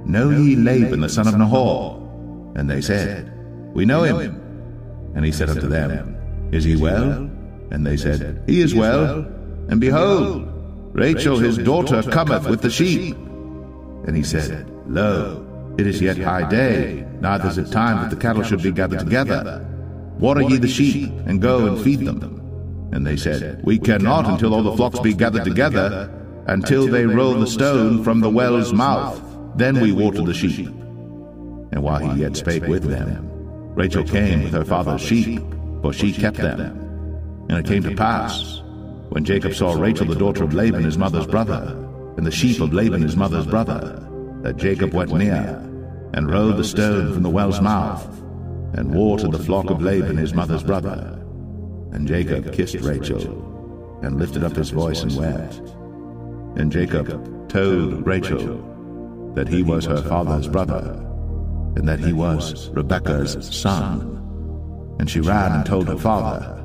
Know ye Laban the son of Nahor? And they said, We know him. And he said unto them, Is he well? And they said, He is well. And behold, Rachel his daughter cometh with the sheep. And he said, Lo, it is yet high day, neither is it time that the cattle should be gathered together. Water ye the sheep, and go and feed them. And they said, We cannot until all the flocks be gathered together, until they roll the stone from the well's mouth. Then we water the sheep. And while he yet spake with them, Rachel came with her father's sheep, for she kept them. And it came to pass, when Jacob saw Rachel the daughter of Laban his mother's brother, and the sheep of Laban his mother's brother, that Jacob went near, and rolled the stone from the well's mouth, and watered the flock of Laban his mother's brother. And Jacob kissed Rachel, and lifted up his voice and wept. And Jacob told Rachel that he was her father's brother, and that he was Rebekah's son. And she ran and told her father.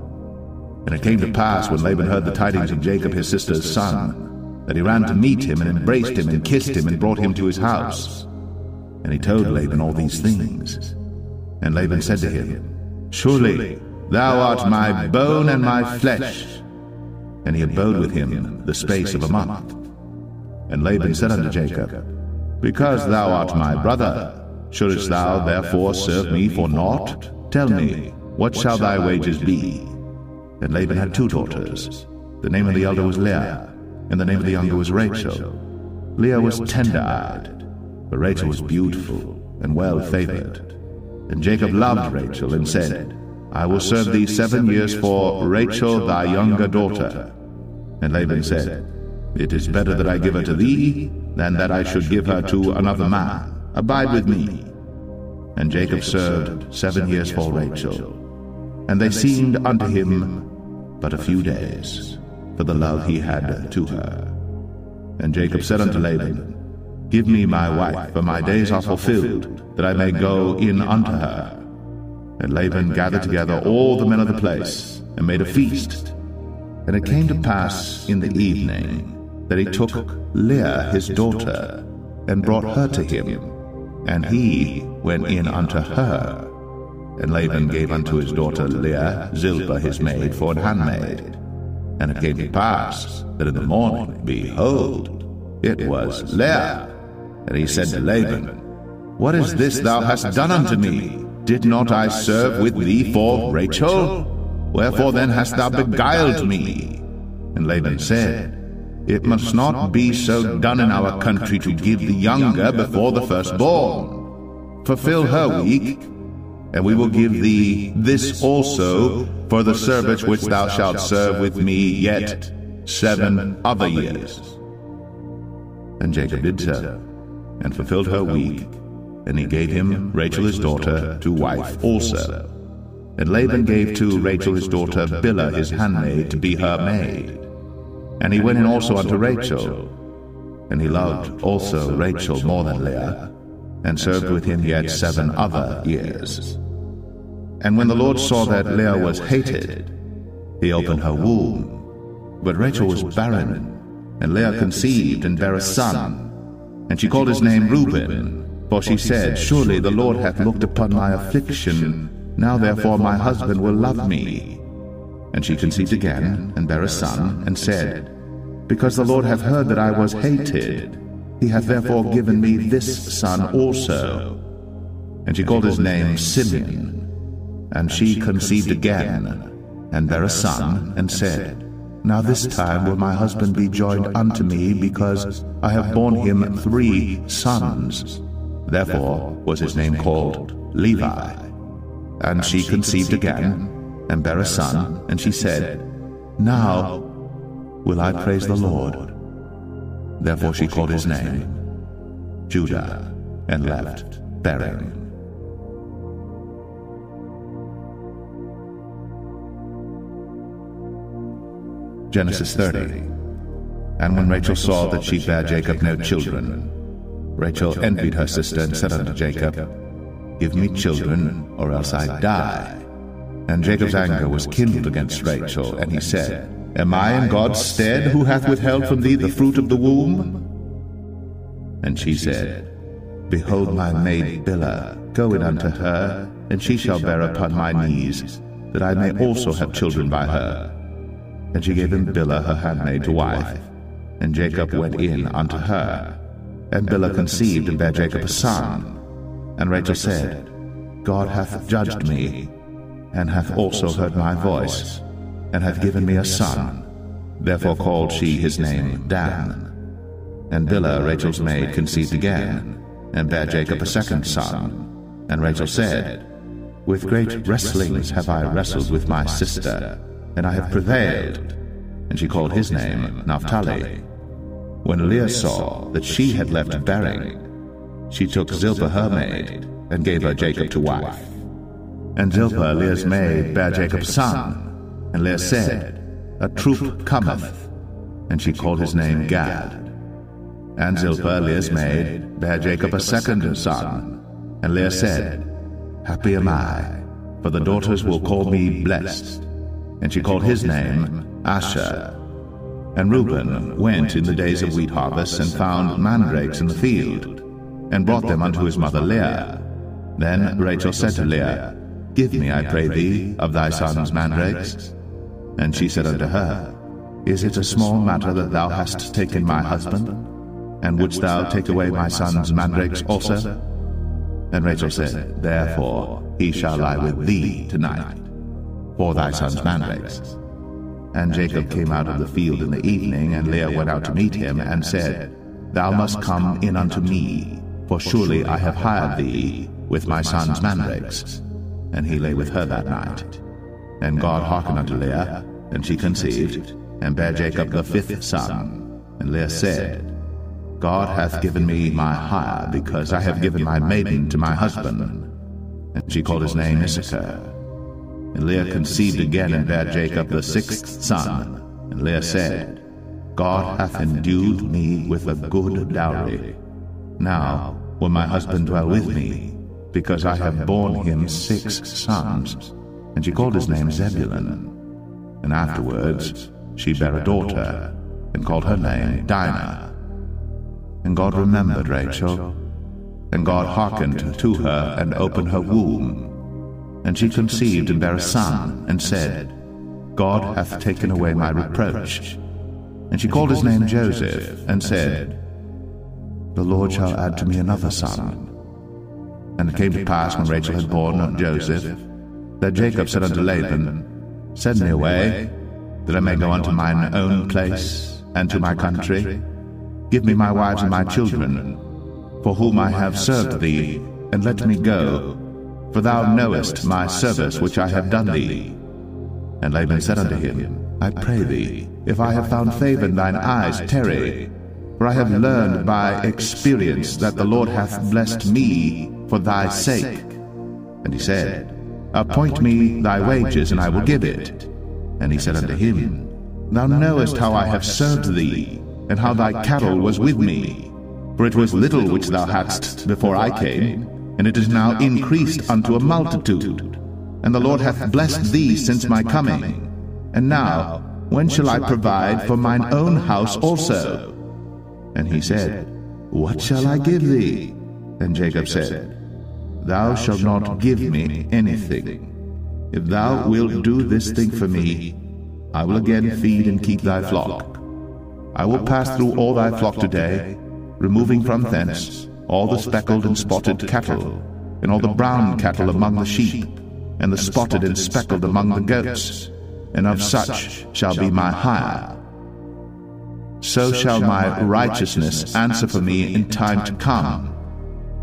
And it came to pass when Laban heard the tidings of Jacob his sister's son, that he ran to meet him and embraced him and kissed him and brought him to his house. And he told Laban all these things. And Laban said to him, Surely thou art my bone and my flesh. And he abode with him the space of a month. And Laban said unto Jacob, Because thou art my brother, shouldest thou therefore serve me for naught? Tell me, what shall thy wages be? And Laban had two daughters. The name of the elder was Leah, and the name of the younger was Rachel. Leah was tender-eyed, but Rachel was beautiful and well favored. And Jacob loved Rachel and said, I will serve thee seven years for Rachel thy younger daughter. And Laban said, It is better that I give her to thee than that I should give her to another man. Abide with me. And Jacob served seven years for Rachel. And they seemed unto him but a few days, for the love he had to her. And Jacob said unto Laban, Give me my wife, for my days are fulfilled, that I may go in unto her. And Laban gathered together all the men of the place, and made a feast. And it came to pass in the evening that he took Leah his daughter, and brought her to him, and he went in unto her. And Laban gave unto his daughter Leah Zilpah his maid for an handmaid. And it came to pass that in the morning, behold, it was Leah. And he said to Laban, What is this thou hast done unto me? Did not I serve with thee for Rachel? Wherefore then hast thou beguiled me? And Laban said, It must not be so done in our country to give the younger before the firstborn. Fulfill her week, and we will give thee this also for the service which thou shalt serve with me yet seven other years. And Jacob did so and fulfilled her week, and he gave him Rachel his daughter to wife also. And Laban gave to Rachel his daughter Bilhah his handmaid to be her maid. And he went in also unto Rachel, and he loved also Rachel more than Leah, and served with him yet seven other years. And when the Lord saw that Leah was hated, he opened her womb. But Rachel was barren, and Leah conceived and bare a son. And she called his name Reuben, for she said, Surely the Lord hath looked upon my affliction. Now therefore my husband will love me. And she conceived again, and bare a son, and said, Because the Lord hath heard that I was hated, he hath therefore given me this son also. And she called his name Simeon. And she conceived again, and bare a son, and said, now this time will my husband be joined unto me, because I have borne him three sons. Therefore was his name called Levi. And she conceived again, and bare a son, and she said, Now will I praise the Lord. Therefore she called his name Judah, and left bearing. Genesis 30. And when Rachel saw that she bare Jacob no children, Rachel envied her sister and said unto Jacob, Give me children, or else I die. And Jacob's anger was kindled against Rachel, and he said, Am I in God's stead, who hath withheld from thee the fruit of the womb? And she said, Behold my maid Bilhah, go in unto her, and she shall bear upon my knees, that I may also have children by her. And she gave him Bilhah her handmaid to wife. And Jacob went in unto her. And Bilhah conceived and bare Jacob a son. And Rachel said, God hath judged me, and hath also heard my voice, and hath given me a son. Therefore called she his name Dan. And Bilhah, Rachel's maid, conceived again, and bare Jacob a second son. And Rachel said, With great wrestlings have I wrestled with my sister, and I have prevailed. And she called his name Naphtali. When Leah saw that she had left bearing, she took Zilpah her maid, and gave her Jacob to wife. And Zilpah, Leah's maid, bare Jacob a son. And Leah said, A troop cometh. And she called his name Gad. And Zilpah, Leah's maid, bare Jacob a second son. And Leah said, Happy am I, for the daughters will call me blessed and she called his name Asher. And Reuben went in the days of wheat harvest and found mandrakes in the field, and brought them unto his mother Leah. Then Rachel said to Leah, Give me, I pray thee, of thy son's mandrakes. And she said unto her, Is it a small matter that thou hast taken my husband? And wouldst thou take away my son's mandrakes also? And Rachel said, Therefore he shall lie with thee tonight, for thy son's mandrakes. And Jacob came out of the field in the evening, and Leah went out to meet him, and said, Thou must come in unto me, for surely I have hired thee with my son's mandrakes. And he lay with her that night. And God hearkened unto Leah, and she conceived, and bare Jacob the fifth son. And Leah said, God hath given me my hire, because I have given my maiden to my husband. And she called his name Issachar. And Leah conceived again and bare Jacob the sixth son. And Leah said, God hath endued me with a good dowry. Now will my husband dwell with me, because I have borne him six sons. And she called his name Zebulun. And afterwards she bare a daughter, and called her name Dinah. And God remembered Rachel. And God hearkened to her and opened her womb. And she conceived and bare a son, and said, God hath taken away my reproach. And she called his name Joseph, and said, The Lord shall add to me another son. And it came to pass when Rachel had borne Joseph, that Jacob said unto Laban, Send me away, that I may go unto mine own place, and to my country, Give me my wives and my children, for whom I have served thee, and let me go, for thou knowest my service which I have done thee. And Laban said unto him, I pray thee, if I have found favor in thine eyes, tarry. For I have learned by experience that the Lord hath blessed me for thy sake. And he said, Appoint me thy wages, and I will give it. And he said unto him, Thou knowest how I have served thee, and how thy cattle was with me. For it was little which thou hadst before I came, and it is now increased unto a multitude. And the Lord hath blessed thee since my coming. And now, when shall I provide for mine own house also? And he said, What shall I give thee? And Jacob said, Thou shalt not give me anything. If thou wilt do this thing for me, I will again feed and keep thy flock. I will pass through all thy flock today, removing from thence all the speckled and spotted cattle, and all the brown cattle among the sheep, and the spotted and speckled among the goats, and of such shall be my hire. So shall my righteousness answer for me in time to come,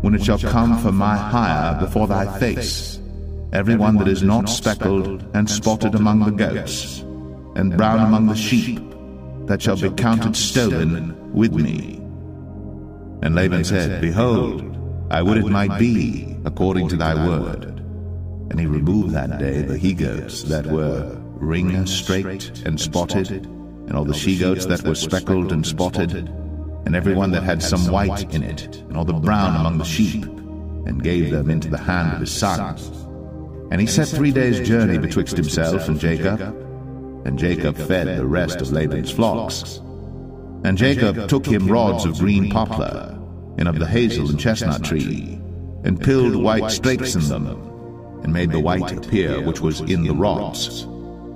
when it shall come for my hire before thy face, every one that is not speckled and spotted among the goats, and brown among the sheep, that shall be counted stolen with me. And Laban said, Behold, I would it might be according to thy word. And he removed that day the he goats that were ringstraked and spotted, and all the she goats that were speckled and spotted, and every one that had some white in it, and all the brown among the sheep, and gave them into the hand of his sons. And he set three days' journey betwixt himself and Jacob, and Jacob fed the rest of Laban's flocks. And Jacob took him rods of green poplar, and of the hazel and chestnut tree, and pilled white strakes in them, and made the white appear which was in the rods.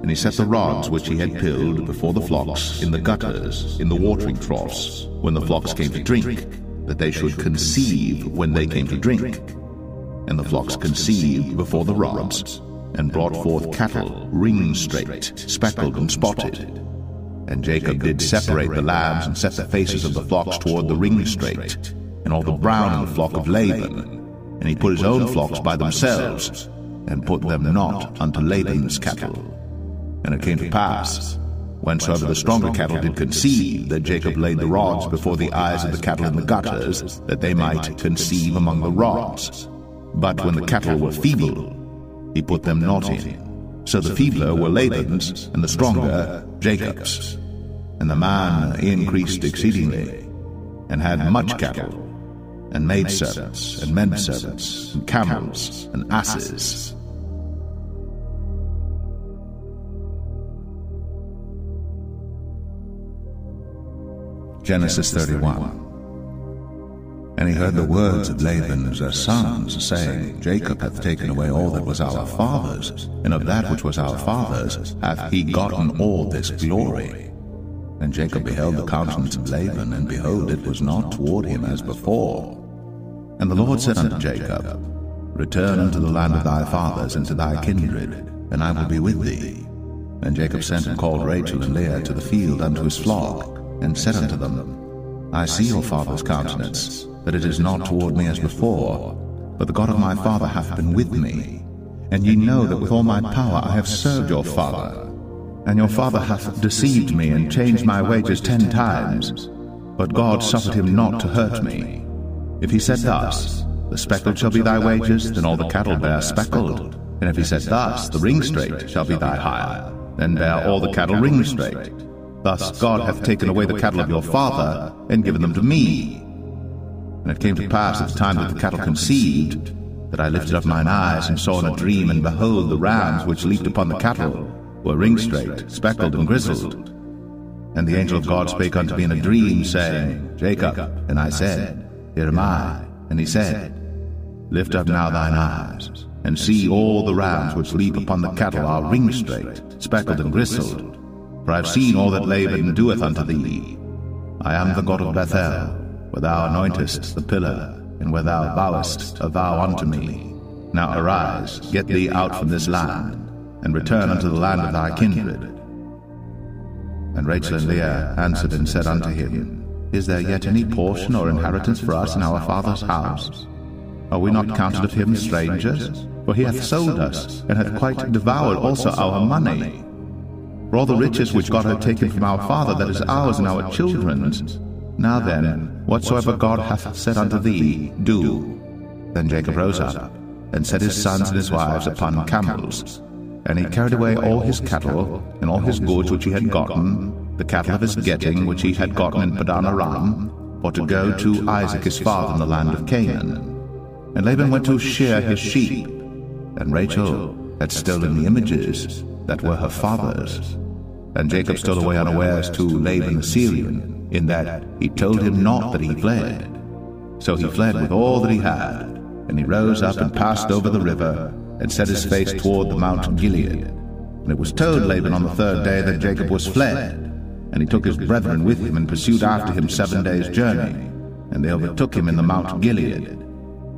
And he set the rods which he had pilled before the flocks in the gutters, in the watering troughs, when the flocks came to drink, that they should conceive when they came to drink. And the flocks conceived before the rods, and brought forth cattle, ringstraked, speckled and spotted. And Jacob did separate the lambs and set the faces of the flocks toward the ringstraked, and all the brown in the flock of Laban. And he put his own flocks by themselves, and put them not unto Laban's cattle. And it came to pass, whensoever the stronger cattle did conceive, that Jacob laid the rods before the eyes of the cattle in the gutters, that they might conceive among the rods. But when the cattle were feeble, he put them not in. So the feebler were Laban's, and the stronger Jacob's. And the man increased exceedingly, and had much cattle, and maidservants, and menservants, and camels, and asses. Genesis 31. And he heard the words of Laban's sons, saying, Jacob hath taken away all that was our father's, and of that which was our father's hath he gotten all this glory. And Jacob beheld the countenance of Laban, and behold, it was not toward him as before. And the Lord said unto Jacob, Return unto the land of thy fathers and to thy kindred, and I will be with thee. And Jacob sent and called Rachel and Leah to the field unto his flock, and said unto them, I see your father's countenance, that it is not toward me as before, but the God of my father hath been with me. And ye know that with all my power I have served your father. And your father hath deceived me and changed my wages ten times. But God suffered him not to hurt me. If he said thus, The speckled shall be thy wages, then all the cattle bear speckled. And if he said thus, The ringstraked shall be thy hire, then bear all the cattle ringstraked. Thus God hath taken away the cattle of your father, and given them to me. And it came to pass at the time that the cattle conceived, that I lifted up mine eyes and saw in a dream, and behold, the rams which leaped upon the cattle were ringstraked, speckled, and grizzled. And the angel of God spake unto me in a dream, saying, Jacob. And I said, Here am I. And he said, Lift up now thine eyes, and see all the rams which leap upon the cattle are ringstraked, speckled, and grizzled. For I have seen all that Laban doeth unto thee. I am the God of Bethel, where thou anointest the pillar, and where thou vowest a vow unto me. Now arise, get thee out from this land, and return unto the land of thy kindred. And Rachel and Leah answered and said unto him, Is there yet any portion or inheritance for us in our father's house? Are we not counted of him strangers? For he hath sold us, and hath quite devoured also our money. For all the riches which God hath taken from our father, that is ours and our children's. Now then, whatsoever God hath said unto thee, do. Then Jacob rose up, and set his sons and his wives upon camels. And he carried away all his cattle, and all his goods which he had gotten, the cattle of his getting which he had gotten in Padan Aram, for to go to Isaac his father in the land of Canaan. And Laban went to shear his sheep, and Rachel had stolen the images that were her father's. And Jacob stole away unawares to Laban the Syrian, in that he told him not that he fled. So he fled with all that he had, and he rose up and passed over the river, and set his face toward the Mount Gilead. And it was told Laban on the third day that Jacob was fled, and he took his brethren with him and pursued after him seven days' journey, and they overtook him in the Mount Gilead.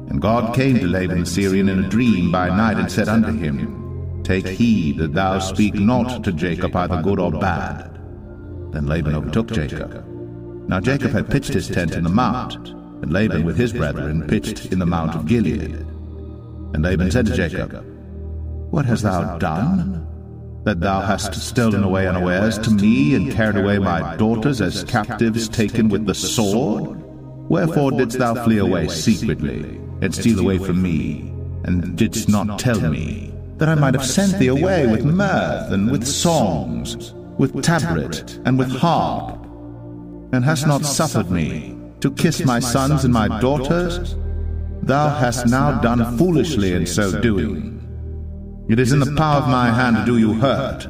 And God came to Laban the Syrian in a dream by night and said unto him, Take heed that thou speak not to Jacob either good or bad. Then Laban overtook Jacob now Jacob had pitched his tent in the mount, and Laban with his brethren pitched in the mount of Gilead. And Laban said to Jacob, What hast thou done? That thou hast stolen away unawares to me, and carried away my daughters as captives taken with the sword? Wherefore didst thou flee away secretly, and steal away from me, and didst not tell me, that I might have sent thee away with mirth, and with songs, with tabret, and with harp, and hast not suffered me to kiss my sons and my daughters? Thou hast now done foolishly in so doing. It is in the power of my hand to do you hurt.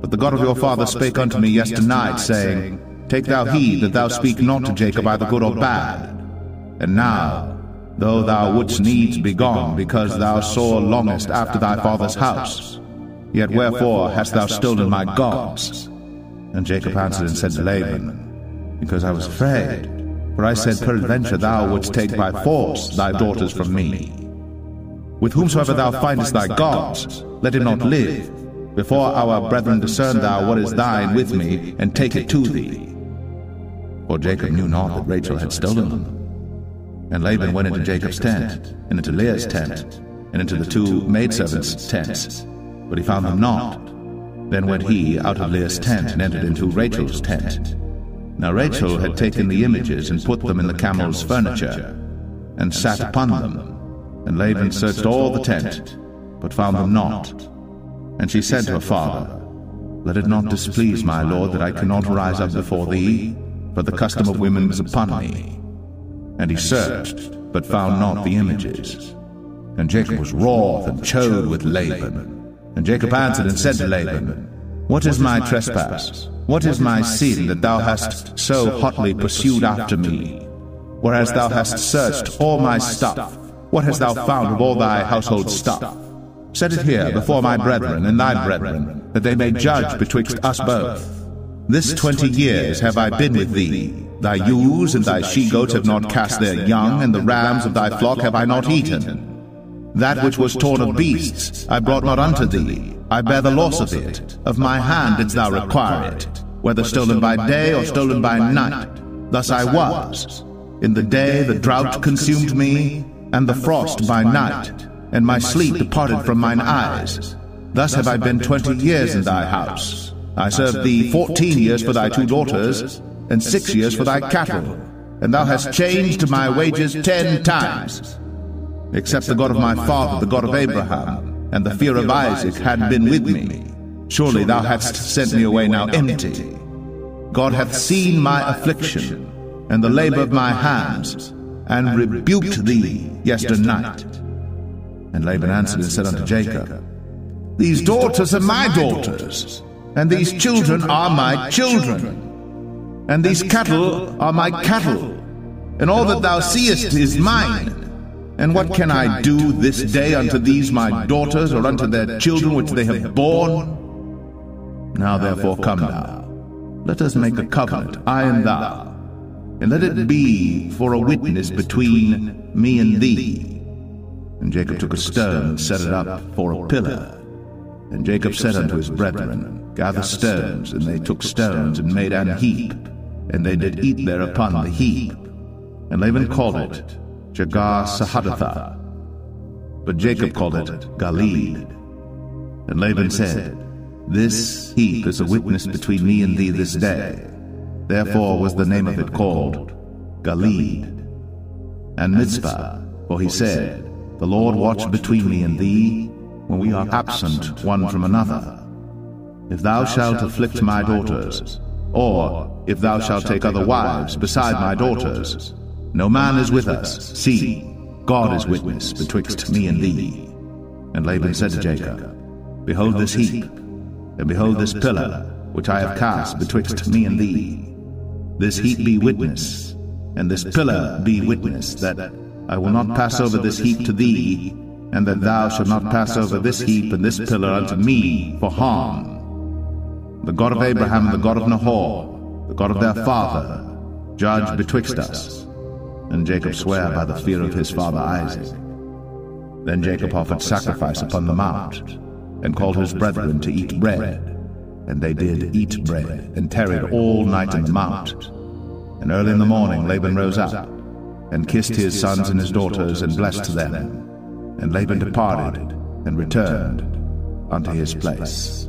But the God of your father spake unto me yesternight, saying, Take thou heed that thou speak not to Jacob either good or bad. And now, though thou wouldst needs be gone, because thou sore longest after thy father's house, yet wherefore hast thou stolen my gods? And Jacob answered and said to Laban, because I was afraid. For I said, Peradventure thou wouldst take by force thy daughters from me. With whomsoever thou findest thy gods, let him not live. Before our brethren discern thou what is thine with me, and take it to thee. For Jacob knew not that Rachel had stolen them. And Laban went into Jacob's tent, and into Leah's tent, and into the two maidservants' tents, but he found them not. Then went he out of Leah's tent, and entered into Rachel's tent. Now Rachel had taken the images and put them in the camel's furniture, and sat upon them. And Laban searched all the tent, but found them not. And she said to her father, Let it not displease my lord that I cannot rise up before thee, for the custom of women is upon me. And he searched, but found not the images. And Jacob was wroth and chode with Laban. And Jacob answered and said to Laban, What is my trespass? What is my sin that thou hast so hotly pursued after me? Whereas thou hast searched all my stuff, what hast thou found of all thy household stuff? Set it here before my brethren and thy brethren, that they may judge betwixt us both. This twenty years have I been with thee. Thy ewes and thy she-goats have not cast their young, and the rams of thy flock have I not eaten. That which was torn of beasts I brought not unto thee. I bear the loss of it. Of my hand didst thou require it, whether stolen by day or stolen by night. Thus I was. In the day the drought consumed me, and the frost by night, and my sleep departed from mine eyes. Thus have I been twenty years in thy house. I served thee fourteen years for thy two daughters, and six years for thy cattle, and thou hast changed my wages ten times except the God of my father, the God of Abraham, and the fear of Isaac had been with me. Surely thou hadst sent me away now empty. God hath seen my affliction, and the labor of my hands, and rebuked thee yesternight. And Laban answered and said unto Jacob, These daughters are my daughters, and these children are my children, and these cattle are my cattle, and all that thou seest is mine. And what can I do this day unto these my daughters, or unto their children which they have borne? Now therefore come thou, let us make a covenant, I and thou, and let it be for a witness between me and thee. And Jacob took a stone and set it up for a pillar. And Jacob said unto his brethren, Gather stones, and they took stones and made an heap, and they did eat thereupon the heap. And Laban called it Jegar Sahadatha. But Jacob called it Galeed. And Laban said, This heap is a witness between me and thee this day. Therefore was the name of it called Galeed. And Mizpah, for he said, The Lord watch between me and thee when we are absent one from another. If thou shalt afflict my daughters, or if thou shalt take other wives beside my daughters, no man is with us. See, God is witness betwixt me and thee. And Laban said to Jacob, Behold this heap, and behold this pillar, which I have cast betwixt me and thee. This heap be witness, and this pillar be witness, that I will not pass over this heap to thee, and that thou shalt not pass over this heap and this pillar unto me for harm. The God of Abraham and the God of Nahor, the God of their father, judge betwixt us and Jacob sware by the fear of his father Isaac. Then Jacob offered sacrifice upon the mount, and called his brethren to eat bread. And they did eat bread, and tarried all night in the mount. And early in the morning Laban rose up, and kissed his sons and his daughters, and blessed them. And Laban departed, and returned unto his place.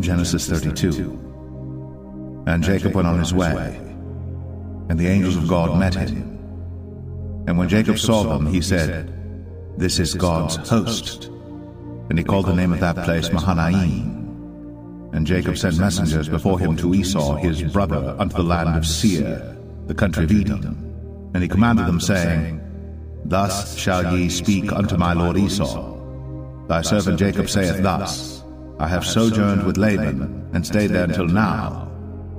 Genesis 32. And Jacob went on his way, and the angels of God met him. And when Jacob saw them, he said, This is God's host. And he called the name of that place Mahanaim. And Jacob sent messengers before him to Esau his brother unto the land of Seir, the country of Edom. And he commanded them, saying, Thus shall ye speak unto my lord Esau. Thy servant Jacob saith thus, I have sojourned with Laban, and stayed there until now.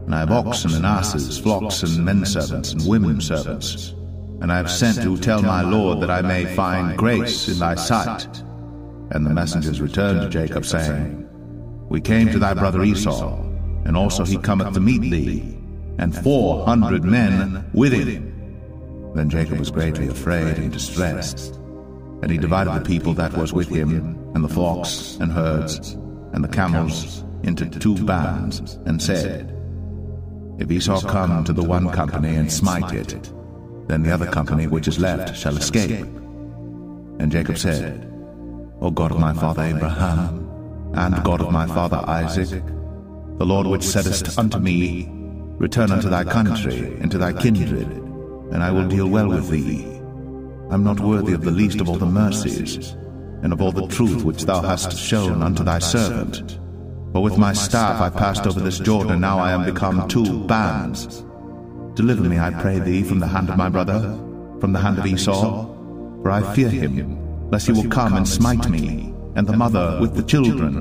And I have oxen and asses, flocks and men servants and women servants. And I have sent to tell my Lord that I may find grace in thy sight. And the messengers returned to Jacob, saying, We came to thy brother Esau, and also he cometh to meet thee, and four hundred men with him. Then Jacob was greatly afraid and distressed. And he divided the people that was with him, and the flocks and herds, and the camels into two bands, and said, If Esau come to the one company and smite it, then the other company which is left shall escape. And Jacob said, O God of my father Abraham, and God of my father Isaac, the Lord which saidest unto me, Return unto thy country, and to thy kindred, and I will deal well with thee. I'm not worthy of the least of all the mercies, and of all the truth which thou hast shown unto thy servant. For with my staff I passed over this Jordan, now I am become two bands. Deliver me, I pray thee, from the hand of my brother, from the hand of Esau, for I fear him, lest he will come and smite me, and the mother with the children.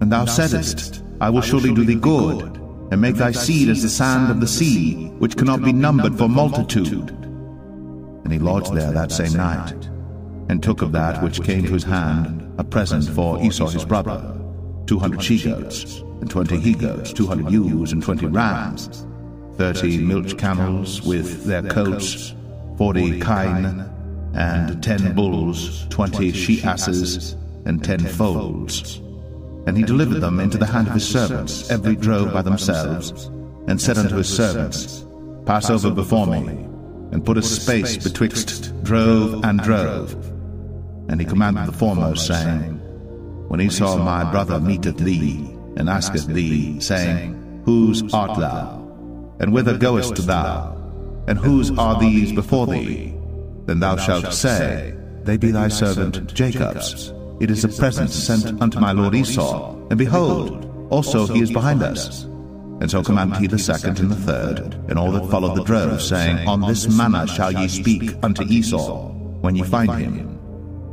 And thou saidest, I will surely do thee good, and make thy seed as the sand of the sea, which cannot be numbered for multitude. And he lodged there that same night, and took of that which came to his hand a present for Esau his brother, two hundred she-goats, and twenty he-goats, two hundred ewes, and twenty rams, thirty milch camels with their coats, forty kine, and ten bulls, twenty she-asses, and ten foals. And he delivered them into the hand of his servants, every drove by themselves, and said unto his servants, Pass over before me, and put a space betwixt drove and drove. And he commanded the foremost, saying, When Esau my brother meeteth thee, and asketh thee, saying, Whose art thou? And whither goest thou? And whose are these before thee? Then thou shalt say, They be thy servant Jacob's. It is a present sent unto my lord Esau, and behold, also he is behind us. And so commanded he the second and the third, and all that followed the drove, saying, On this manner shall ye speak unto Esau, when ye find him.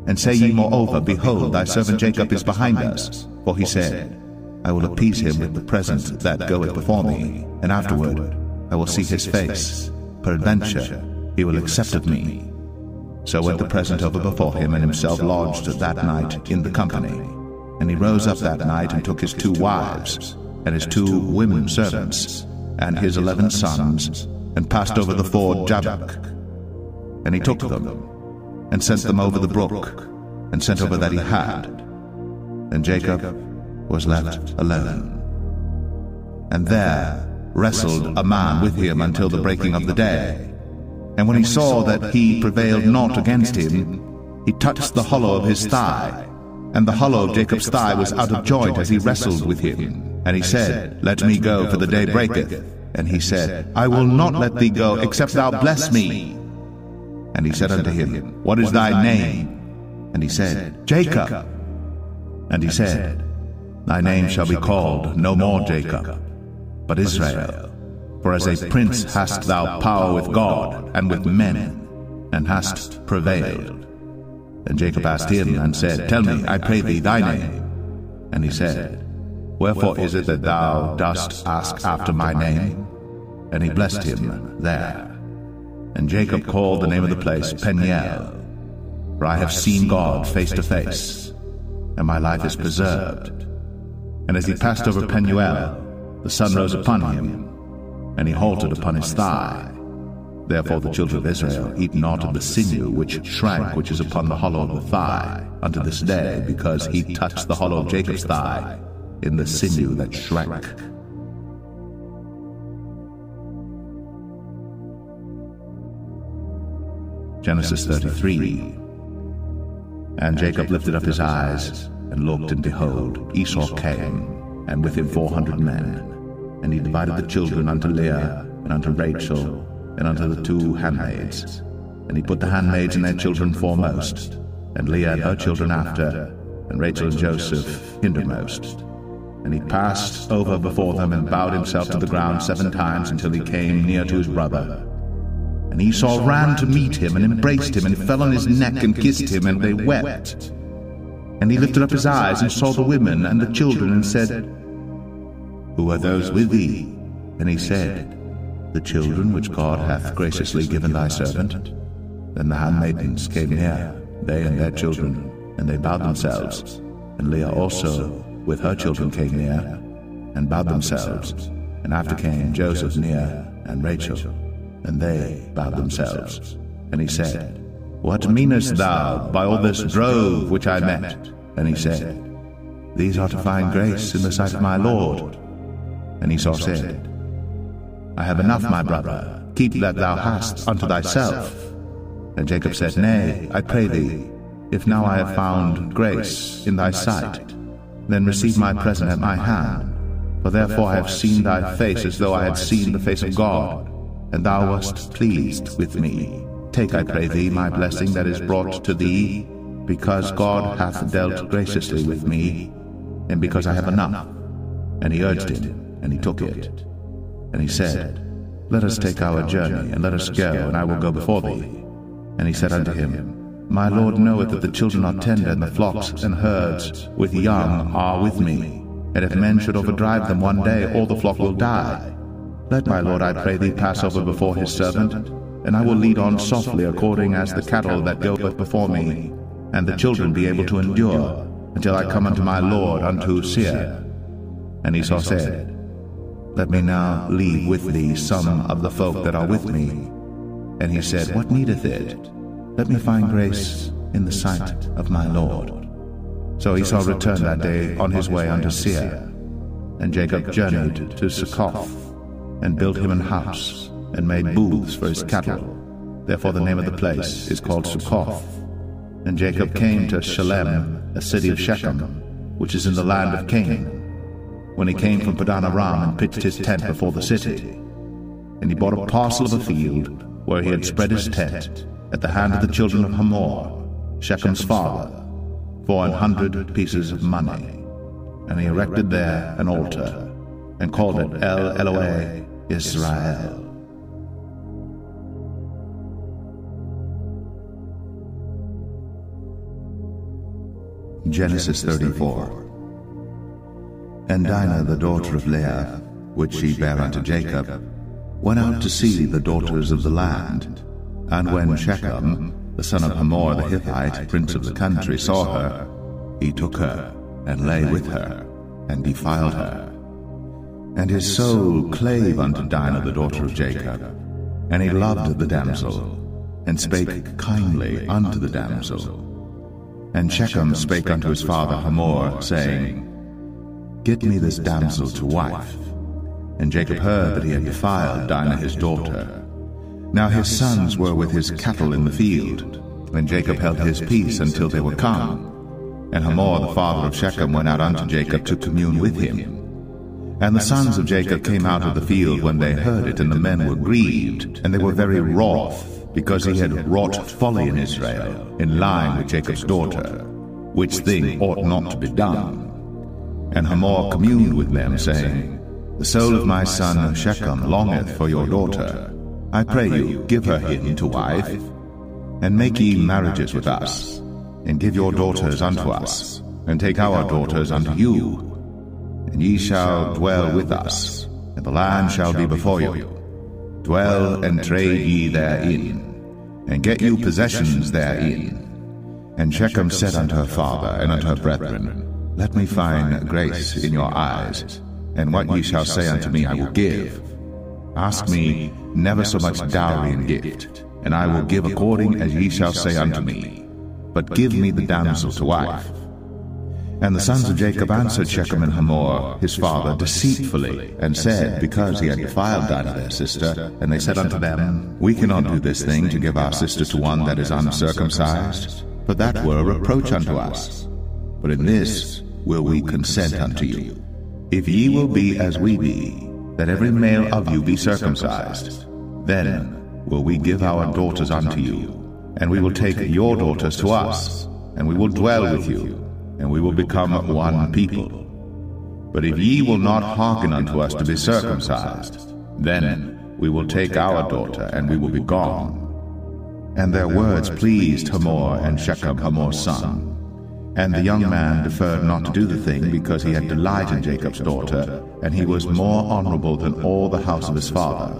And say ye moreover, Behold, thy servant Jacob is behind us. For he said, I will appease him with the present that goeth before me, and afterward I will see his face. Peradventure he will accept of me. So went the present over before him, and himself lodged that night in the company. And he rose up that night and took his two wives, and his two women servants, and his eleven sons, and passed over the ford Jabbok. And he took them, and sent them over the brook, and sent over that he had. And Jacob was left alone. And there wrestled a man with him until the breaking of the day. And when he saw that he prevailed not against him, he touched the hollow of his thigh. And the hollow of Jacob's thigh was out of joint as he wrestled with him. And he said, Let me go, for the day breaketh. And he said, I will not let thee go, except thou bless me. And he said unto him, What is thy name? And he said, Jacob. And he said, Thy name shall be called no more Jacob, but Israel. For as a prince hast thou power with God and with men, and hast prevailed. And Jacob asked him and said, Tell me, I pray thee, thy name. And he said, Wherefore is it that thou dost ask after my name? And he blessed him there. And Jacob called the name of the place Peniel, for I have seen God face to face, and my life is preserved. And as he passed over Penuel, the sun rose upon him, and he halted upon his thigh. Therefore the children of Israel eat not of the sinew which shrank, which is upon the hollow of the thigh, unto this day, because he touched the hollow of Jacob's thigh in the sinew that shrank. Genesis 33 And Jacob lifted up his eyes, and looked, and behold, Esau came, and with him four hundred men. And he divided the children unto Leah, and unto Rachel, and unto the two handmaids. And he put the handmaids and their children foremost, and Leah and her children after, and Rachel and Joseph hindermost. And he passed over before them, and bowed himself to the ground seven times until he came near to his brother. And Esau ran to meet him, and embraced him, and fell on his neck, and kissed him, and they wept. And he lifted up his eyes, and saw the women and the children, and said, who are those with thee? And he said, The children which God hath graciously given thy servant. Then the handmaidens came near, they and their children, and they bowed themselves. And Leah also, with her children, came near, and bowed themselves. And after came Joseph near, and Rachel, and they bowed themselves. And he said, What meanest thou by all this drove which I met? And he said, These are to find grace in the sight of my Lord. And Esau said, I have enough, my brother. Keep that thou hast unto thyself. And Jacob said, Nay, I pray thee, if now I have found grace in thy sight, then receive my present at my hand. For therefore I have seen thy face as though I had seen the face of God, and thou wast pleased with me. Take, I pray thee, my blessing that is brought to thee, because God hath dealt graciously with me, and because I have enough. And he urged him and he took it. And he said, Let us take our journey, and let us go, and I will go before thee. And he said unto him, My Lord knoweth that the children are tender, and the flocks and herds with young are with me. And if men should overdrive them one day, all the flock will die. Let my Lord, I pray thee, pass over before his servant, and I will lead on softly according as the cattle that goeth before me, and the children be able to endure, until I come unto my Lord unto Seir. And Esau said, Let me now leave with thee some of the folk that are with me. And he said, What needeth it? Let me find grace in the sight of my Lord. So Esau returned that day on his way unto Seir. And Jacob journeyed to Succoth, and built him an house, and made booths for his cattle. Therefore the name of the place is called Succoth. And Jacob came to Shalem, a city of Shechem, which is in the land of Canaan. When he came from Padan Aram and pitched his tent before the city, and he bought a parcel of a field where he had spread his tent at the hand of the children of Hamor, Shechem's father, for an hundred pieces of money. And he erected there an altar, and called it El Elohe Israel. Genesis 34 And Dinah the daughter of Leah, which she bare unto Jacob, went out to see the daughters of the land. And when Shechem, the son of Hamor the Hittite, prince of the country, saw her, he took her, and lay with her, and defiled her. And his soul clave unto Dinah the daughter of Jacob, and he loved the damsel, and spake kindly unto the damsel. And Shechem spake unto his father Hamor, saying, Get me this damsel to wife. And Jacob heard that he had defiled Dinah his daughter. Now his sons were with his cattle in the field, and Jacob held his peace until they were come. And Hamor the father of Shechem went out unto Jacob to commune with him. And the sons of Jacob came out of the field when they heard it, and the men were grieved, and they were very wroth, because he had wrought folly in Israel, in lying with Jacob's daughter, which thing ought not to be done. And Hamor communed with them, saying, The soul of my son Shechem longeth for your daughter. I pray you, give her him to wife, and make ye marriages with us, and give your daughters unto us, and take our daughters unto you, and ye shall dwell with us, and the land shall be before you. Dwell and trade ye therein, and get you possessions therein. And Shechem said unto her father and unto her brethren, Let me find grace in your eyes, and what ye shall say unto me I will give. Ask me never so much dowry and gift, and I will give according as ye shall say unto me. But give me the damsel to wife. And the sons of Jacob answered Shechem and Hamor, his father, deceitfully, and said, Because he had defiled Dinah their sister. And they said unto them, We cannot do this thing to give our sister to one that is uncircumcised, for that were a reproach unto us. But in this will we consent unto you. If ye will be as we be, that every male of you be circumcised, then will we give our daughters unto you, and we will take your daughters to us, and we will dwell with you and we will become one people. But if ye will not hearken unto us to be circumcised, then we will take our daughter, and we will be gone. And their words pleased Hamor and Shechem, Hamor's son. And the young man deferred not to do the thing, because he had delight in Jacob's daughter, and he was more honorable than all the house of his father.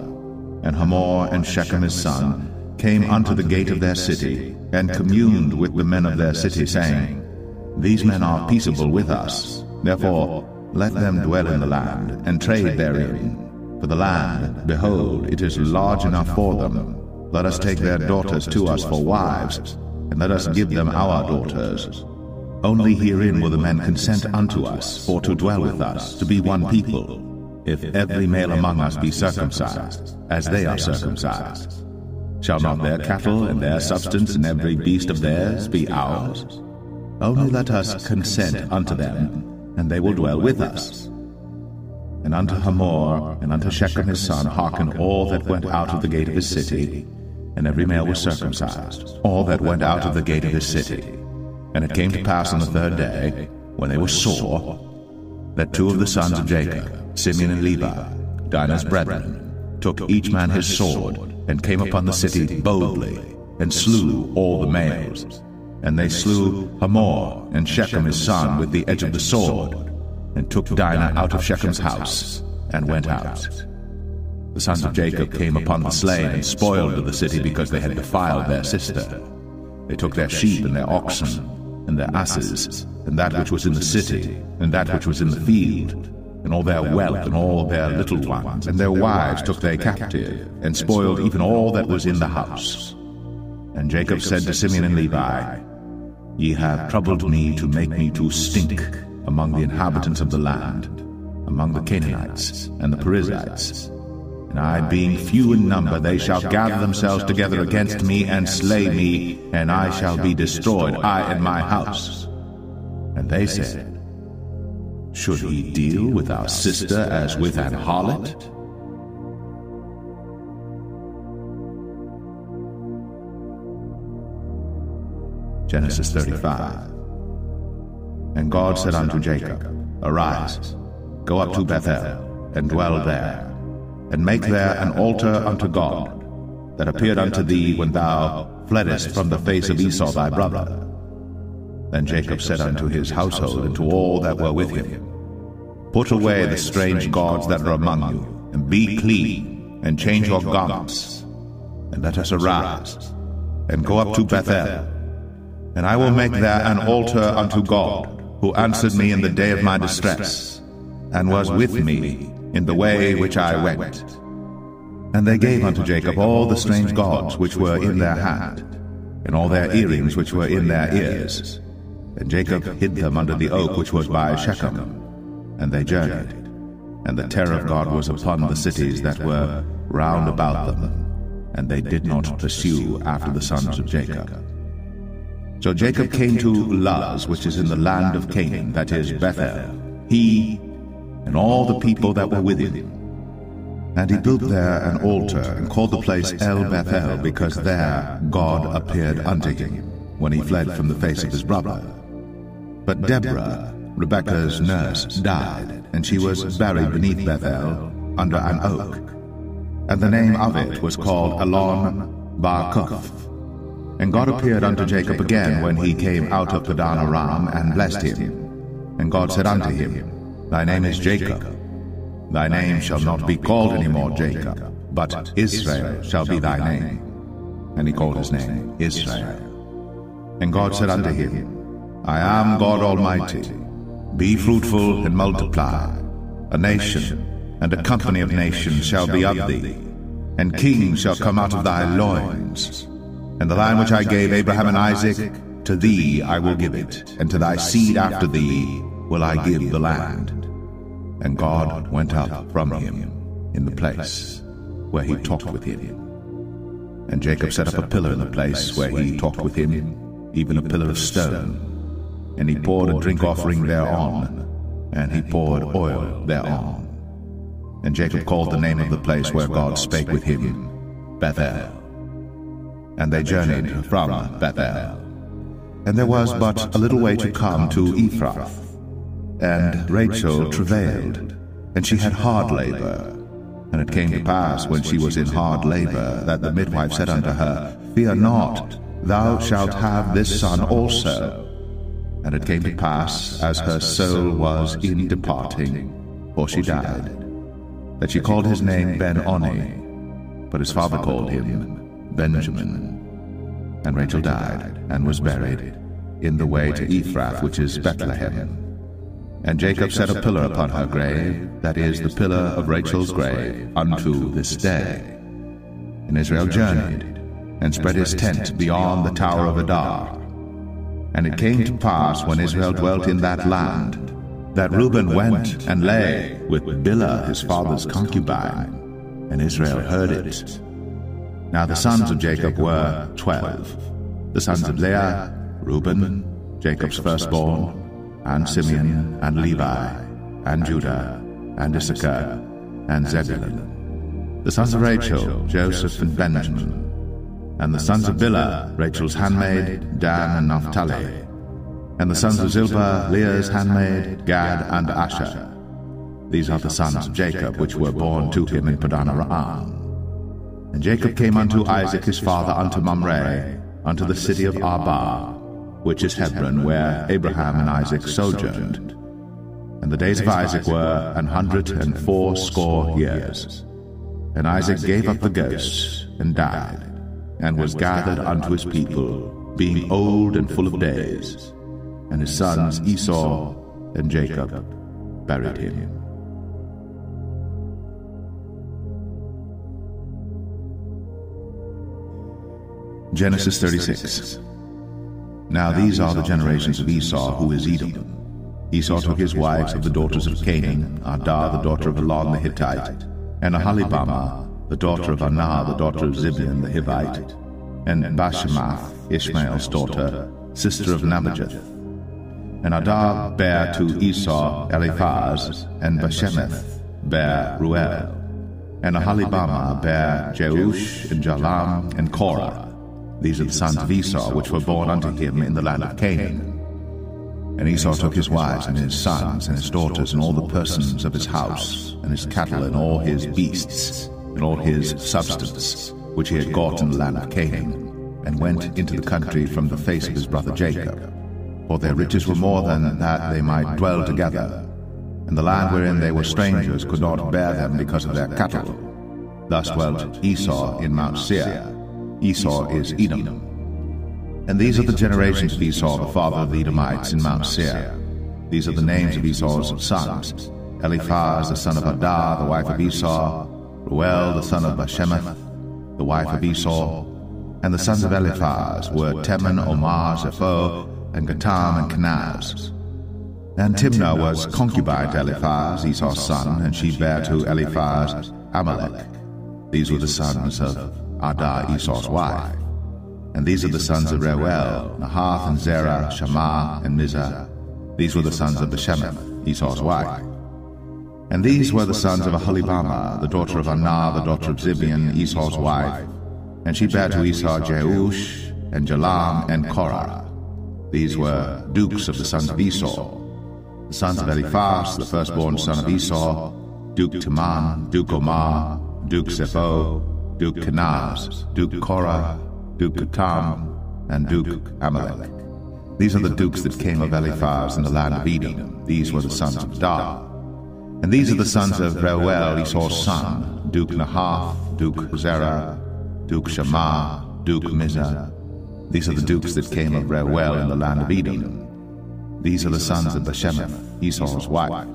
And Hamor and Shechem his son came unto the gate of their city, and communed with the men of their city, saying, these men are peaceable with us. Therefore, let them dwell in the land, and trade therein. For the land, behold, it is large enough for them. Let us take their daughters to us for wives, and let us give them our daughters. Only herein will the men consent unto us, for to dwell with us, to be one people, if every male among us be circumcised, as they are circumcised. Shall not their cattle and their substance and every beast of theirs be ours? Only let us consent unto them, and they will dwell with us. And unto Hamor and unto Shechem his son hearken all that went out of the gate of his city, and every male was circumcised, all that went out of the gate of his city. And it came to pass on the third day, when they were sore, that two of the sons of Jacob, Simeon and Levi, Dinah's brethren, took each man his sword, and came upon the city boldly, and slew all the males. And they slew Hamor and Shechem his son with the edge of the sword, and took Dinah out of Shechem's house, and went out. The sons of Jacob came upon the slain and spoiled the city because they had defiled their sister. They took their sheep and their oxen, and their asses, and that which was in the city, and that which was in the field, and all their wealth and all their little ones, and their wives took they captive, and spoiled even all that was in the house. And Jacob said to Simeon and Levi, Ye have troubled me to make me to stink among the inhabitants of the land, among the Canaanites and the Perizzites. And I, being few in number, they shall gather themselves together against me and slay me, and I shall be destroyed, I and my house. And they said, Should he deal with our sister as with an harlot? Genesis 35. And God said unto Jacob, Arise, go up to Bethel, and dwell there, and make there an altar unto God, that appeared unto thee when thou fleddest from the face of Esau thy brother. Then Jacob said unto his household and to all that were with him, Put away the strange gods that are among you, and be clean, and change your garments, and let us arise, and go up to Bethel, and I will make there an altar unto God, who answered me in the day of my distress, and was with me in the way which I went. And they gave unto Jacob all the strange gods which were in their hand, and all their earrings which were in their ears. And Jacob hid them under the oak which was by Shechem. And they journeyed. And the terror of God was upon the cities that were round about them, and they did not pursue after the sons of Jacob. So Jacob came to Luz, which is in the land of Canaan, that is Bethel, he and all the people that were with him. And he built there an altar, and called the place El Bethel, because there God appeared unto him, when he fled from the face of his brother. But Deborah, Rebekah's nurse, died, and she was buried beneath Bethel, under an oak. And the name of it was called Allon Bachuth. And God appeared unto Jacob again when he came out of Padan Aram, and blessed him. And God said unto him, Thy name is Jacob. Thy name shall not be called any more Jacob, but Israel shall be thy name. And he called his name Israel. And God said unto him, I am God Almighty. Be fruitful and multiply. A nation and a company of nations shall be of thee, and kings shall come out of thy loins. And the land which I gave Abraham and Isaac, to thee I will give it, and to thy seed after thee will I give the land. And God went up from him in the place where he talked with him. And Jacob set up a pillar in the place where he talked with him, even a pillar of stone. And he poured a drink offering thereon, and he poured oil thereon. And Jacob called the name of the place where God spake with him, Bethel and they journeyed from Bethel. And there was but a little way to come to Ephrath. And Rachel travailed, and she had hard labor. And it came to pass, when she was in hard labor, that the midwife said unto her, Fear not, thou shalt have this son also. And it came to pass, as her soul was in departing, for she died, that she called his name Ben-Oni, but his father called him Benjamin. And Rachel died, and was buried, in the way to Ephrath, which is Bethlehem. And Jacob set a pillar upon her grave, that is, the pillar of Rachel's grave, unto this day. And Israel journeyed, and spread his tent beyond the tower of Edar. And it came to pass, when Israel dwelt in that land, that Reuben went and lay with Bilhah his father's concubine, and Israel heard it. Now the sons of Jacob were twelve. The sons of Leah, Reuben, Jacob's firstborn, and Simeon, and Levi, and Judah, and Issachar, and Zebulun. The sons of Rachel, Joseph and Benjamin. And the sons of Bilhah, Rachel's handmaid, Dan and Naphtali. And the sons of Zilpah, Leah's handmaid, Gad and Asher. These are the sons of Jacob which were born to him in Padan Aram. And Jacob came unto Isaac his father unto Mamre, unto the city of Arba, which is Hebron, where Abraham and Isaac sojourned. And the days of Isaac were an hundred and fourscore years. And Isaac gave up the ghost, and died, and was gathered unto his people, being old and full of days. And his sons Esau and Jacob buried him. Genesis 36. Now these are the generations of Esau, who is Edom. Esau took his wives of the daughters of Canaan, Adah the daughter of Elon the Hittite, and Aholibamah the daughter of Anah the daughter of Zibeon the Hivite, and Bashemath Ishmael's daughter, sister of Nebajoth. And Adah bare to Esau Eliphaz, and Bashemath bare Reuel, and Aholibamah bare Jeush, and Jalam, and Korah. These are the sons of Esau, which were born unto him in the land of Canaan. And Esau took his wives, and his sons, and his daughters, and all the persons of his house, and his cattle, and all his beasts, and all his substance, which he had got in the land of Canaan, and went into the country from the face of his brother Jacob. For their riches were more than that they might dwell together. And the land wherein they were strangers could not bear them because of their cattle. Thus dwelt Esau in Mount Seir Esau is Edom. And these are the generations of Esau, the father of the Edomites, in Mount Seir. These are the names of Esau's sons Eliphaz, the son of Adah, the wife of Esau, Reuel, the son of Bashemath, the wife of Esau. And the sons of Eliphaz were Teman, Omar, Zepho, and Gatam, and Kenaz. And Timna was concubine to Eliphaz, Esau's son, and she bare to Eliphaz Amalek. These were the sons of Adah, Esau's wife. And these are the sons of Reuel, Nahath and Zerah, Shammah and Mizzah. These were the sons of Bashemath, Esau's wife. And these were the sons of Aholibamah, the daughter of Anah, the daughter of Zibeon, Esau's wife. And she bare to Esau Jeush, and Jalam, and Korah. These were dukes of the sons of Esau. The sons of Eliphaz, the firstborn son of Esau, Duke Teman, Duke Omar, Duke Zepho, Duke Kenaz, Duke Korah, Duke Gatam, and Duke Amalek. These are the dukes that came of Eliphaz in the land of Edom. These were the sons of Adah. And these are the sons of Reuel, Esau's son, Duke Nahath, Duke Zerah, Duke Shammah, Duke Mizzah. These are the dukes that came of Reuel in the land of Edom. These are the sons of Bashemath, Esau's wife.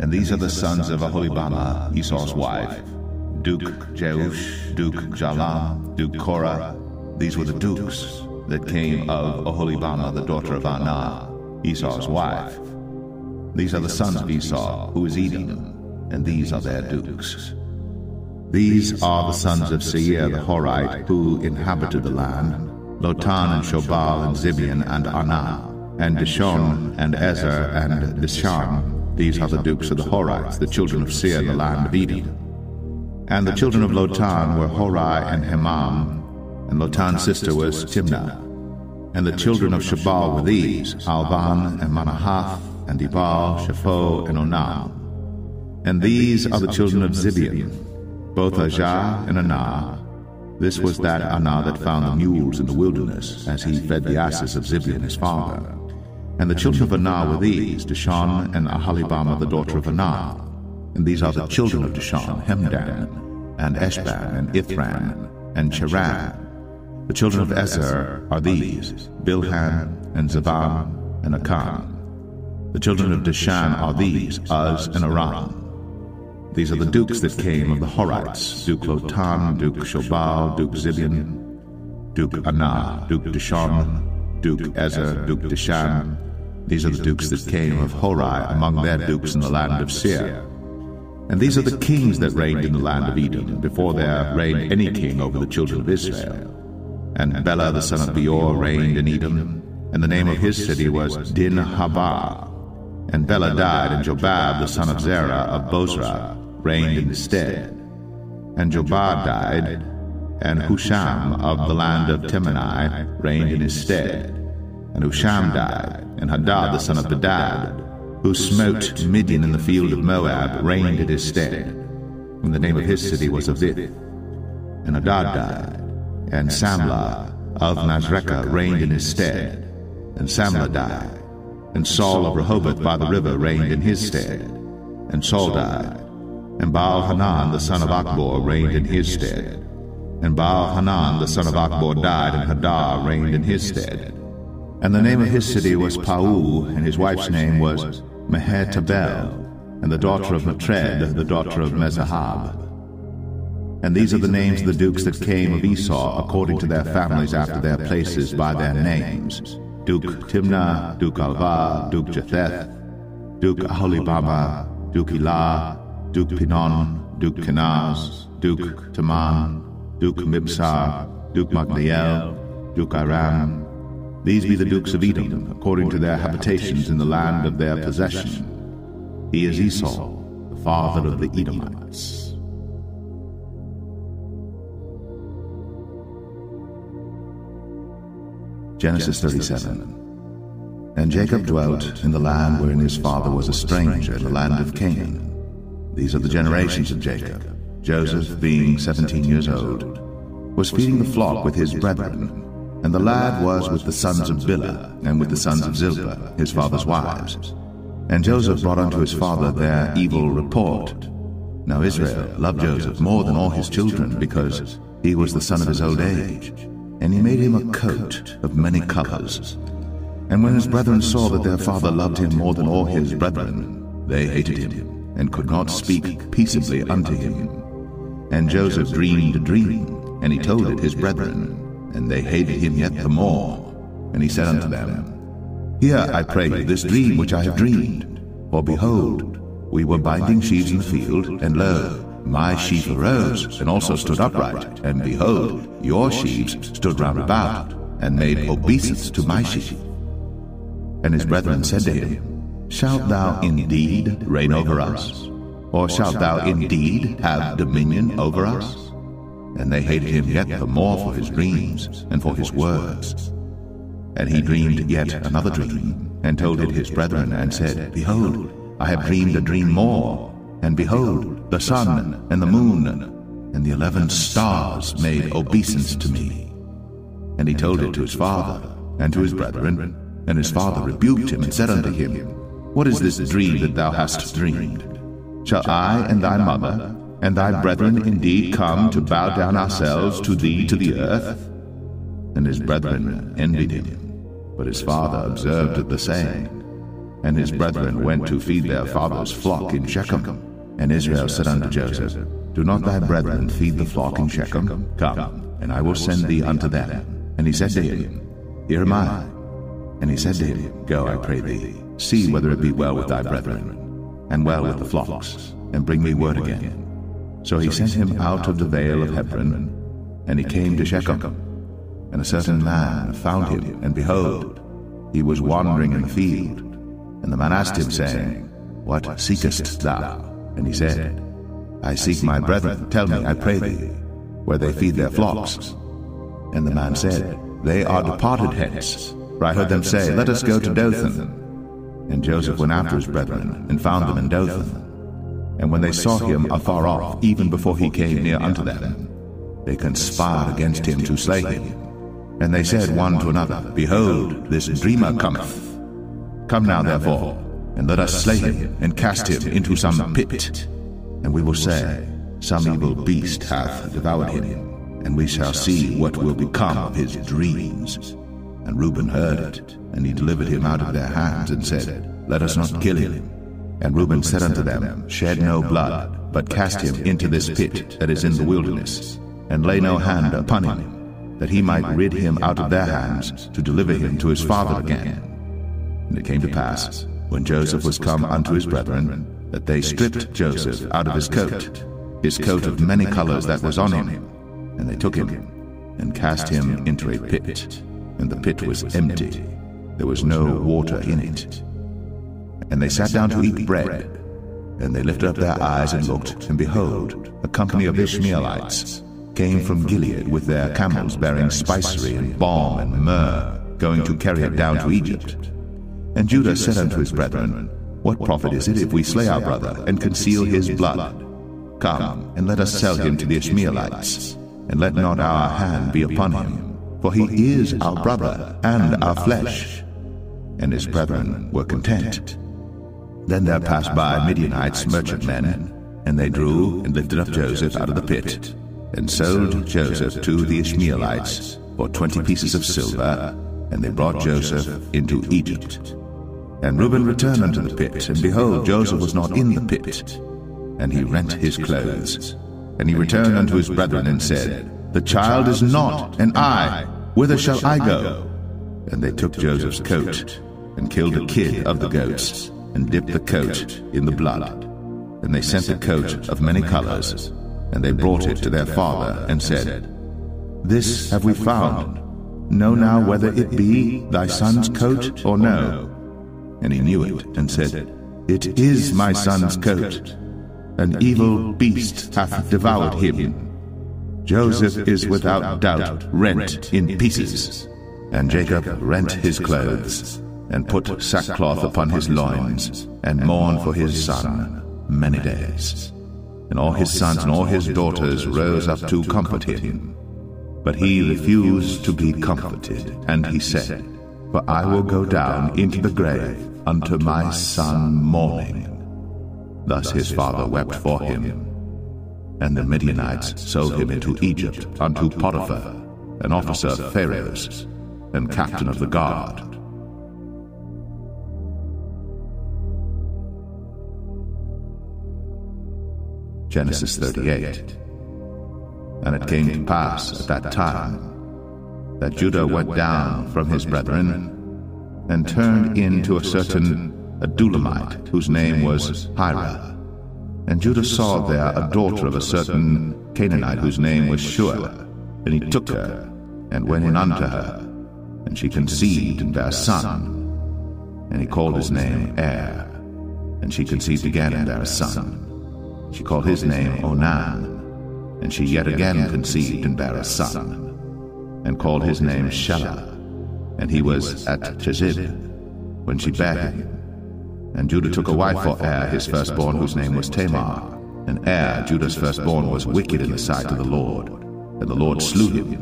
And these are the sons of Aholibamah, Esau's wife. Duke Jeush, Duke Jalam, Duke Korah. These were the dukes that came of Aholibamah, the daughter of Anah, Esau's wife. These are the sons of Esau, who is Edom, and these are their dukes. These are the sons of Seir the Horite, who inhabited the land, Lotan and Shobal and Zibeon and Anah, and Dishon and Ezer and Dishan. These are the dukes of the Horites, the children of Seir, the land of Edom. And the children of Lotan were Hori and Hemam, and Lotan's sister was Timna. And the children of Shobal were these, Alvan and Manahath, and Ebal, Shapho, and Onam. And these are the children of Zibeon, both Ajah and Anah. This was that Anah that found the mules in the wilderness, as he fed the asses of Zibeon his father. And the children of Anah were these, Dishon and Aholibamah the daughter of Anah. And these are the children of Dishon, Hemdan, and Eshban, and Ithran, and Cheran. The children of Ezer are these, Bilhan, and Zavan, and Akan. The children of Dishan are these, Uz and Aram. These are the dukes that came of the Horites, Duke Lotan, Duke Shobal, Duke Zibeon, Duke Anah, Duke Dishon, Duke Ezer, Duke Dishan. These are the dukes that came of Hori among their dukes in the land of Seir. And these are the kings that reigned in the land of Edom, before there reigned any king over the children of Israel. And Bela the son of Beor reigned in Edom, and the name of his city was Dinhabah. And Bela died, and Jobab the son of Zerah of Bozrah reigned in his stead. And Jobab died, and Husham of the land of Temani reigned in his stead. And Husham died, and Hadad the son of Bedad who smote Midian in the field of Moab, reigned in his stead. And the name of his city was Avith. and Hadad died, and Samlah of Masrekah reigned in his stead, and Samlah died, and Saul of Rehoboth by the river reigned in his stead, and Saul died, and Baal Hanan the son of Achbor reigned in his stead, and Baal Hanan the son of Achbor died, and Hadar reigned in his stead. And the name of his city was Pau, and his wife's name was Mehetabel, and the daughter of Matred, the daughter of Mezahab. And these are the names of the dukes that came of Esau according to their families after their places by their names Duke Timnah, Duke Alvah, Duke Jetheth, Duke Aholibamah, Duke Elah, Duke Pinon, Duke Kenaz, Duke Teman, Duke Mibsar, Duke Magdiel, Duke Iram. These be the dukes of Edom, according to their habitations in the land of their possession. He is Esau, the father of the Edomites. Genesis 37. And Jacob dwelt in the land wherein his father was a stranger, in the land of Canaan. These are the generations of Jacob. Joseph, being seventeen years old, was feeding the flock with his brethren, and the lad was with the sons of Bilhah, and with the sons of Zilpah, his father's wives. And Joseph brought unto his father their evil report. Now Israel loved Joseph more than all his children, because he was the son of his old age and he made him a coat of many colors. And when his brethren saw that their father loved him more than all his brethren, they hated him, and could not speak peaceably unto him. And Joseph dreamed a dream, and he told it his brethren, and they hated him yet the more. And he said unto them, Hear, I pray you, this dream which I have dreamed. For behold, we were binding sheaves in the field, and lo, my sheaf arose, and also stood upright, and behold, your sheaves stood round about, and made obeisance to my sheaf. And his brethren said to him, Shalt thou indeed reign over us? Or shalt thou indeed have dominion over us? And they hated him yet the more for his dreams, and for his words. And he dreamed yet another dream, and told it his brethren, and said, Behold, I have dreamed a dream more, and behold, the sun and the moon and the eleven stars made obeisance to me. And he told it to his father and to his brethren, and his father rebuked him and said unto him, What is this dream that thou hast dreamed? Shall I and thy mother and thy brethren indeed come to bow down ourselves to thee to the earth? And his brethren envied him, but his father observed the same. And his brethren went to feed their father's flock in Shechem. And Israel said unto Joseph, Do not thy brethren feed the flock in Shechem? Come, and I will send thee unto them. And he said to him, Here am I. And he said to him, Go, I pray thee, see whether it be well with thy brethren, and well with the flocks, and bring me word again. So he sent him out of the vale of Hebron, and he came to Shechem. And a certain man found him, and behold, he was wandering in the field. And the man asked him, saying, What seekest thou? And he said, I seek my brethren, tell me, I pray thee, where they feed their flocks. And the man said, They are departed hence. For I heard them say, Let us go to Dothan. And Joseph went after his brethren, and found them in Dothan. And when they saw him afar off, even before he came near unto them, they conspired against him to slay him. And they said one to another, Behold, this dreamer cometh. Come now, therefore, and let us slay him and cast him into some pit. And we will say, Some evil beast hath devoured him, and we shall see what will become of his dreams. And Reuben heard it, and he delivered him out of their hands, and said, Let us not kill him. And Reuben said unto them, Shed no blood, but cast him into this pit that is in the wilderness, and lay no hand upon him, that he might rid him out of their hands, to deliver him to his father again. And it came to pass, when Joseph was come unto his brethren, that they stripped Joseph out of his coat, his coat of many colors that was on him, and they took him and cast him into a pit, and the pit was empty, there was no water in it. And they sat down to eat bread, and they lifted up their eyes and looked, and behold, a company of Ishmaelites came from Gilead with their camels bearing spicery and balm and myrrh, going to carry it down to Egypt. And Judah said unto his brethren, What profit is it if we slay our brother and conceal his blood? Come, and let us sell him to the Ishmaelites, and let not our hand be upon him, for he is our brother and our flesh. And his brethren were content. Then there passed by Midianites merchantmen, and they drew and lifted up Joseph out of the pit, and sold Joseph to the Ishmaelites for twenty pieces of silver, and they brought Joseph into Egypt. And Reuben returned unto the pit, and behold, Joseph was not in the pit. And he rent his clothes. And he returned unto his brethren and said, The child is not, and I, whither shall I go? And they took Joseph's coat, and killed a kid of the goats, and dipped the coat in the blood. And they sent the coat of many colors, and they brought it to their father, and said, This have we found. Know now whether it be thy son's coat or no. And he knew it, and said, It is my son's coat. An evil beast hath devoured him. Joseph is without doubt rent in pieces. And Jacob rent his clothes, and put sackcloth upon his loins, and mourned for his son many days. And all his sons and all his daughters rose up to comfort him. But he refused to be comforted, and he said, For I will go down into the grave unto my son mourning. Thus his father wept for him. And the Midianites sold him into Egypt unto Potiphar, an officer of Pharaoh's, and captain of the guard. Genesis 38. And it came to pass at that time that Judah went down from his brethren and turned in to a certain Adullamite whose name was Hira. And Judah saw there a daughter of a certain Canaanite whose name was Shua. And he took her and went in unto her. And she conceived and bare a son. And he called his name Er. And she conceived again and bare a son. She called his name Onan, and she yet again conceived and bare a son, and called his name Shelah, and he was at Chezib when she bare him. And Judah took a wife for Er, his firstborn, whose name was Tamar. And Er, Judah's firstborn, was wicked in the sight of the Lord, and the Lord slew him.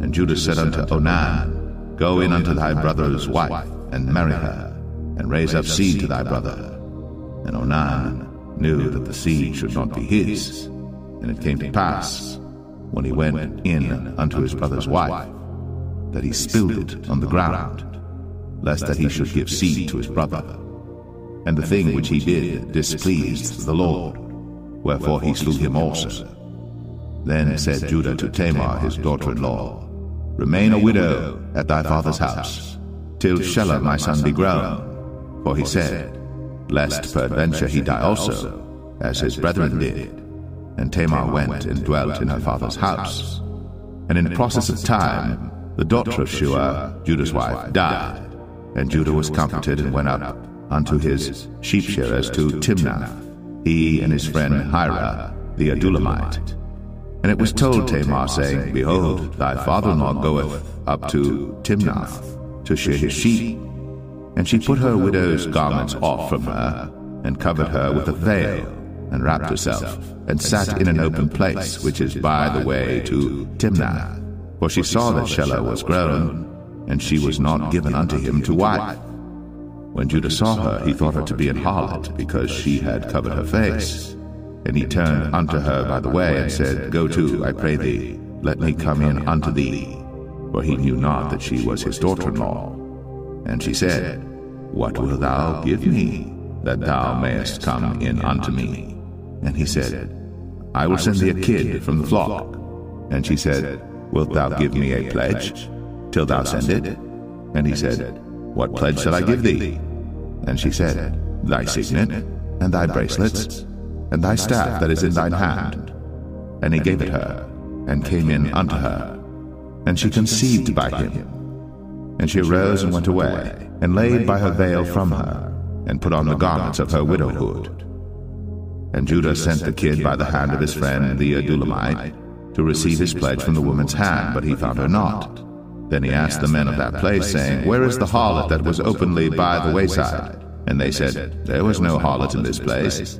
And Judah said unto Onan, Go in unto thy brother's wife, and marry her, and raise up seed to thy brother. And Onan knew that the seed should not be his. And it came to pass, when he went in unto his brother's wife, that he spilled it on the ground, lest that he should give seed to his brother. And the thing which he did displeased the Lord, wherefore he slew him also. Then said Judah to Tamar his daughter-in-law, Remain a widow at thy father's house, till Shelah my son be grown. For he said, lest peradventure he die also, as his brethren did. And Tamar went and dwelt in her father's house. And in process of time, the daughter of Shua, Judah's wife, died. And Judah was comforted and went up unto his sheep shearers to Timnath, he and his friend Hira, the Adullamite. And it was told Tamar, saying, Behold, thy father-in-law goeth up to Timnath to shear his sheep. And she put her widow's garments off from her, and covered her with a veil, and wrapped herself, and sat in an open place, which is by the way to Timnath. For she saw that Shelah was grown, and she was not given unto him to wife. When Judah saw her, he thought her to be an harlot, because she had covered her face. And he turned unto her by the way, and said, Go to, I pray thee, let me come in unto thee. For he knew not that she was his daughter-in-law. And she said, What wilt thou give me, that thou mayest come in unto me? And he said, I will send thee a kid from the flock. And she said, Wilt thou give me a pledge, till thou send it? And he said, What pledge shall I give thee? And she said, Thy signet, and thy bracelets, and thy staff that is in thine hand. And he gave it her, and came in unto her. And she conceived by him. And she arose and went away, and laid by her veil from her, and put on the garments of her widowhood. And Judah sent the kid by the hand of his friend the Adullamite to receive his pledge from the woman's hand, but he found her not. Then he asked the men of that place, saying, Where is the harlot that was openly by the wayside? And they said, There was no harlot in this place.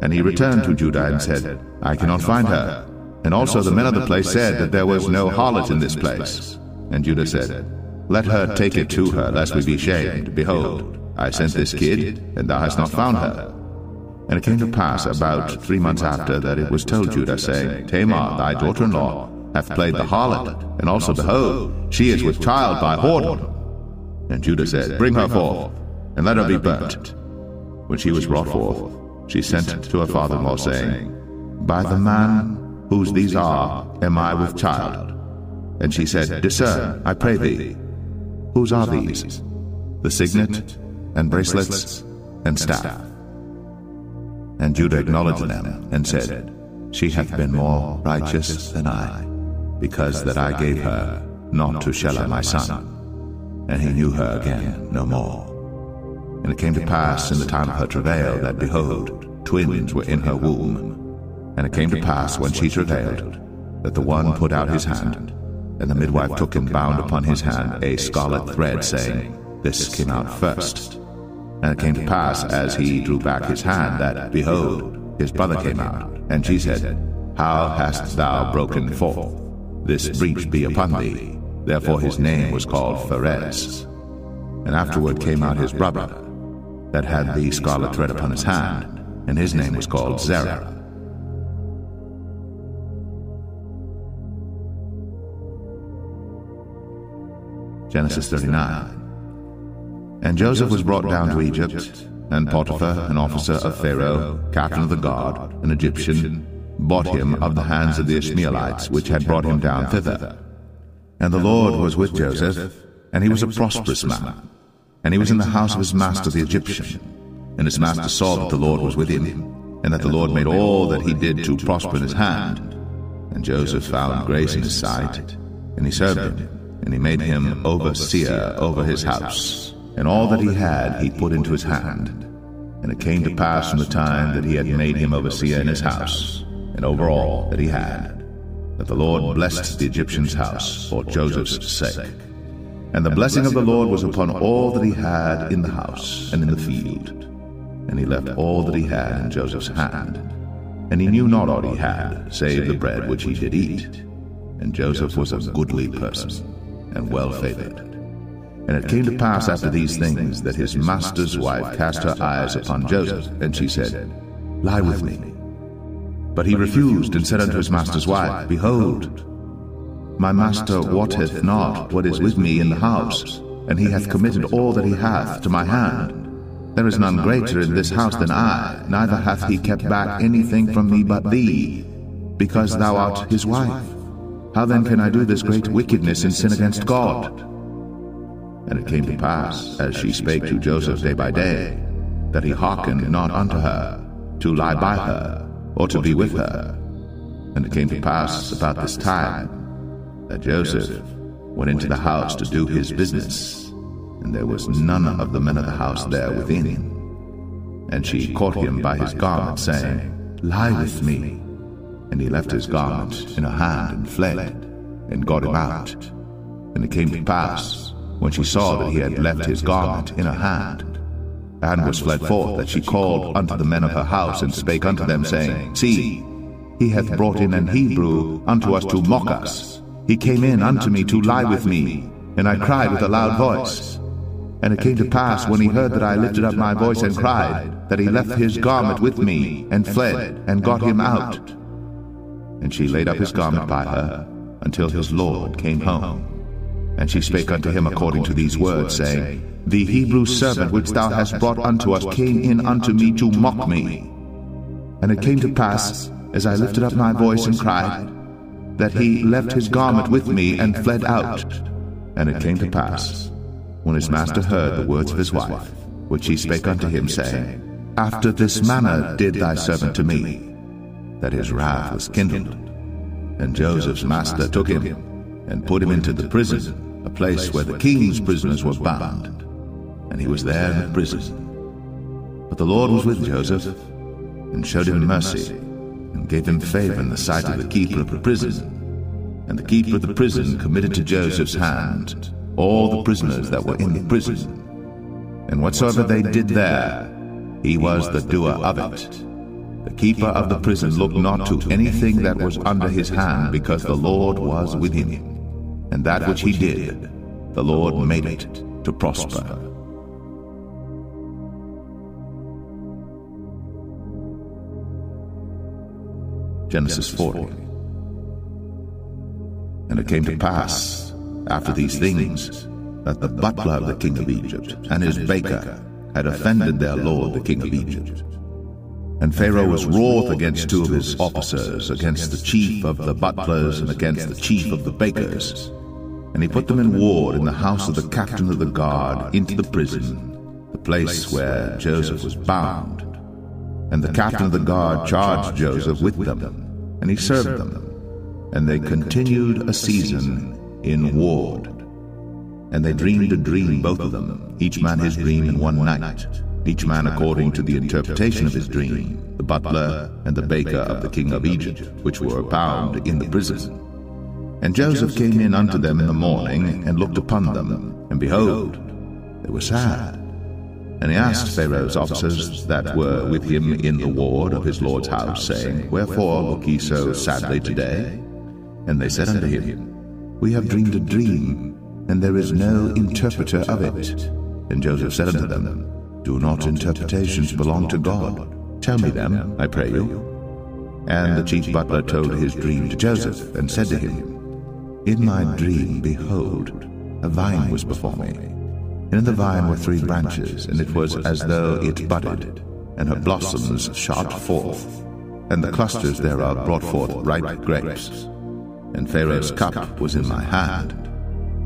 And he returned to Judah and said, I cannot find her. And also the men of the place said that there was no harlot in this place. And Judah said, Let her take it to her, lest we be shamed. Behold, I sent this kid, and thou hast not found her. And it came to pass about three months after that it was told Judah, saying, Tamar, thy daughter-in-law, hath played the harlot, and also, behold, she is with child by whoredom. And Judah said, Bring her forth, and let her be burnt. When she was brought forth, she sent to her father-in-law, saying, By the man whose these are, am I with child. And she said, Discern, I pray thee, whose are these? The signet, and bracelets, and staff. And Judah acknowledged them, and said, She hath been more righteous than I, because that I gave her not to Shelah my son. And he knew her again no more. And it came to pass in the time of her travail that, behold, twins were in her womb. And it came to pass when she travailed, that the one put out his hand, and the midwife took and bound upon his hand a scarlet thread, saying, This came out first. And it came to pass, as he drew back his hand, that, behold, his brother came out. And she said, How hast thou broken forth? This breach be upon thee. Therefore his name was called Pharez. And afterward came out his brother, that had the scarlet thread upon his hand, and his name was called Zarah. Genesis 39. And Joseph was brought down to Egypt, and Potiphar, an officer of Pharaoh, captain of the guard, an Egyptian, bought him of the hands of the Ishmaelites, which had brought him down thither. And the Lord was with Joseph, and he was a prosperous man. And he was in the house of his master the Egyptian. And his master saw that the Lord was with him, and that the Lord made all that he did to prosper in his hand. And Joseph found grace in his sight, and he served him, and he made him overseer over his house. And all that he had he put into his hand. And it came to pass from the time that he had made him overseer in his house, and over all that he had, that the Lord blessed the Egyptian's house for Joseph's sake. And the blessing of the Lord was upon all that he had in the house and in the field. And he left all that he had in Joseph's hand. And he knew not aught he had, save the bread which he did eat. And Joseph was a goodly person, and well favored. And it came to pass after these things that his master's wife cast her eyes upon Joseph, and she said, Lie with me. But he refused and said unto his master's wife, Behold, my master wotteth not what is with me in the house, and he hath committed all that he hath to my hand. There is none greater in this house than I, neither hath he kept back anything from me but thee, because thou art his wife. How then can I do this great wickedness and sin against God? And it came to pass, as she spake to Joseph day by day, that he hearkened not unto her, to lie by her, or to be with her. And it came to pass about this time that Joseph went into the house to do his business, and there was none of the men of the house there within. And she caught him by his garment, saying, Lie with me. And he left his garment in her hand and fled, and got him out. And it came to pass, when she saw that he had left his garment in her hand, and was fled forth, that she called unto the men of her house, and spake unto them, saying, See, he hath brought in an Hebrew unto us to mock us. He came in unto me to lie with me, and I cried with a loud voice. And it came to pass, when he heard that I lifted up my voice and cried, that he left his garment with me, and fled, and got him out. And she laid up his garment by her, until his Lord came home. And she spake unto him according to these words, saying, The Hebrew servant which thou hast brought unto us came in unto me to mock me. And it came to pass, as I lifted up my voice and cried, that he left his garment with me and fled out. And it came to pass, when his master heard the words of his wife, which she spake unto him, saying, After this manner did thy servant to me, that his wrath was kindled. And Joseph's master took him, and put him into the prison, a place where the king's prisoners were bound. And he was there in the prison. But the Lord was with Joseph, and showed him mercy, and gave him favor in the sight of the keeper of the prison. And the keeper of the prison committed to Joseph's hand all the prisoners that were in the prison. And whatsoever they did there, he was the doer of it. The keeper of the prison looked not to anything that was under his hand, because the Lord was with him. And that which he did, the Lord made it to prosper. Genesis 40. And it came to pass, after these things, that the butler of the king of Egypt and his baker had offended their lord the king of Egypt. And Pharaoh was wroth against two of his officers, against the chief of the butlers and against the chief of the bakers. And he put them in ward in the house of the captain of the guard into the prison, the place where Joseph was bound. And the captain of the guard charged Joseph with them, and he served them. And they continued a season in ward. And they dreamed a dream, both of them, each man his dream in one night, each man according to the interpretation of his dream, the butler and the baker of the king of Egypt, which were bound in the prison. And Joseph came in unto them in the morning, and looked upon them, and behold, they were sad. And he asked Pharaoh's officers that were with him in the ward of his lord's house, saying, Wherefore look ye so sadly today? And they said unto him, We have dreamed a dream, and there is no interpreter of it. And Joseph said unto them, Do not interpretations belong to God? Tell me them, I pray you. And the chief butler told his dream to Joseph, and said to him, In my dream, behold, a vine was before me. And in the vine were three branches, and it was as though it budded, and her blossoms shot forth, and the clusters thereof brought forth ripe grapes. And Pharaoh's cup was in my hand,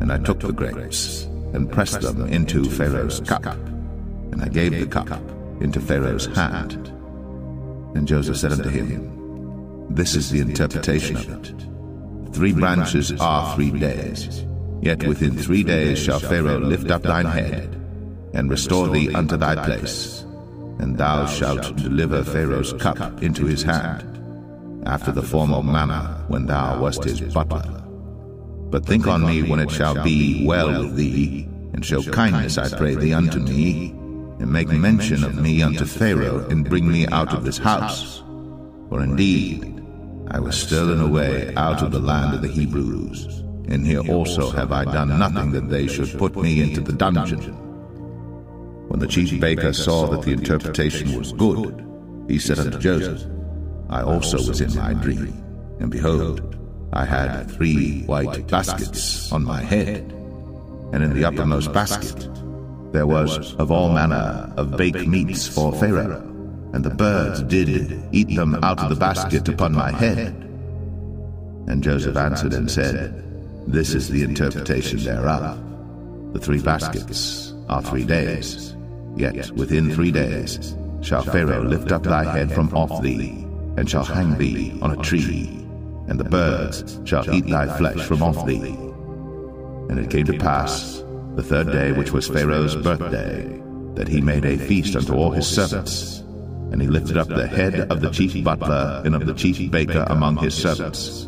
and I took the grapes, and pressed them into Pharaoh's cup, and I gave the cup into Pharaoh's hand. And Joseph said unto him, This is the interpretation of it. Three branches are three days. Yet within three days shall Pharaoh lift up thine head, and restore thee unto thy place, and thou shalt deliver Pharaoh's cup into his hand, after the former manner when thou wast his butler. But think on me when it shall be well with thee, and show kindness, I pray thee, unto me, and make mention of me unto Pharaoh, and bring me out of this house. For indeed, I was stolen away out of the land of the Hebrews, and here also have I done nothing that they should put me into the dungeon. When the chief baker saw that the interpretation was good, he said unto Joseph, I also was in my dream, and behold, I had three white baskets on my head, and in the uppermost basket there was of all manner of baked meats for Pharaoh, and the birds did eat them out of the basket upon my head. And Joseph answered and said, This is the interpretation thereof. The three baskets are three days, yet within three days shall Pharaoh lift up thy head from off thee, and shall hang thee on a tree and the birds shall eat thy flesh from off thee. And it came to pass, the third day, which was Pharaoh's birthday, that he made a feast unto all his servants. And he lifted up the head of the chief butler and of the chief baker among his servants.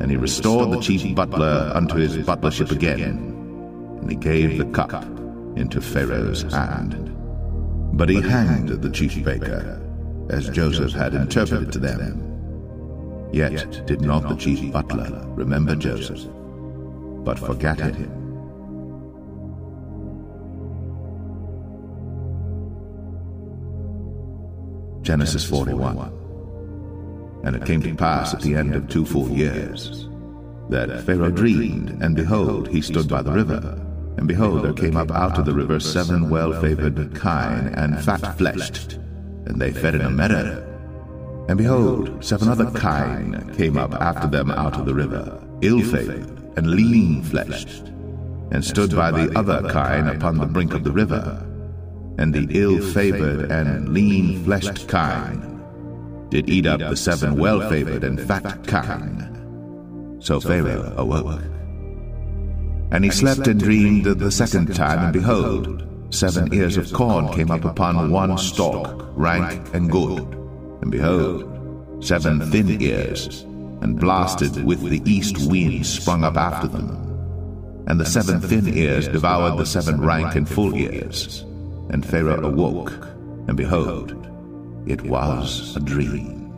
And he restored the chief butler unto his butlership again. And he gave the cup into Pharaoh's hand. But he hanged the chief baker, as Joseph had interpreted to them. Yet did not the chief butler remember Joseph, but forgat him. Genesis 41 And it came to pass at the end of two full years, that Pharaoh dreamed, and behold, he stood by the river. And behold, there came up out of the river seven well-favored kine and fat-fleshed, and they fed in a meadow. And behold, seven other kine came up after them out of the river, ill-favored and lean-fleshed, and stood by the other kine upon the brink of the river. And the ill-favored and lean-fleshed kine did eat up the seven well-favored and fat kine. So Pharaoh awoke. And he slept and dreamed the second time, and behold, seven ears of corn came up upon one stalk, rank and good. And behold, seven thin ears, and blasted with the east wind sprung up after them. And the seven thin ears devoured the seven rank and full ears. And Pharaoh awoke, and behold, it was a dream.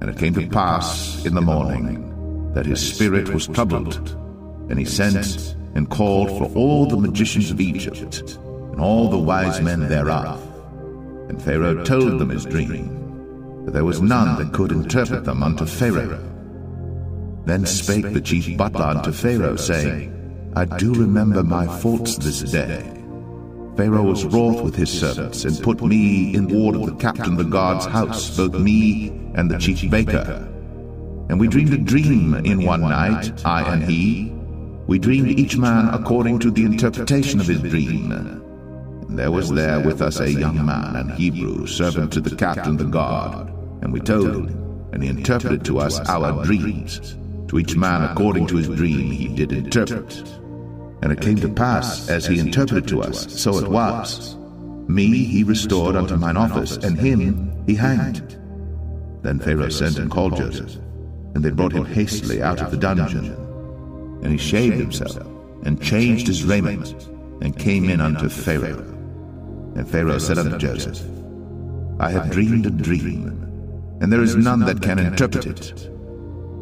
And it came to pass in the morning that his spirit was troubled, and he sent and called for all the magicians of Egypt, and all the wise men thereof. And Pharaoh told them his dream, but there was none that could interpret them unto Pharaoh. Then spake the chief butler unto Pharaoh, saying, I do remember my faults this day. Pharaoh was wroth with his servants, and put me in ward of the captain of the guard's house, both me and the chief baker. And we dreamed a dream in one night, I and he. We dreamed each man according to the interpretation of his dream. And there was there with us a young man, an Hebrew, servant to the captain of the guard. And we told him, and he interpreted to us our dreams. To each man according to his dream he did interpret. And it came to pass, as he interpreted to us, so it was. Me he restored unto mine office, and him he hanged. Then Pharaoh sent and called Joseph, and they brought him hastily out of the dungeon. And he shaved himself, and changed his raiment, and came in unto Pharaoh. And Pharaoh said unto Joseph, I have dreamed a dream, and there is none that can interpret it.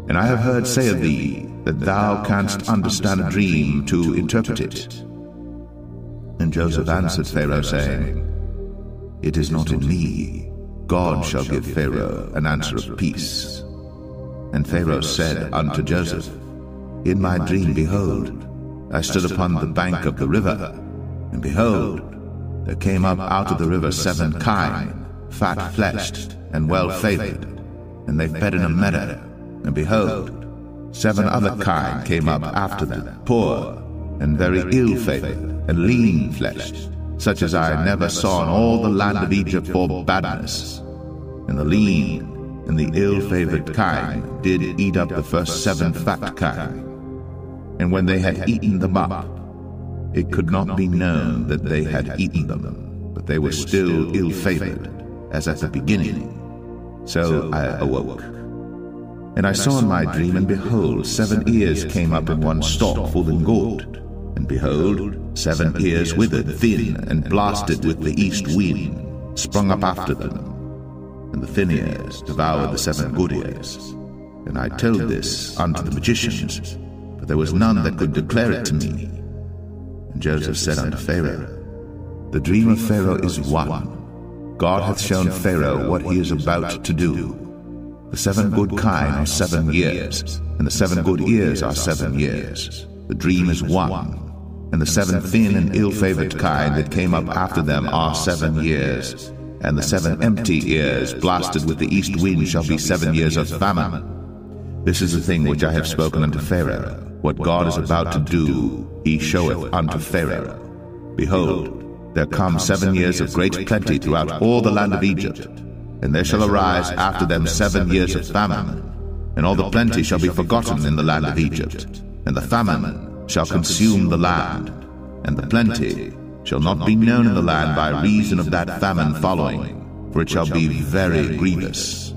And I have heard say of thee that thou canst understand a dream to interpret it. And Joseph answered Pharaoh, saying, It is not in me. God shall give Pharaoh an answer of peace. And Pharaoh said unto Joseph, In my dream, behold, I stood upon the bank of the river, and behold, there came up out of the river seven kine, fat fleshed and well favored, and they fed in a meadow. And behold, seven other kine came up after them, poor and very ill favored and lean fleshed, such as I never saw in all the land of Egypt for badness. And the lean and the ill favored kine did eat up the first seven fat kine. And when they had eaten them up, it could not be known that they had eaten them, but they were still ill favored, as at the beginning. So I awoke. And I saw in my dream, and behold, seven ears came up in one stalk full and gold. And behold, seven ears withered, thin, and blasted with the east wind, sprung up after them. And the thin ears devoured the seven good ears. And I told this unto the magicians, but there was none that could declare it to me. And Joseph said unto Pharaoh, The dream of Pharaoh is one. God hath shown Pharaoh what he is about to do. The seven good kine are seven years, and the seven good ears are seven years. The dream is one. And the seven thin and ill favored kine that came up after them are seven years. And the seven empty ears, blasted with the east wind, shall be seven years of famine. This is the thing which I have spoken unto Pharaoh. What God is about to do, he showeth unto Pharaoh. Behold, there come seven years of great plenty throughout all the land of Egypt and there shall arise after them seven years of famine, and all the plenty shall be forgotten in the land of Egypt, and the famine shall consume the land, and the plenty shall not be known in the land by reason of that famine following, for it shall be very grievous.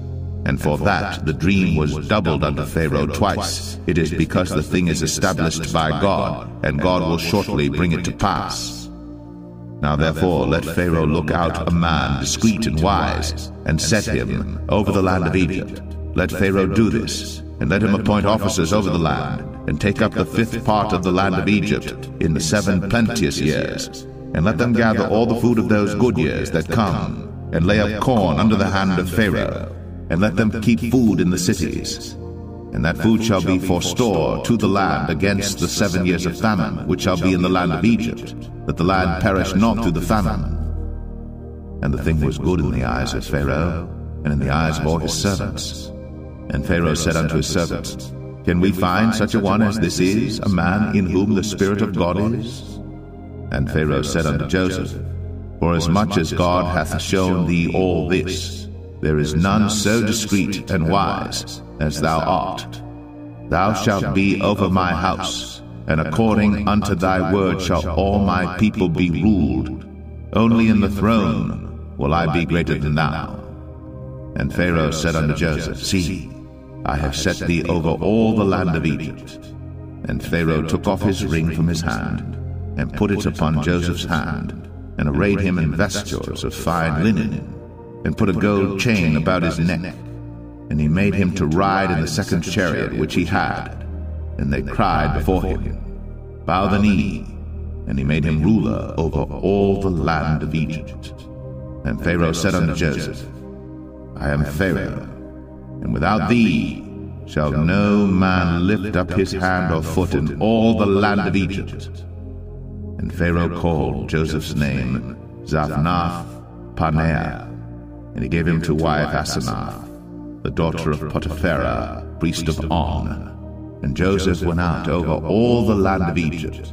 And for that the dream was doubled unto Pharaoh twice. It is because the thing is established by God, and God will shortly bring it to pass. Now therefore let Pharaoh look out a man discreet and wise, and set him over the land of Egypt. Let Pharaoh do this, and let him appoint officers over the land, and take up the fifth part of the land of Egypt in the seven plenteous years, and let them gather all the food of those good years that come, and lay up corn under the hand of Pharaoh, and let them keep food in the cities. And that food shall be for store to the land against the seven years of famine, which shall be in the land of Egypt, that the land perish not through the famine. And the thing was good in the eyes of Pharaoh, and in the eyes of all his servants. And Pharaoh said unto his servants, Can we find such a one as this is, a man in whom the Spirit of God is? And Pharaoh said unto Joseph, Forasmuch as God hath shown thee all this, there is none so discreet and wise as thou art. Thou shalt be over my house, and according unto thy word shall all my people be ruled. Only in the throne will I be greater than thou. And Pharaoh said unto Joseph, See, I have set thee over all the land of Egypt. And Pharaoh took off his ring from his hand, and put it upon Joseph's hand, and arrayed him in vestures of fine linen, and put a gold chain about his neck. And he made him to ride in the second chariot which he had. And they cried before him, Bow the knee. And he made him ruler over all the land of Egypt. And Pharaoh said unto Joseph, I am Pharaoh, and without thee shall no man lift up his hand or foot in all the land of Egypt. And Pharaoh called Joseph's name Zaphnath Paaneah, and he gave him to wife Asenath, the daughter of Potipherah, priest of On. And Joseph went out over all the land of Egypt.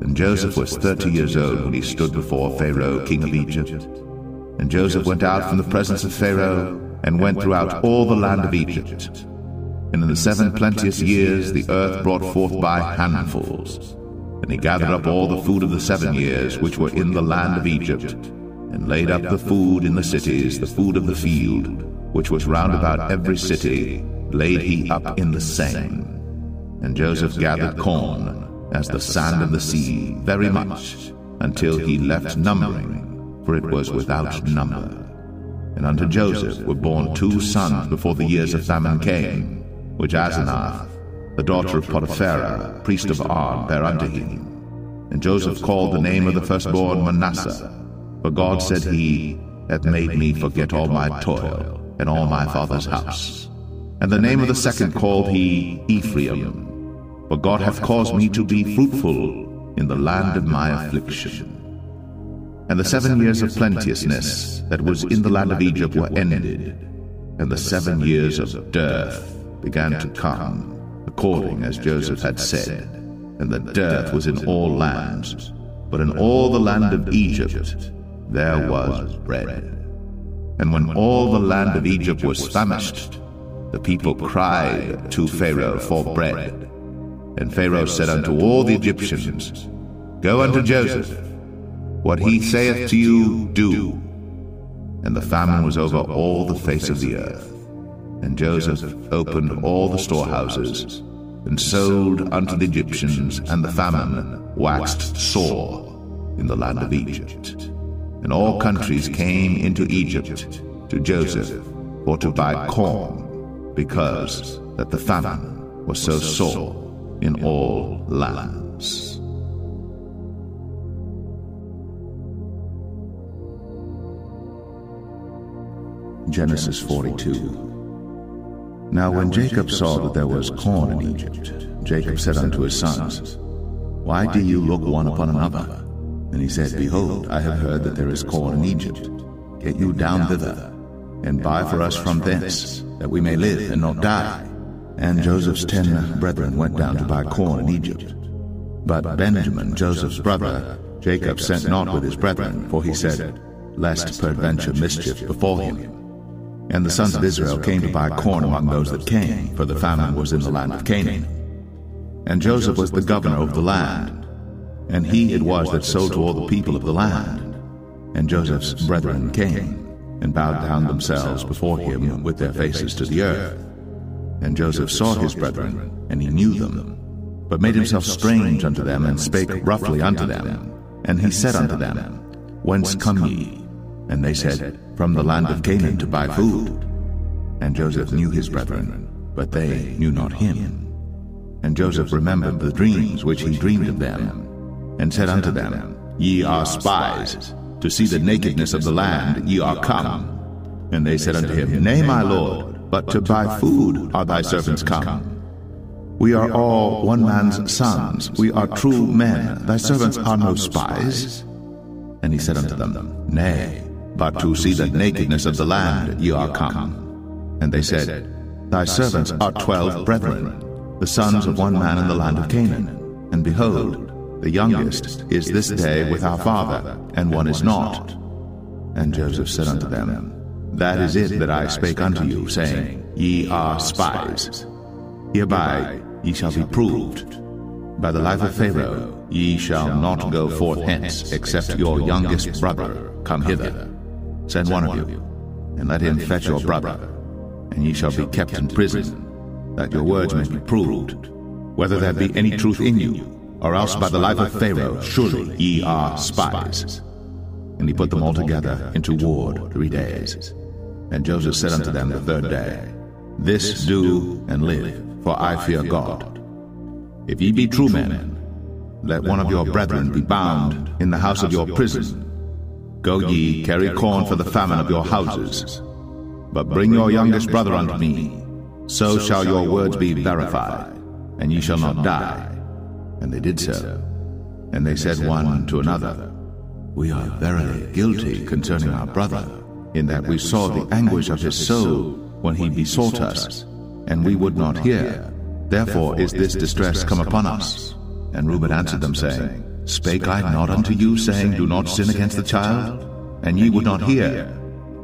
And Joseph was thirty years old when he stood before Pharaoh, king of Egypt. And Joseph went out from the presence of Pharaoh, and went throughout all the land of Egypt. And in the seven plenteous years the earth brought forth by handfuls. And he gathered up all the food of the seven years which were in the land of Egypt, and laid up the food in the cities, the food of the field, which was round about every city, laid he up in the same. And Joseph gathered corn, as the sand of the sea, very much, until he left numbering, for it was without number. And unto Joseph were born two sons before the years of famine came, which Asenath, the daughter of Potipherah, priest of On, bare unto him. And Joseph called the name of the firstborn Manasseh, for God said he hath made me forget all my toil and all my father's house. And the name of the second called he Ephraim, for God hath caused me to be fruitful in the land of my affliction. And the seven years of plenteousness that was in the land of Egypt were ended, and the seven years of dearth began to come, according as Joseph had said. And the dearth was in all lands, but in all the land of Egypt there was bread. And when all the land of Egypt was famished, the people cried to Pharaoh for bread. And Pharaoh said unto all the Egyptians, Go unto Joseph, what he saith to you, do. And the famine was over all the face of the earth. And Joseph opened all the storehouses, and sold unto the Egyptians, and the famine waxed sore in the land of Egypt. And all countries came into Egypt to Joseph for to buy corn, because that the famine was so sore in all lands. Genesis 42. Now when Jacob saw that there was corn in Egypt, Jacob said unto his sons, Why do you look one upon another? And he said, Behold, I have heard that there is corn in Egypt. Get you down thither, and buy for us from thence, that we may live and not die. And Joseph's ten brethren went down to buy corn in Egypt. But Benjamin, Joseph's brother, Jacob sent not with his brethren, for he said, Lest peradventure mischief befall him. And the sons of Israel came to buy corn among those that came, for the famine was in the land of Canaan. And Joseph was the governor of the land, and he it was that sold to all the people of the land. And Joseph's brethren came, and bowed down themselves before him with their faces to the earth. And Joseph saw his brethren, and he knew them, but made himself strange unto them, and spake roughly unto them. And he said unto them, Whence come ye? And they said, From the land of Canaan to buy food. And Joseph knew his brethren, but they knew not him. And Joseph remembered the dreams which he dreamed of them, and said unto them, Ye are spies, to see the nakedness of the land ye are come. And they said unto him, Nay, my lord, but to buy food are thy servants come. We are all one man's sons, we are true men, thy servants are no spies. And he said unto them, Nay, but to see the nakedness of the land ye are come. And they said, Thy servants are twelve brethren, the sons of one man in the land of Canaan. And behold, the youngest is this day with our father, and one is not. And Joseph said unto them, That is it that I spake unto you, saying, Ye are spies. Hereby ye shall be proved. By the life of Pharaoh, ye shall not go forth hence, except your youngest brother come hither. Send one of you, and let him fetch your brother, and ye shall be kept in prison, that your words may be proved, whether there be any truth in you, or else by the life of Pharaoh, surely ye are spies. And he put them all together into ward three days. And Joseph said unto them the third day, This do and live, for I fear God. If ye be true men, let one of your brethren be bound in the house of your prison. Go ye, carry corn for the famine of your houses. But bring your youngest brother unto me, so shall your words be verified, and ye shall not die. And they did so. And they said one to another, We are verily guilty concerning our brother, in that we saw the anguish of his soul when he besought us, and we would not hear. Therefore is this distress come upon us. And Reuben answered them, saying, Spake I not unto you, saying, Do not sin against the child? And ye would not hear.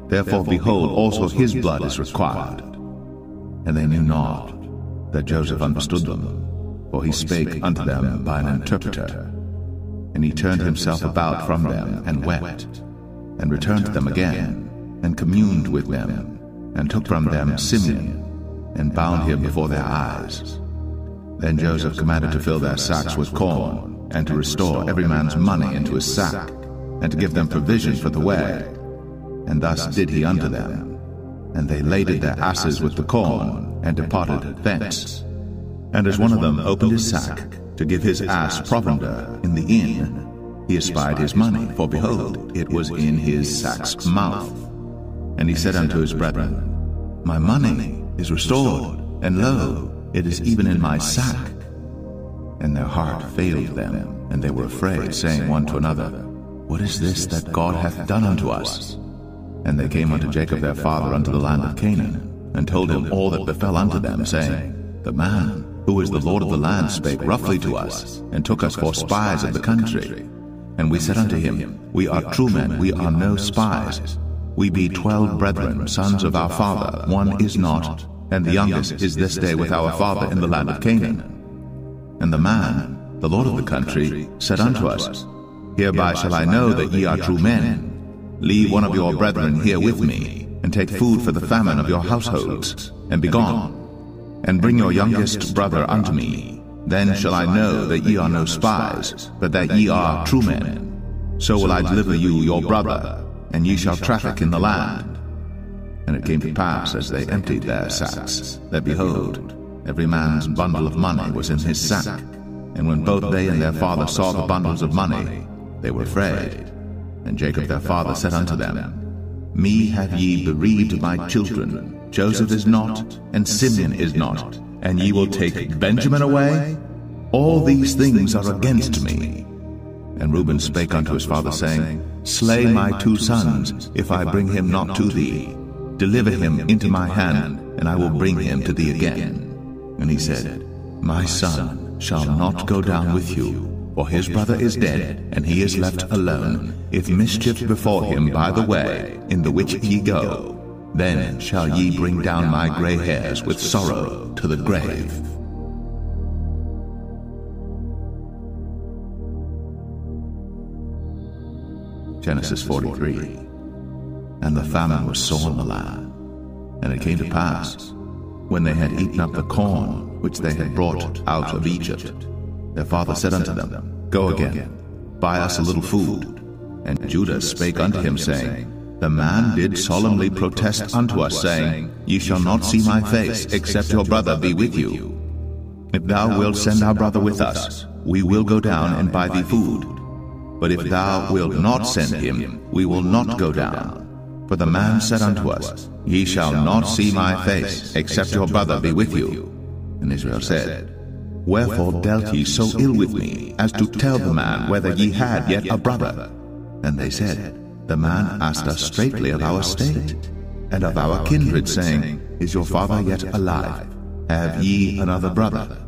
Therefore, behold, also his blood is required. And they knew not that Joseph understood them, for he spake unto them by an interpreter. And he turned himself about from them, and wept, and returned to them again, and communed with them, and took from them Simeon, and bound him before their eyes. Then Joseph commanded to fill their sacks with corn, and to restore every man's money into his sack, and to give them provision for the way. And thus did he unto them. And they laded their asses with the corn, and departed thence. And as one of them opened his sack to give his ass provender in the inn, he espied his money, for behold, it was in his sack's mouth. And he said unto his brethren, My money is restored, and lo, it is even in my sack. And their heart failed them, and they were afraid, saying one to another, What is this that God hath done unto us? And they came unto Jacob their father unto the land of Canaan, and told him all that befell unto them, saying, The man who is the Lord of the land spake roughly to us, and took us for spies of the country. And we said unto him, We are true men, we are no spies. We be twelve brethren, sons of our father, one is not, and the youngest is this day with our father in the land of Canaan. And the man, the Lord of the country, said unto us, Hereby shall I know that ye are true men. Leave one of your brethren here with me, and take food for the famine of your households, and be gone. And bring your youngest brother unto me. Then shall I know that ye are no spies, but that ye are true men. So will I deliver you your brother, and ye shall traffic in the land. And it came to pass, as they emptied their sacks, that behold, every man's bundle of money was in his sack. And when both they and their father saw the bundles of money, they were afraid. And Jacob their father said unto them, Me have ye bereaved my children. Joseph is not, and Simeon is not, and ye will take Benjamin away? All these things are against me. And Reuben spake unto his father, saying, Slay my two sons, if I bring him not to thee. Deliver him into my hand, and I will bring him to thee again. And he said, My son shall not go down with you, for his brother is dead, and he is left alone. If mischief befall him by the way in the which ye go, then shall ye bring down my gray hairs with sorrow to the grave. Genesis 43 And the famine was sore in the land. And it came to pass, when they had eaten up the corn which they had brought out of Egypt, their father said unto them, Go again, buy us a little food. And Judah spake unto him, saying, The man did solemnly protest unto us, saying, Ye shall not see my face, except your brother be with you. If thou wilt send our brother with us, we will go down and buy thee food. But if thou wilt not send him, we will not go down. For the man said unto us, Ye shall not see my face, except your brother be with you. And Israel said, Wherefore dealt ye so ill with me, as to tell the man whether ye had yet a brother? And they said, The man asked us straightly of our state, and of our kindred, saying, Is your father yet alive? Have ye another brother?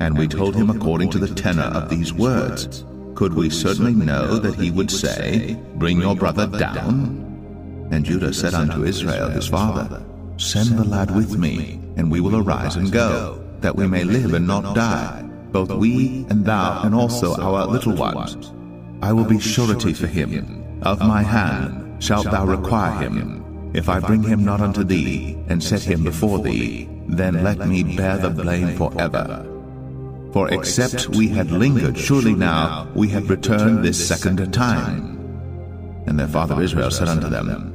And we told him according to the tenor of these words. Could we certainly know that he would say, Bring your brother down? And Judah said unto Israel his father, Send the lad with me, and we will arise and go, that we may live and not die, both we and thou, and also our little ones. I will be surety for him. Of my hand shalt thou require him. If I bring him not unto thee, and set him before thee, then let me bear the blame forever. For except we had lingered, surely now we had returned this second time. And their father Israel said unto them,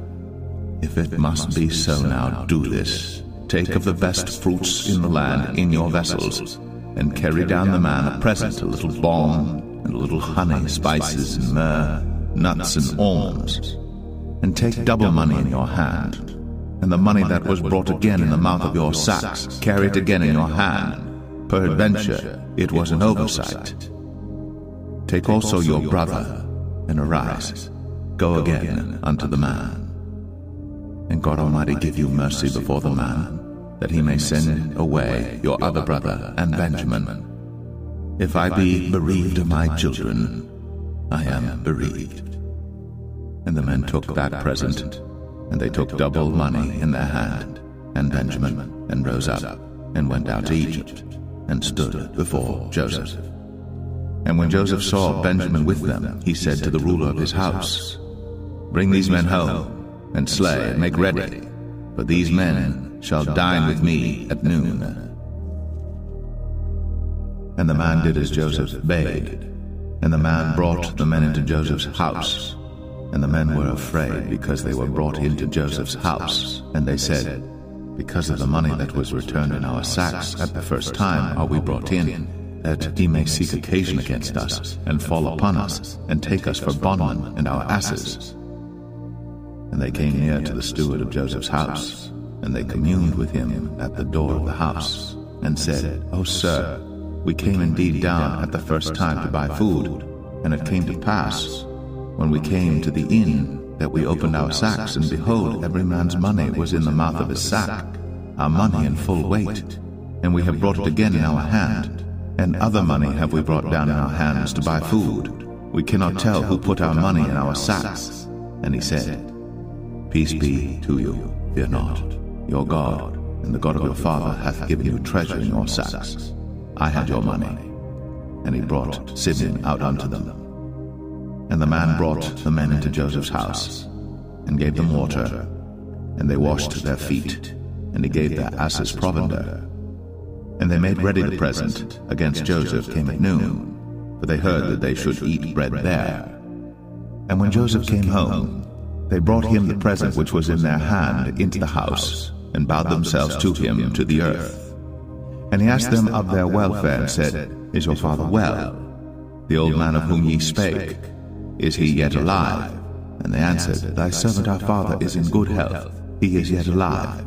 If it must be so now, do this. Take of the best fruits in the land in your vessels, and carry down the man a present, a little balm, and a little honey, spices, and myrrh, nuts, and almonds. And take double money in your hand, and the money that was brought again in the mouth of your sacks, carry it again in your hand. Peradventure, it was an oversight. Take also your brother, and arise, go again unto the man. And God Almighty give you mercy before the man, that he may send away your other brother and Benjamin. If I be bereaved of my children, I am bereaved. And the men took that present, and they took double money in their hand, and Benjamin, and rose up, and went out to Egypt, and stood before Joseph. And when Joseph saw Benjamin with them, he said to the ruler of his house, Bring these men home, and slay, and make ready, for these men shall dine with me at noon. And the man did as Joseph bade, and the man brought the men into Joseph's house. And the men were afraid because they were brought into Joseph's house. And they said, Because of the money that was returned in our sacks at the first time are we brought in, that he may seek occasion against us, and fall upon us, and take us for bondmen and our asses. And they came near to the steward of Joseph's house, and they communed with him at the door of the house, and said, O oh, sir, we came indeed down at the first time to buy food, and it came to pass, when we came to the inn, that we opened our sacks, and behold, every man's money was in the mouth of his sack, our money in full weight, and we have brought it again in our hand, and other money have we brought down in our hands to buy food. We cannot tell who put our money in our sacks. And he said, Peace be to you, fear not. Your God and the God of your father hath given you treasure in your sacks. I had your money. And he brought Simeon out unto them. And the man brought the men into Joseph's house, and gave them water, and they washed their feet, and he gave their asses provender. And they made ready the present against Joseph came at noon, for they heard that they should eat bread there. And when Joseph came home, they brought him the present which was in their hand into the house, and bowed themselves to him to the earth. And he asked them of their welfare, and said, Is your father well? The old man of whom ye spake, is he yet alive? And they answered, Thy servant our father is in good health, he is yet alive.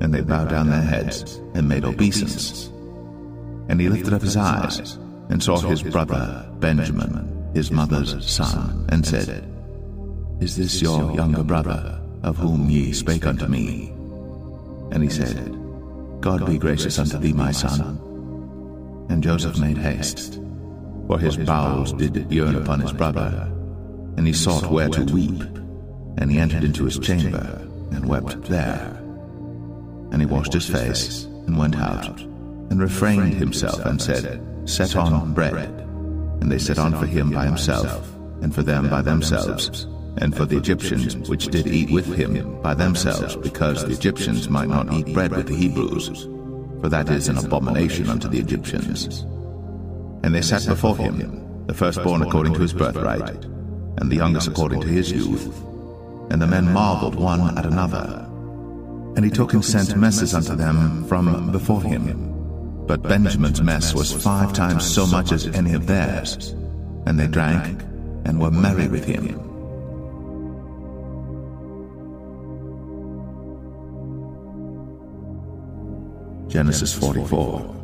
And they bowed down their heads, and made obeisance. And he lifted up his eyes, and saw his brother Benjamin, his mother's son, and said, Is this your younger brother, of whom ye spake unto me? And he said, God be gracious unto thee, my son. And Joseph made haste, for his bowels did yearn upon his brother. And he sought where to weep, and he entered into his chamber, and wept there. And he washed his face, and went out, and refrained himself, and said, Set on bread. And they set on for him by himself, and for them by themselves, and for the Egyptians which did eat with him by themselves, because the Egyptians might not eat bread with the Hebrews, for that is an abomination unto the Egyptians. And they sat before him, the firstborn according to his birthright, and the youngest according to his youth. And the men marveled one at another. And he took and sent messes unto them from before him. But Benjamin's mess was five times so much as any of theirs. And they drank and were merry with him. Genesis 44.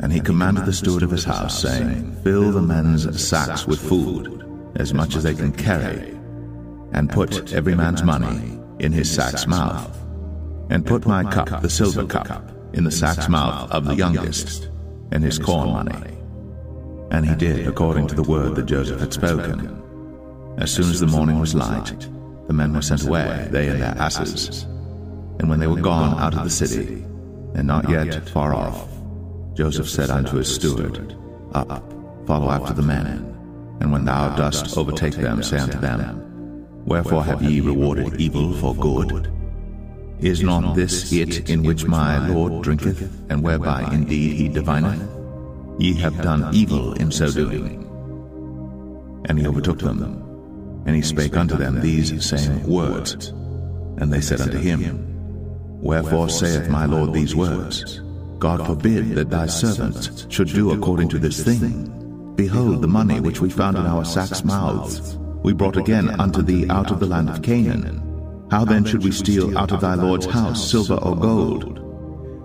And he commanded the steward of his house, saying, Fill the men's sacks with food, as much as they can carry, and put every man's money in his sack's mouth, and put my cup, the silver cup, in the sack's mouth of the youngest, and his corn money. And he did according to the word that Joseph had spoken. As soon as the morning was light, the men were sent away, they and their asses. And when they were gone out of the city, and not yet far off, Joseph said unto his steward, Up, follow after the men, and when thou dost overtake them, say unto them, Wherefore have ye rewarded evil for good? Is not this it in which my Lord drinketh, and whereby indeed he divineth? Ye have done evil in so doing. And he overtook them, And he spake unto them these same words. And they said unto him, Wherefore saith my Lord these words? God forbid that thy servants should do according to this thing. Behold, the money which we found in our sacks' mouths, we brought again unto thee out of the land of Canaan. How then should we steal out of thy Lord's house silver or gold?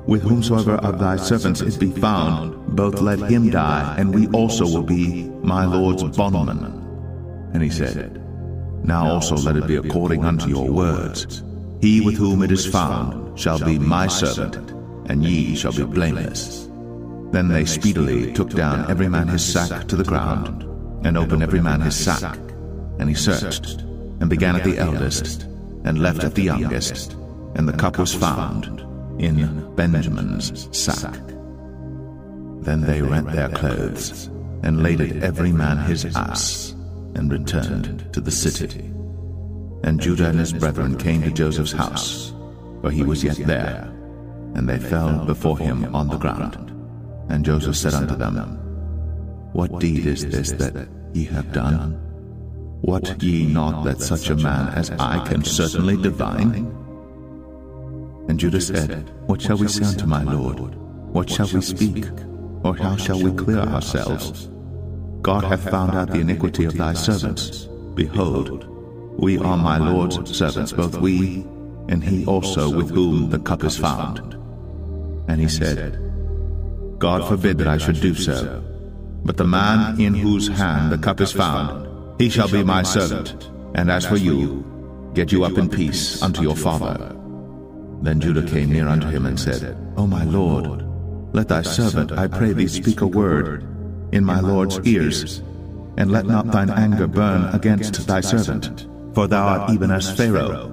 With whomsoever of thy servants it be found, both let him die, and we also will be my Lord's bondmen. And he said, Now also let it be according unto your words. He with whom it is found shall be my servant, and ye shall be blameless. Then they speedily took down every man his sack to the ground, and opened every man his sack. And he searched, and began at the eldest, and left at the youngest, and the cup was found in Benjamin's sack. Then they rent their clothes, and laded every man his ass, and returned to the city. And Judah and his brethren came to Joseph's house, for he was yet there, and they fell before him on the ground. And Joseph said unto them, What deed is this that ye have done? What ye not that such a man as I can certainly divine? And Judah said, What shall we say unto my Lord? What shall we speak? Or how shall we clear ourselves? God hath found out the iniquity of thy servants. Behold, we are my Lord's servants, both we and he also with whom the cup is found. And he said, God forbid that I should do so. But the man in whose hand the cup is found, he shall be my servant. And as for you, get you up in peace unto your father. Then Judah came near unto him and said, O my Lord, let thy servant, I pray thee, speak a word in my Lord's ears, and let not thine anger burn against thy servant, for thou art even as Pharaoh.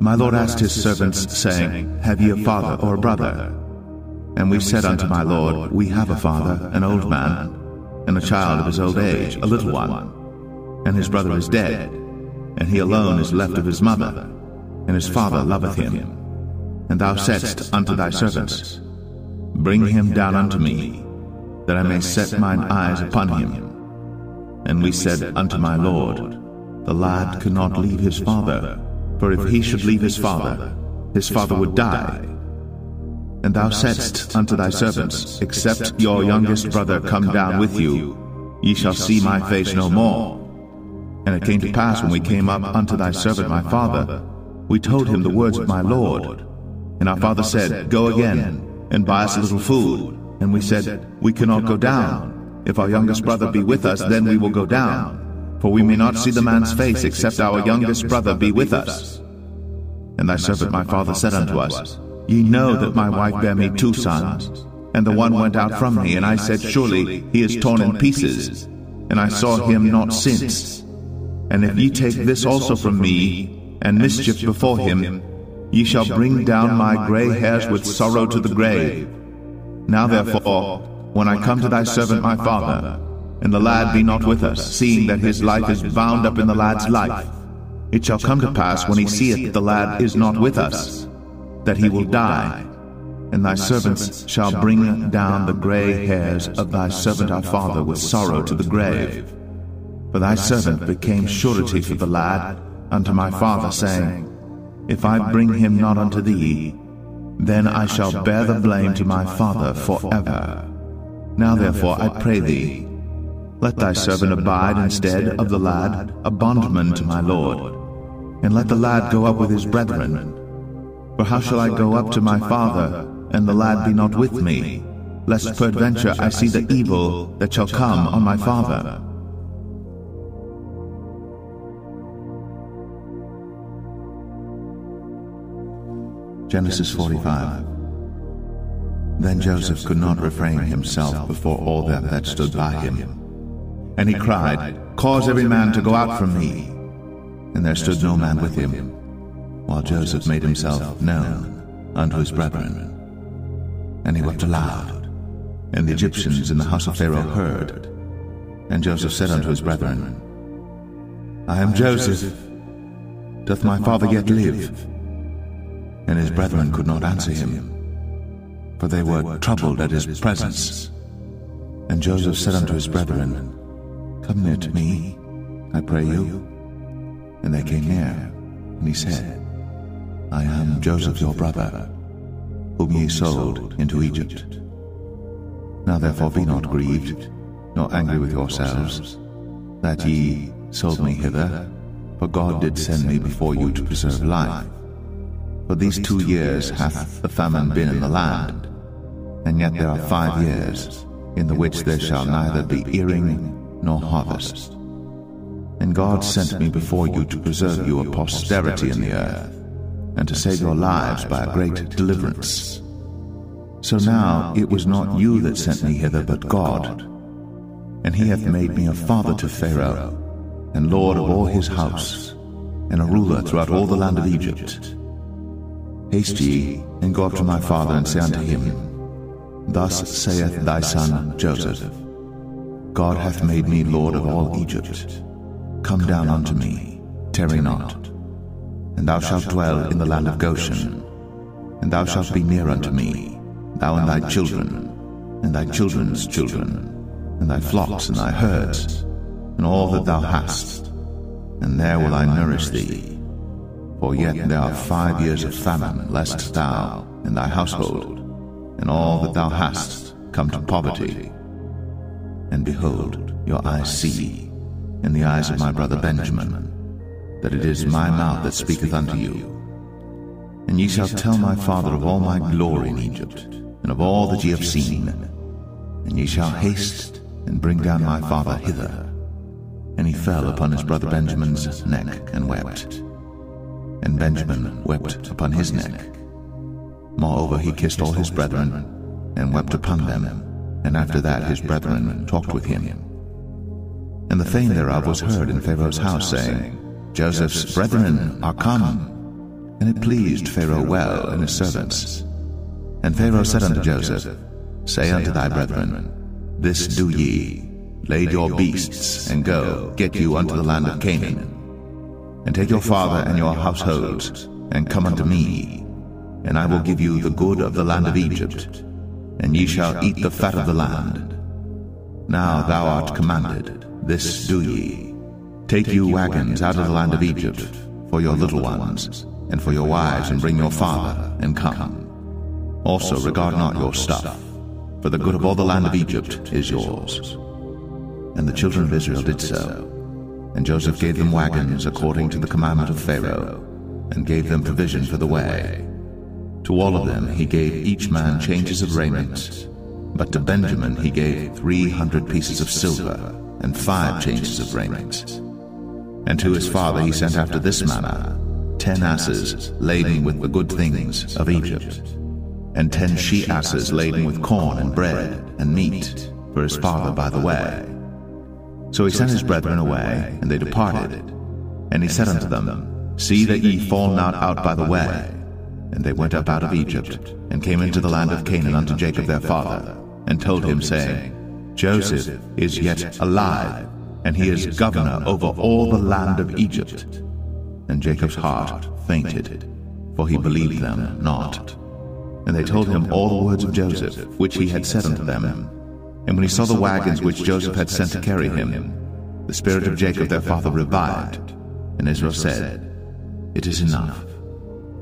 My Lord asked his servants, saying, Have ye a father or a brother? And we said unto my Lord, We have a father, an old man, and a child of his old age, a little one. And his brother is dead, and he alone is left of his mother and his father loveth him. And thou saidst unto thy servants, Bring him down unto me, that I may set mine eyes upon him. And we said unto my Lord, The lad cannot leave his father, for if he should leave his father, his father would die. And thou saidst unto thy servants, Except your youngest brother come down with you, ye shall see my face no more. And it came to pass when we came up unto thy servant my father, we told him the words of my Lord. And our father said, Go again, and buy us a little food. And we said, We cannot go down. If our youngest brother be with us, then we will go down. For we may not see the man's face, except our youngest brother be with us. And thy servant my father said unto us, Ye know that my wife bare me two sons, and the one went out from me, and I said, Surely he is torn in pieces, and I saw him not since. And if ye take this also from me, and mischief before him, ye shall bring down my grey hairs with sorrow to the grave. Now therefore, when I come to thy servant my father, and the lad be not with us, seeing that his life is bound up in the lad's life, it shall come to pass when he seeth that the lad is not with us, that he will die, and thy servants shall bring down the grey hairs of thy servant our father with sorrow to the grave. For thy servant became surety for the lad, unto my father, saying, If I bring him not unto thee, then I shall bear the blame to my father forever. Now therefore I pray thee, let thy servant abide instead of the lad, a bondman to my lord, and let the lad go up with his brethren. For how shall I go up to my father, and the lad be not with me, lest peradventure I see the evil that shall come on my father? Genesis 45 Then Joseph could not refrain himself before all them that stood by him. And he cried, Cause every man to go out from me. And there stood no man with him, while Joseph made himself known unto his brethren. And he wept aloud, and the Egyptians in the house of Pharaoh heard. And Joseph said unto his brethren, I am Joseph. Doth my father yet live? and his brethren could not answer him, for they were troubled at his presence. And Joseph said unto his brethren, Near to me. I pray you. And they came near, and he said, I am Joseph your brother, whom ye sold into Egypt. Now therefore be not grieved, nor angry with yourselves, that ye sold me hither, for God did send me before you to preserve life. For these two years hath the famine been in the land, and yet there are five years, in the which there shall neither be earing nor harvest. And God sent me before you to preserve you a posterity in the earth, and to save your lives by a great deliverance. So now it was not you that sent me hither, but God. And he hath made me a father to Pharaoh, and lord of all his house, and a ruler throughout all the land of Egypt. Haste ye, and go up to my father, and say unto him, Thus saith thy son Joseph, God hath made me lord of all Egypt. Come down unto me, tarry not. And thou shalt dwell in the land of Goshen, and thou shalt be near unto me, thou and thy children, and thy children's children, and thy flocks and thy herds, and all that thou hast, and there will I nourish thee. For yet there are five years of famine, lest thou and thy household, and all that thou hast, come to poverty. And behold, your eyes see, in the eyes of my brother Benjamin, that it is my mouth that speaketh unto you. And ye shall tell my father of all my glory in Egypt, and of all that ye have seen. And ye shall haste and bring down my father hither. And he fell upon his brother Benjamin's neck and wept. And Benjamin wept upon his neck. Moreover, he kissed all his brethren, and wept upon them. And after that his brethren talked with him. And the fame thereof was heard in Pharaoh's house, saying, Joseph's brethren are come. And it pleased Pharaoh well and his servants. And Pharaoh said unto Joseph, Say unto thy brethren, This do ye, Lade your beasts, and go, get you unto the land of Canaan. And take your father and your households, and come unto me, and I will give you the good of the land of Egypt, and ye shall eat the fat of the land. Now thou art commanded, this do ye. Take you wagons out of the land of Egypt, for your little ones, and for your wives, and bring your father, and come. Also regard not your stuff, for the good of all the land of Egypt is yours. And the children of Israel did so. And Joseph gave them wagons according to the commandment of Pharaoh, and gave them provision for the way. To all of them he gave each man changes of raiment, but to Benjamin he gave three hundred pieces of silver, and five changes of raiment. And to his father he sent after this manner ten asses laden with the good things of Egypt, and ten she asses laden with corn and bread and meat for his father by the way. So he sent his brethren away, and they departed. And he said unto them, See that ye fall not out by the way. And they went up out of Egypt, and came into the land of Canaan unto Jacob their father, and told him, saying, Joseph is yet alive, and he is governor over all the land of Egypt. And Jacob's heart fainted, for he believed them not. And they told him all the words of Joseph, which he had said unto them. And when he saw the wagons which Joseph had sent to carry him, the spirit of Jacob their father revived. And Israel said, It is enough.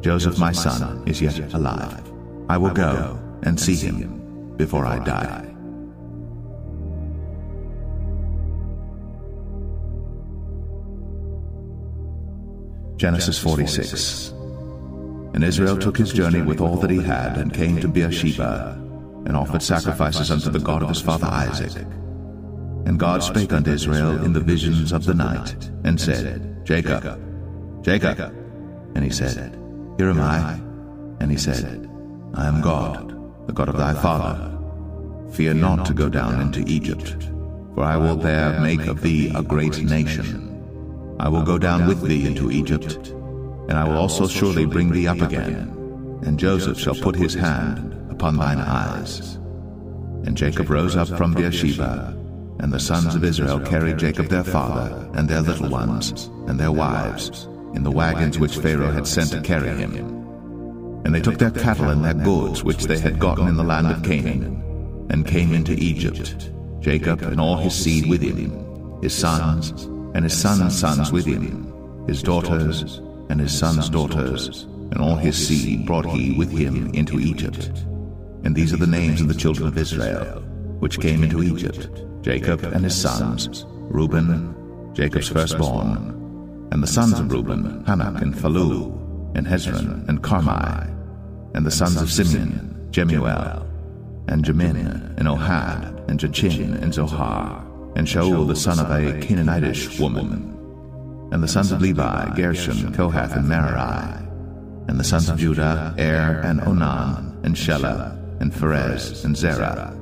Joseph my son is yet alive. I will go and see him before I die. Genesis 46 And Israel took his journey with all that he had, and came to Beersheba, and offered sacrifices unto the God of his father Isaac. And God spake unto Israel in the visions of the night, and said, Jacob, Jacob. And he said, Here am I. And he said, I am God, the God of thy father. Fear not to go down into Egypt, for I will there make of thee a great nation. I will go down with thee into Egypt, and I will also surely bring thee up again, and Joseph shall put his hand upon thine eyes. And Jacob rose up from Beersheba, and the sons of Israel carried Jacob their father, and their little ones, and their wives, in the wagons which Pharaoh had sent to carry him. And they took their cattle and their goods which they had gotten in the land of Canaan, and came into Egypt, Jacob and all his seed with him, his sons, and his sons' sons with him, his daughters, and his sons' daughters, and all his seed brought he with him into Egypt. And these are the names of the children of Israel, which came into Egypt Jacob and his sons, Reuben, Jacob's firstborn, and the sons of Reuben, Hanoch and Phallu, and Hezron and Carmi, and the sons of Simeon, Jemuel, and Jamin, and Ohad, and Jachin, and Zohar, and Shaul the son of a Canaanitish woman, and the sons of Levi, Gershon, Kohath, and Merari, and the sons of Judah, Er, and Onan, and Shelah, and Pharez, and Zarah.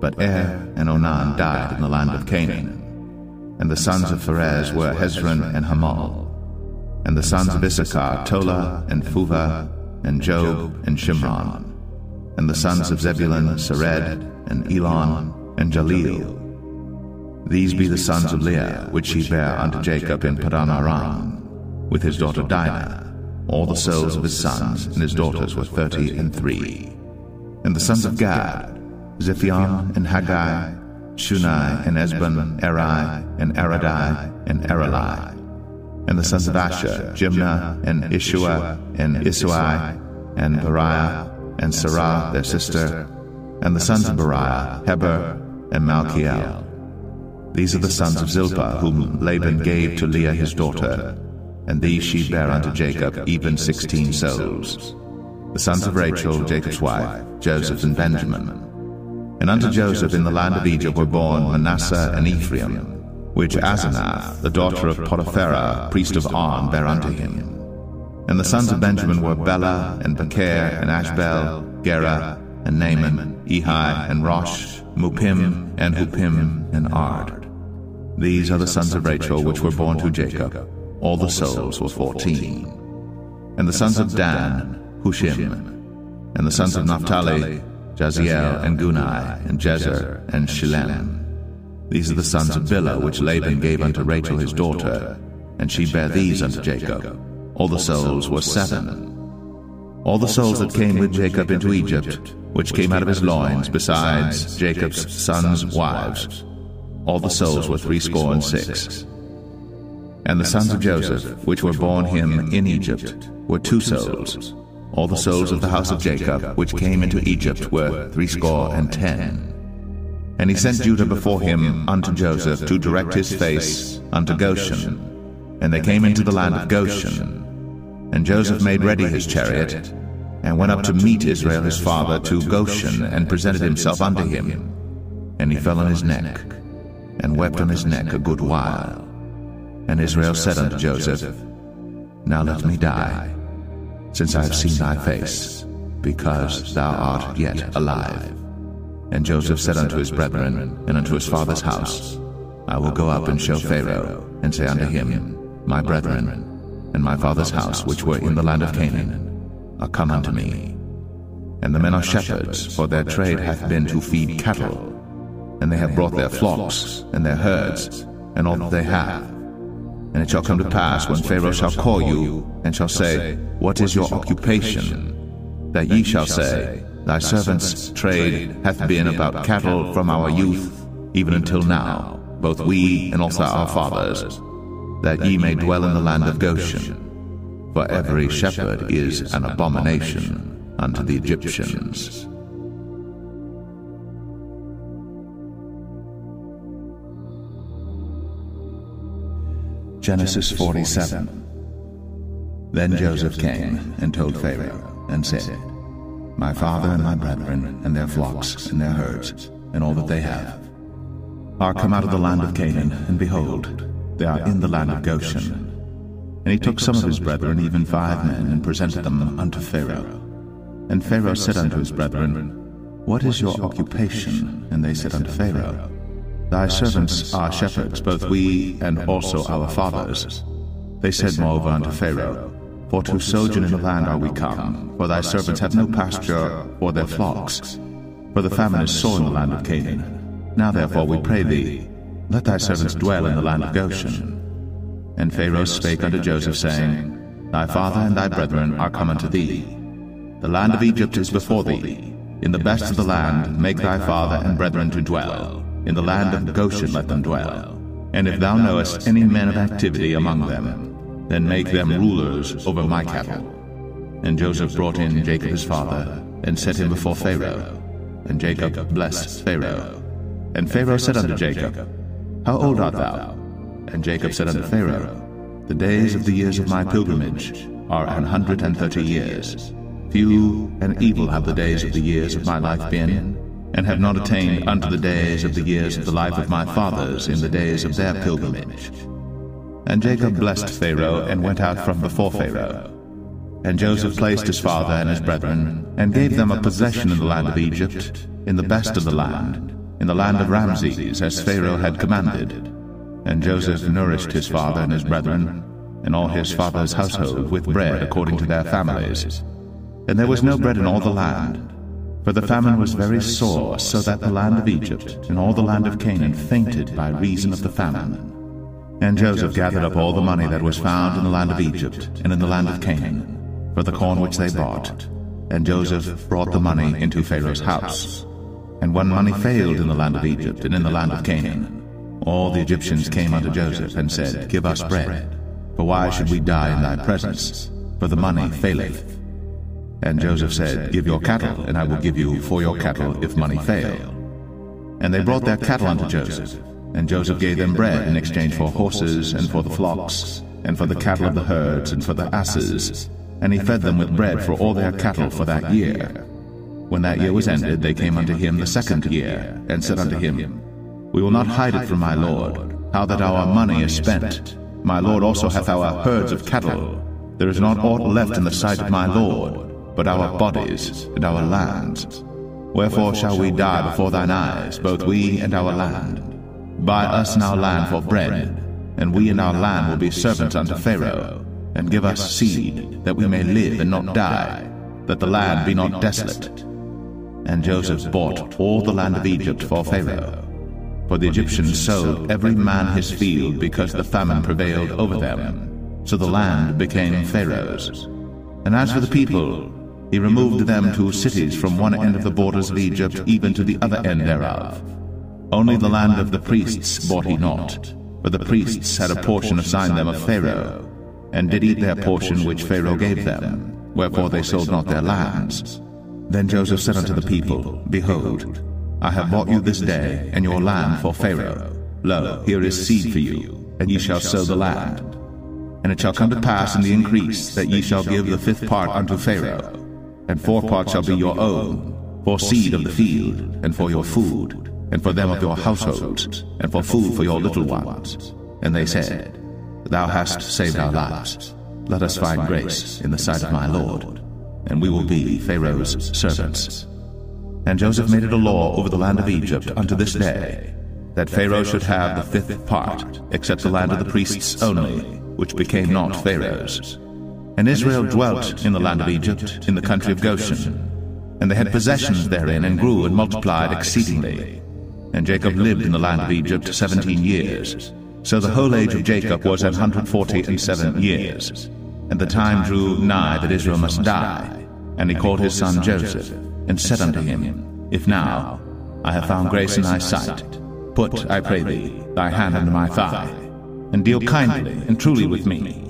But Er and Onan died in the land of Canaan. And the sons of Pharez were Hezron and Hamul. And the sons of Issachar, Tola, and Phuvah, and Job, and Shimron. And the sons of Zebulun, Sered, and Elon, and Jahleel. These be the sons of Leah, which she bare unto Jacob in Padan Aram, with his daughter Dinah. All the souls of his sons and his daughters were thirty and three. And the sons of Gad, Ziphion and Haggi, Shuni and Ezbon, Eri and Arodi and Areli. And the sons of Asher, Jimnah and Ishuah and Isui and Beriah and Serah their sister. And the sons of Beriah, Heber and Malchiel. These are the sons of Zilpah, whom Laban gave to Leah his daughter, and these she bare unto Jacob, even sixteen souls. The sons of Rachel, Jacob's wife, Joseph and Benjamin. And unto Joseph in the land of Egypt were born Manasseh and Ephraim, which Asenath, the daughter of Potipherah, priest of On, bare unto him. And the sons of Benjamin were Bela, and Becher, and Ashbel, Gera, and Naaman, Ehi, and Rosh, Muppim, and Huppim, and Ard. These are the sons of Rachel which were born to Jacob. All the souls were fourteen. And the sons of Dan, Hushim. And the sons of Naphtali, Jahzeel, and Guni, and Jezer, and Shillem. These are the sons of Bilhah, which Laban gave unto Rachel his daughter, and she bare these unto Jacob. All the souls were seven. All the souls that came with Jacob into Egypt, which came out of his loins, besides Jacob's sons' wives, all the souls were threescore and six. And the sons of Joseph, which were born him in Egypt, were two souls. All the souls of the house of Jacob, which came into Egypt, were threescore and ten. And he sent Judah before him unto Joseph to direct his face unto Goshen. And they came into the land of Goshen. And Joseph made ready his chariot, and went up to meet Israel his father to Goshen, and presented himself unto him. And he fell on his neck, and wept on his neck a good while. And Israel said unto Joseph, Now let me die, since I have seen thy face, because thou art yet alive. And Joseph said unto his brethren and unto his father's house, I will go up and show Pharaoh, and say unto him, My brethren and my father's house, which were in the land of Canaan, are come unto me. And the men are shepherds, for their trade hath been to feed cattle. and they have brought their flocks and their herds and all that they have. And it shall come to pass when Pharaoh shall call you and shall say, What is your occupation? That ye shall say, Thy servant's trade hath been about cattle from our youth even until now, both we and also our fathers, that ye may dwell in the land of Goshen. For every shepherd is an abomination unto the Egyptians. Genesis 47 Then Joseph came and told Pharaoh, and said, My father and my brethren, and their flocks, and their herds, and all that they have, are come out of the land of Canaan, and behold, they are in the land of Goshen. And he took some of his brethren, even five men, and presented them unto Pharaoh. And Pharaoh said unto his brethren, What is your occupation? And they said unto Pharaoh, Thy servants are shepherds, both we and also our fathers. They said moreover unto Pharaoh, For to sojourn in the land are we come, for thy servants have no pasture or their flocks. For the famine is sore in the land of Canaan. Now therefore we pray thee, let thy servants dwell in the land of Goshen. And Pharaoh spake unto Joseph, saying, Thy father and thy brethren are come unto thee. The land of Egypt is before thee. In the best of the land make thy father and brethren to dwell. In the land of Goshen let them dwell. And if thou knowest any men of activity among them, then make them rulers over my cattle. And Joseph brought in Jacob his father, and set him before Pharaoh. And Jacob blessed Pharaoh. And Pharaoh said unto Jacob, How old art thou? And Jacob said unto Pharaoh, The days of the years of my pilgrimage are an hundred and thirty years. Few and evil have the days of the years of my life been, and have not attained unto the days of the years of the life of my fathers in the days of their pilgrimage. And Jacob blessed Pharaoh and went out from before Pharaoh. And Joseph placed his father and his brethren, and gave them a possession in the land of Egypt, in the best of the land, in the land of Rameses, as Pharaoh had commanded. And Joseph nourished his father and his brethren, and all his father's household with bread according to their families. And there was no bread in all the land, for the famine was very sore, so that the land of Egypt and all the land of Canaan fainted by reason of the famine. And Joseph gathered up all the money that was found in the land of Egypt and in the land of Canaan, for the corn which they bought. And Joseph brought the money into Pharaoh's house. And when money failed in the land of Egypt and in the land of Canaan, all the Egyptians came unto Joseph and said, Give us bread, for why should we die in thy presence? For the money faileth. And Joseph said, Give your cattle, and I will give you for your cattle if money fail. And they brought their cattle unto Joseph. And Joseph gave them bread in exchange for horses, and for the flocks, and for the cattle of the herds, and for the asses. And he fed them with bread for all their cattle for that year. When that year was ended, they came unto him the second year, and said unto him, We will not hide it from my lord, how that our money is spent. My lord also hath our herds of cattle. There is not aught left in the sight of my lord but our bodies and our lands. Wherefore shall we die before thine eyes, both we and our land? Buy us now land for bread, and we and our land will be servants unto Pharaoh, and give us seed, that we may live and not die, that the land be not desolate. And Joseph bought all the land of Egypt for Pharaoh. For the Egyptians sold every man his field because the famine prevailed over them. So the land became Pharaoh's. And as for the people, he removed them to cities from one end of the borders of Egypt even to the other end thereof. Only the land of the priests bought he not, for the priests had a portion assigned them of Pharaoh, and did eat their portion which Pharaoh gave them, wherefore they sold not their lands. Then Joseph said unto the people, Behold, I have bought you this day and your land for Pharaoh. Lo, here is seed for you, and ye shall sow the land. And it shall come to pass in the increase that ye shall give the fifth part unto Pharaoh, and four parts shall be your own, for seed of the field, and for your food, and for them of your households, and for food for your little ones. And they said, Thou hast saved our lives. Let us find grace in the sight of my Lord, and we will be Pharaoh's servants. And Joseph made it a law over the land of Egypt unto this day, that Pharaoh should have the fifth part, except the land of the priests only, which became not Pharaoh's. And Israel dwelt in the land of Egypt, in the country of Goshen. And they had possessions therein, and grew and multiplied exceedingly. And Jacob lived in the land of Egypt seventeen years. So the whole age of Jacob was an hundred forty and seven years. And the time drew nigh that Israel must die. And he called his son Joseph, and said unto him, If now I have found grace in thy sight, put, I pray thee, thy hand under my thigh, and deal kindly and truly with me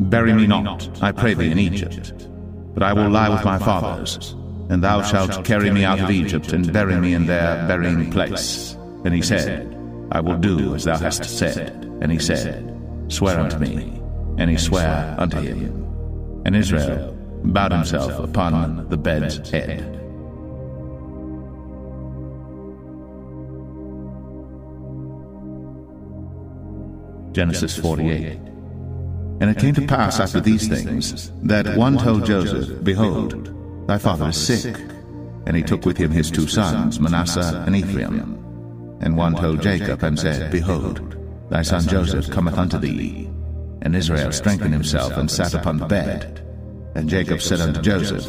Bury me not, I pray thee, in Egypt, but I will lie with my fathers, and thou shalt carry me out of Egypt and bury me in their burying place. And he said, I will do as thou hast said. And he said, Swear unto me. And he sware unto him. And Israel bowed himself upon the bed's head. Genesis 48. And it came to pass after these things that one told Joseph, Behold, thy father is sick. And he took with him his two sons, Manasseh and Ephraim. And one told Jacob and said, Behold, thy son Joseph cometh unto thee. And Israel strengthened himself and sat upon the bed. And Jacob said unto Joseph,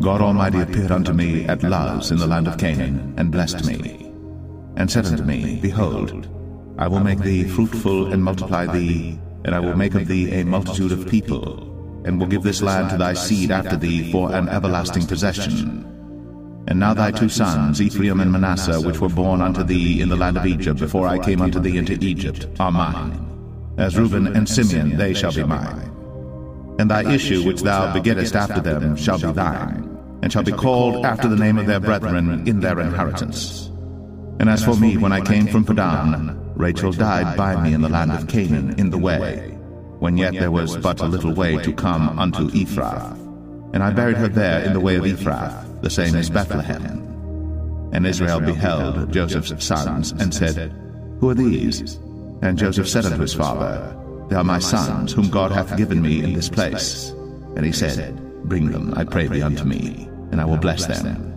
God Almighty appeared unto me at Luz in the land of Canaan, and blessed me, and said unto me, Behold, I will make thee fruitful and multiply thee, and I will make of thee a multitude of people, and will give this land to thy seed after thee for an everlasting possession. And now thy two sons, Ephraim and Manasseh, which were born unto thee in the land of Egypt before I came unto thee into Egypt, are mine. As Reuben and Simeon, they shall be mine. And thy issue which thou begettest after them shall be thine, and shall be called after the name of their brethren in their inheritance. And as for me, when I came from Padan, Rachel died by me in the land of Canaan in the way, when yet there was but a little way to come unto Ephrath. And I buried her there in the way of Ephrath, the same as Bethlehem. And Israel beheld Joseph's sons, and said, Who are these? And Joseph said unto his father, They are my sons, whom God hath given me in this place. And he said, Bring them, I pray thee, unto me, and I will bless them.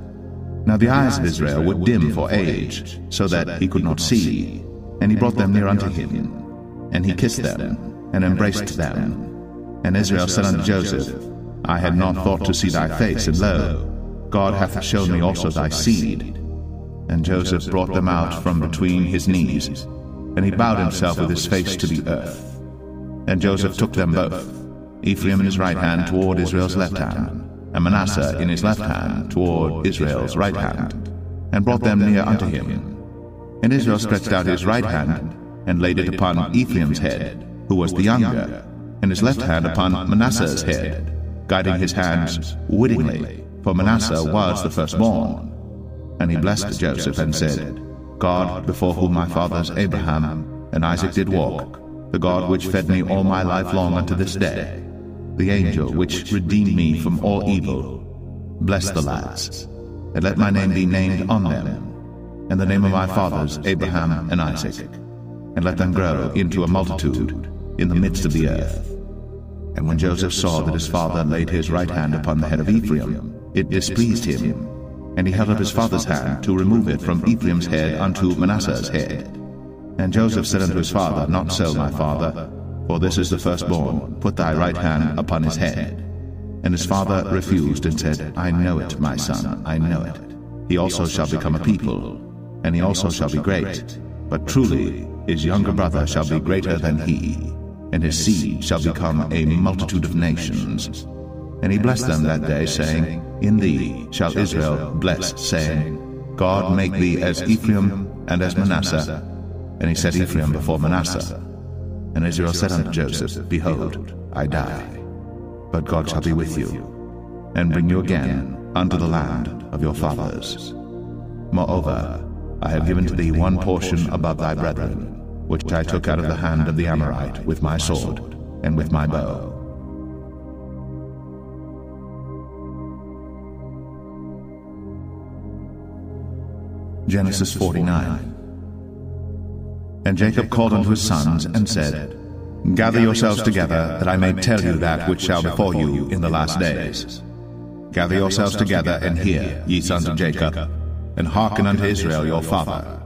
Now the eyes of Israel were dim for age, so that he could not see. And he brought them near unto him. And he kissed them, and embraced them. And Israel said unto Joseph, I had not thought to see thy face, and lo, God hath shown me also thy seed. And Joseph brought them out from between his knees, and he bowed himself with his face to the earth. And Joseph took them both, Ephraim in his right hand toward Israel's left hand, and Manasseh in his left hand toward Israel's right hand, and brought them near unto him. And Israel stretched out his right hand, and laid it upon Ephraim's head, who was the younger, and his left hand upon Manasseh's head, guiding his hands wittingly, for Manasseh was the firstborn. And he blessed Joseph and said, God, before whom my fathers Abraham and Isaac did walk, the God which fed me all my life long unto this day, the angel which redeemed me from all evil, bless the lads, and let my name be named on them, and the name of my fathers Abraham and Isaac, and let them grow into a multitude in the midst of the earth. And when Joseph saw that his father laid his right hand upon the head of Ephraim, it displeased him, and he held up his father's hand to remove it from Ephraim's head unto Manasseh's head. And Joseph said unto his father, Not so, my father, for this is the firstborn. Put thy right hand upon his head. And his father refused and said, I know it, my son, I know it. He also shall become a people, and he also shall be great. But truly his younger brother shall be greater than he, and his seed shall become a multitude of nations. And he blessed them that day, saying, In thee shall Israel bless, saying, God make thee as Ephraim and as Manasseh. And he set Ephraim before Manasseh. And Israel said unto Joseph, Behold, I die, but God shall be with you, and bring you again unto the land of your fathers. Moreover, I have given to thee one portion above thy brethren, which I took out of the hand of the Amorite with my sword and with my bow. Genesis 49 And Jacob called unto his sons and said, Gather yourselves together, that I may tell you that which shall befall you in the last days. Gather yourselves together and hear, ye sons of Jacob, and hearken unto Israel your father.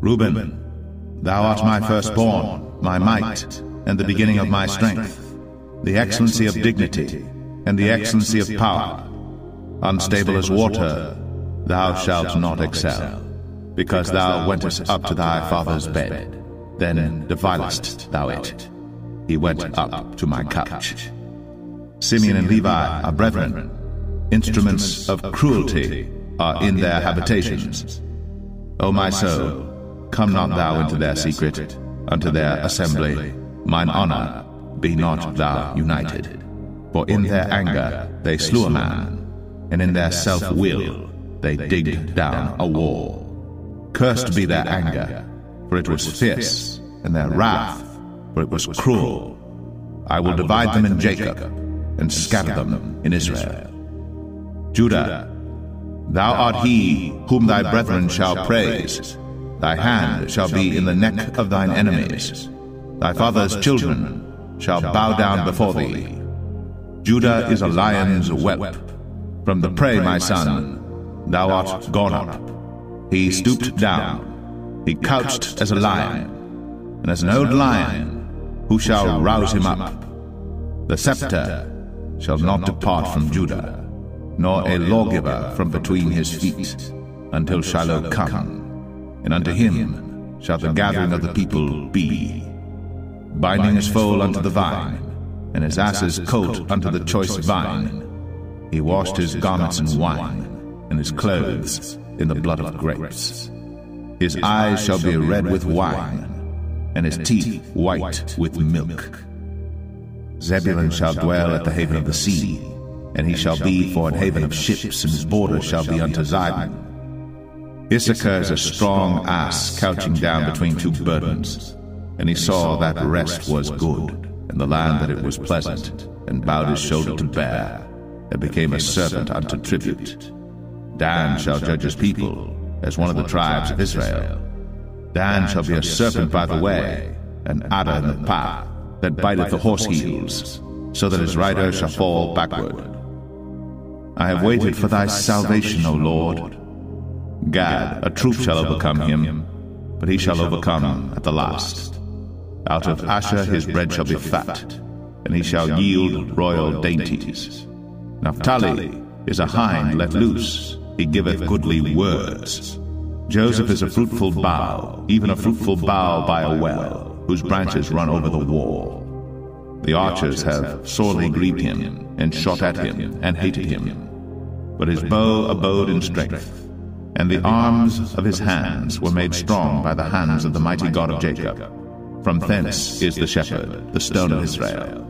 Reuben, thou art my firstborn, my might, and the beginning of my strength, the excellency of dignity, and the excellency of power. Unstable as water, thou shalt not excel, because thou wentest up to thy father's bed, then devilest thou it. He went up to my couch. Simeon and Levi are brethren, instruments of cruelty Uh, uh, are in their habitations. O my soul, come not thou into their secret, unto their assembly. Mine honor, be not thou united. For in their anger they slew a man, and in their self-will they digged down a wall. Cursed be their anger, for it was fierce, and their wrath, for it was cruel. I will divide them in Jacob, and scatter them in Israel. Judah, thou art he whom thy brethren shall praise. Thy hand shall be in the neck of thine enemies. Thy father's children shall bow down before thee. Judah is a lion's whelp. From the prey, my son, thou art gone up. He stooped down. He couched as a lion, and as an old lion, who shall rouse him up? The scepter shall not depart from Judah, nor a lawgiver from between his feet, until Shiloh come, and unto him shall the gathering of the people be. Binding his foal unto the vine, and his ass's coat unto the choice vine, he washed his garments in wine, and his clothes in the blood of grapes. His eyes shall be red with wine, and his teeth white with milk. Zebulun shall dwell at the haven of the sea, and he shall be for an haven of ships, and his border shall be unto Zidon. Issachar is a strong ass couching down between two burdens. And he saw that rest was good, and the land that it was pleasant, and bowed his shoulder to bear, and became a servant unto tribute. Dan shall judge his people, as one of the tribes of Israel. Dan shall be a serpent by the way, an adder in the path, that biteth the horse heels, so that his rider shall fall backward. I have waited for thy salvation, O Lord. Gad, a troop shall overcome him, but he shall overcome at the last. Out of Asher his bread shall be fat, and he shall yield royal dainties. Naphtali is a hind let loose, he giveth goodly words. Joseph is a fruitful bough, even a fruitful bough by a well, whose branches run over the wall. The archers have sorely grieved him, and shot at him, and hated him. But his bow abode in strength, and the arms of his hands were made strong by the hands of the mighty God of Jacob. From thence is the shepherd, the stone of Israel.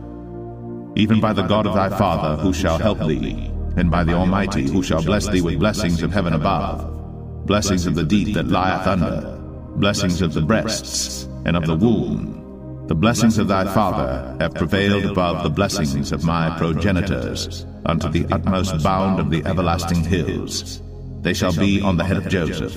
Even by the God of thy father, who shall help thee, and by the Almighty, who shall bless thee with blessings of heaven above, blessings of the deep that lieth under, blessings of the breasts, and of the womb. The blessings of thy father have prevailed above the blessings of my progenitors, unto the utmost bound of the everlasting hills. They shall be on the head of Joseph,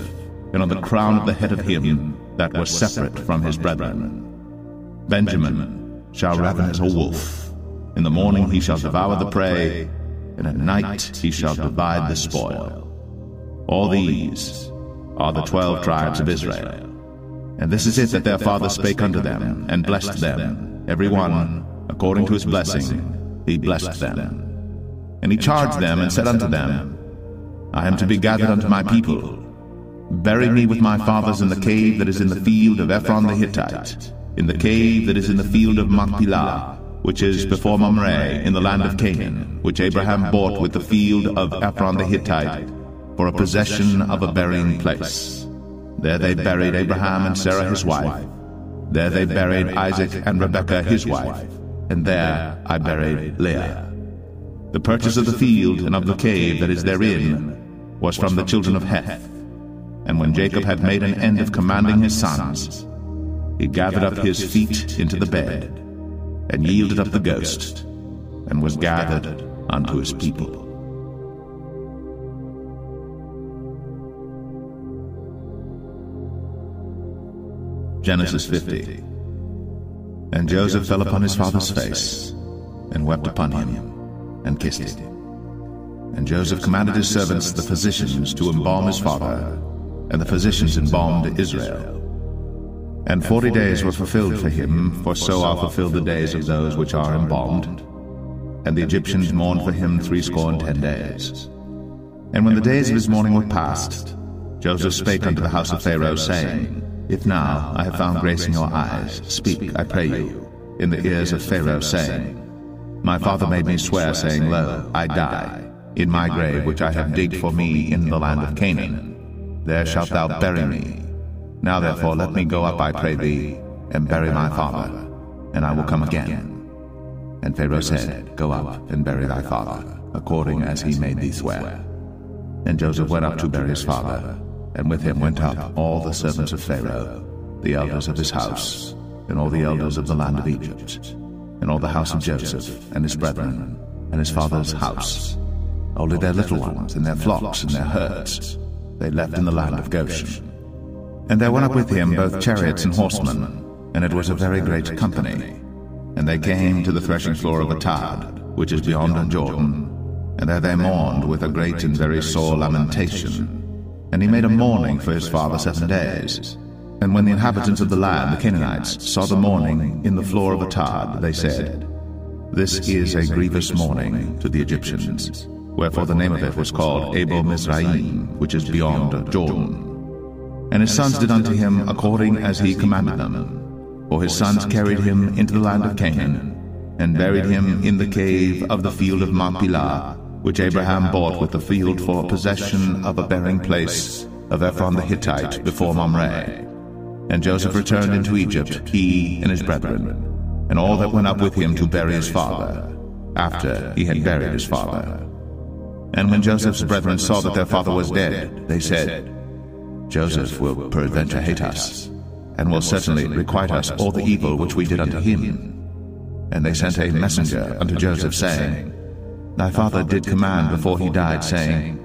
and on the crown of the head of him that was separate from his brethren. Benjamin shall raven as a wolf. In the morning he shall devour the prey, and at night he shall divide the spoil. All these are the twelve tribes of Israel. And this is it that their father spake unto them, and blessed them, every one according to his blessing, he blessed them. And he charged them, and said unto them, I am to be gathered unto my people. Bury me with my fathers in the cave that is in the field of Ephron the Hittite, in the cave that is in the field of Machpelah, which is before Mamre, in the land of Canaan, which Abraham bought with the field of Ephron the Hittite, for a possession of a burying place. There they buried Abraham and Sarah his wife. There they buried Isaac and Rebekah his wife, and there I buried Leah. The purchase of the field and of the cave that is therein was from the children of Heth. And when Jacob had made an end of commanding his sons, he gathered up his feet into the bed, and yielded up the ghost, and was gathered unto his people. Genesis 50 And Joseph fell upon his father's face, and wept upon him, and kissed it. And Joseph commanded his servants, the physicians, to embalm his father, and the physicians embalmed Israel. And forty days were fulfilled for him, for so are fulfilled the days of those which are embalmed. And the Egyptians mourned for him threescore and ten days. And when the days of his mourning were past, Joseph spake unto the house of Pharaoh, saying, If now I have found grace in your eyes, speak, I pray you, in the ears of Pharaoh, saying, My father made me swear, saying, Lo, I die, in my grave which I have digged for me in the land of Canaan. There shalt thou bury me. Now therefore let me go up, I pray thee, and bury my father, and I will come again. And Pharaoh said, Go up and bury thy father, according as he made thee swear. And Joseph went up to bury his father, and with him went up all the servants of Pharaoh, the elders of his house, and all the elders of the land of Egypt, and all the house of Joseph, and his brethren, and his father's house, only their little ones, and their flocks, and their herds, they left in the land of Goshen. And there went up with him both chariots and horsemen, and it was a very great company. And they came to the threshing floor of Atad, which is beyond Jordan, and there they mourned with a great and very sore lamentation. And he made a mourning for his father seven days. And when the inhabitants of the land, the Canaanites, saw the mourning in the floor of Atad, they said, This is a grievous mourning to the Egyptians. Wherefore the name of it was called Abel Mizraim, which is beyond Jordan. And his sons did unto him according as he commanded them. For his sons carried him into the land of Canaan, and buried him in the cave of the field of Machpelah, which Abraham bought with the field for possession of a bearing place of Ephron the Hittite before Mamre. And Joseph returned into Egypt, he and his brethren, and all that went up with him to bury his father, after he had buried his father. And when Joseph's brethren saw that their father was dead, they said, Joseph will peradventure hate us, and will certainly requite us all the evil which we did unto him. And they sent a messenger unto Joseph, saying, Thy father did command before he died, saying,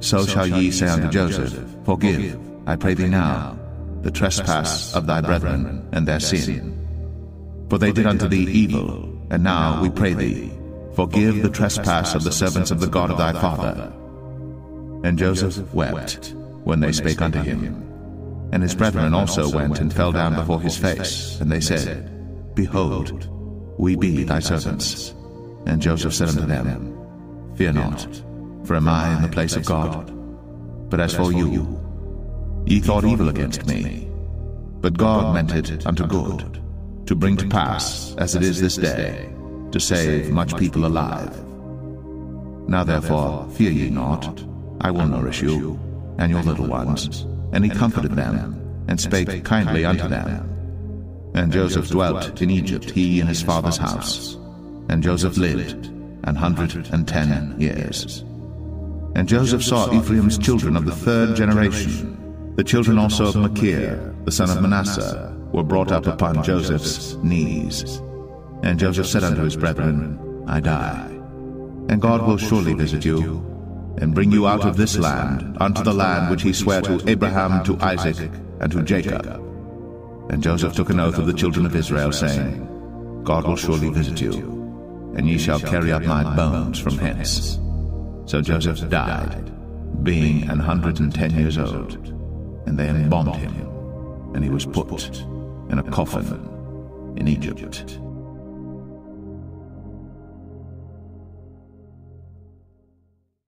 So shall ye say unto Joseph, Forgive, I pray thee now, the trespass of thy brethren and their sin. For they did unto thee evil, and now we pray thee, forgive the trespass of the servants of the God of thy father. And Joseph wept when they spake unto him. And his brethren also went and fell down before his face, and they said, Behold, we be thy servants. And Joseph said unto them, Fear not, for am I in the place of God? But as for you, ye thought evil against me, but God meant it unto good, to bring to pass, as it is this day, to save much people alive. Now therefore, fear ye not, I will nourish you, and your little ones. And he comforted them, and spake kindly unto them. And Joseph dwelt in Egypt, he and his father's house. And Joseph lived an hundred and ten years. And Joseph saw Ephraim's children of the third generation. The children also of Machir, the son of Manasseh, were brought up upon Joseph's knees. And Joseph said unto his brethren, I die. And God will surely visit you, and bring you out of this land unto the land which he sware to Abraham, to Isaac, and to Jacob. And Joseph took an oath of the children of Israel, saying, God will surely visit you, and ye shall carry up my bones from hence. So Joseph died, being an hundred and ten years old, and they embalmed him, and he was put in a coffin in Egypt.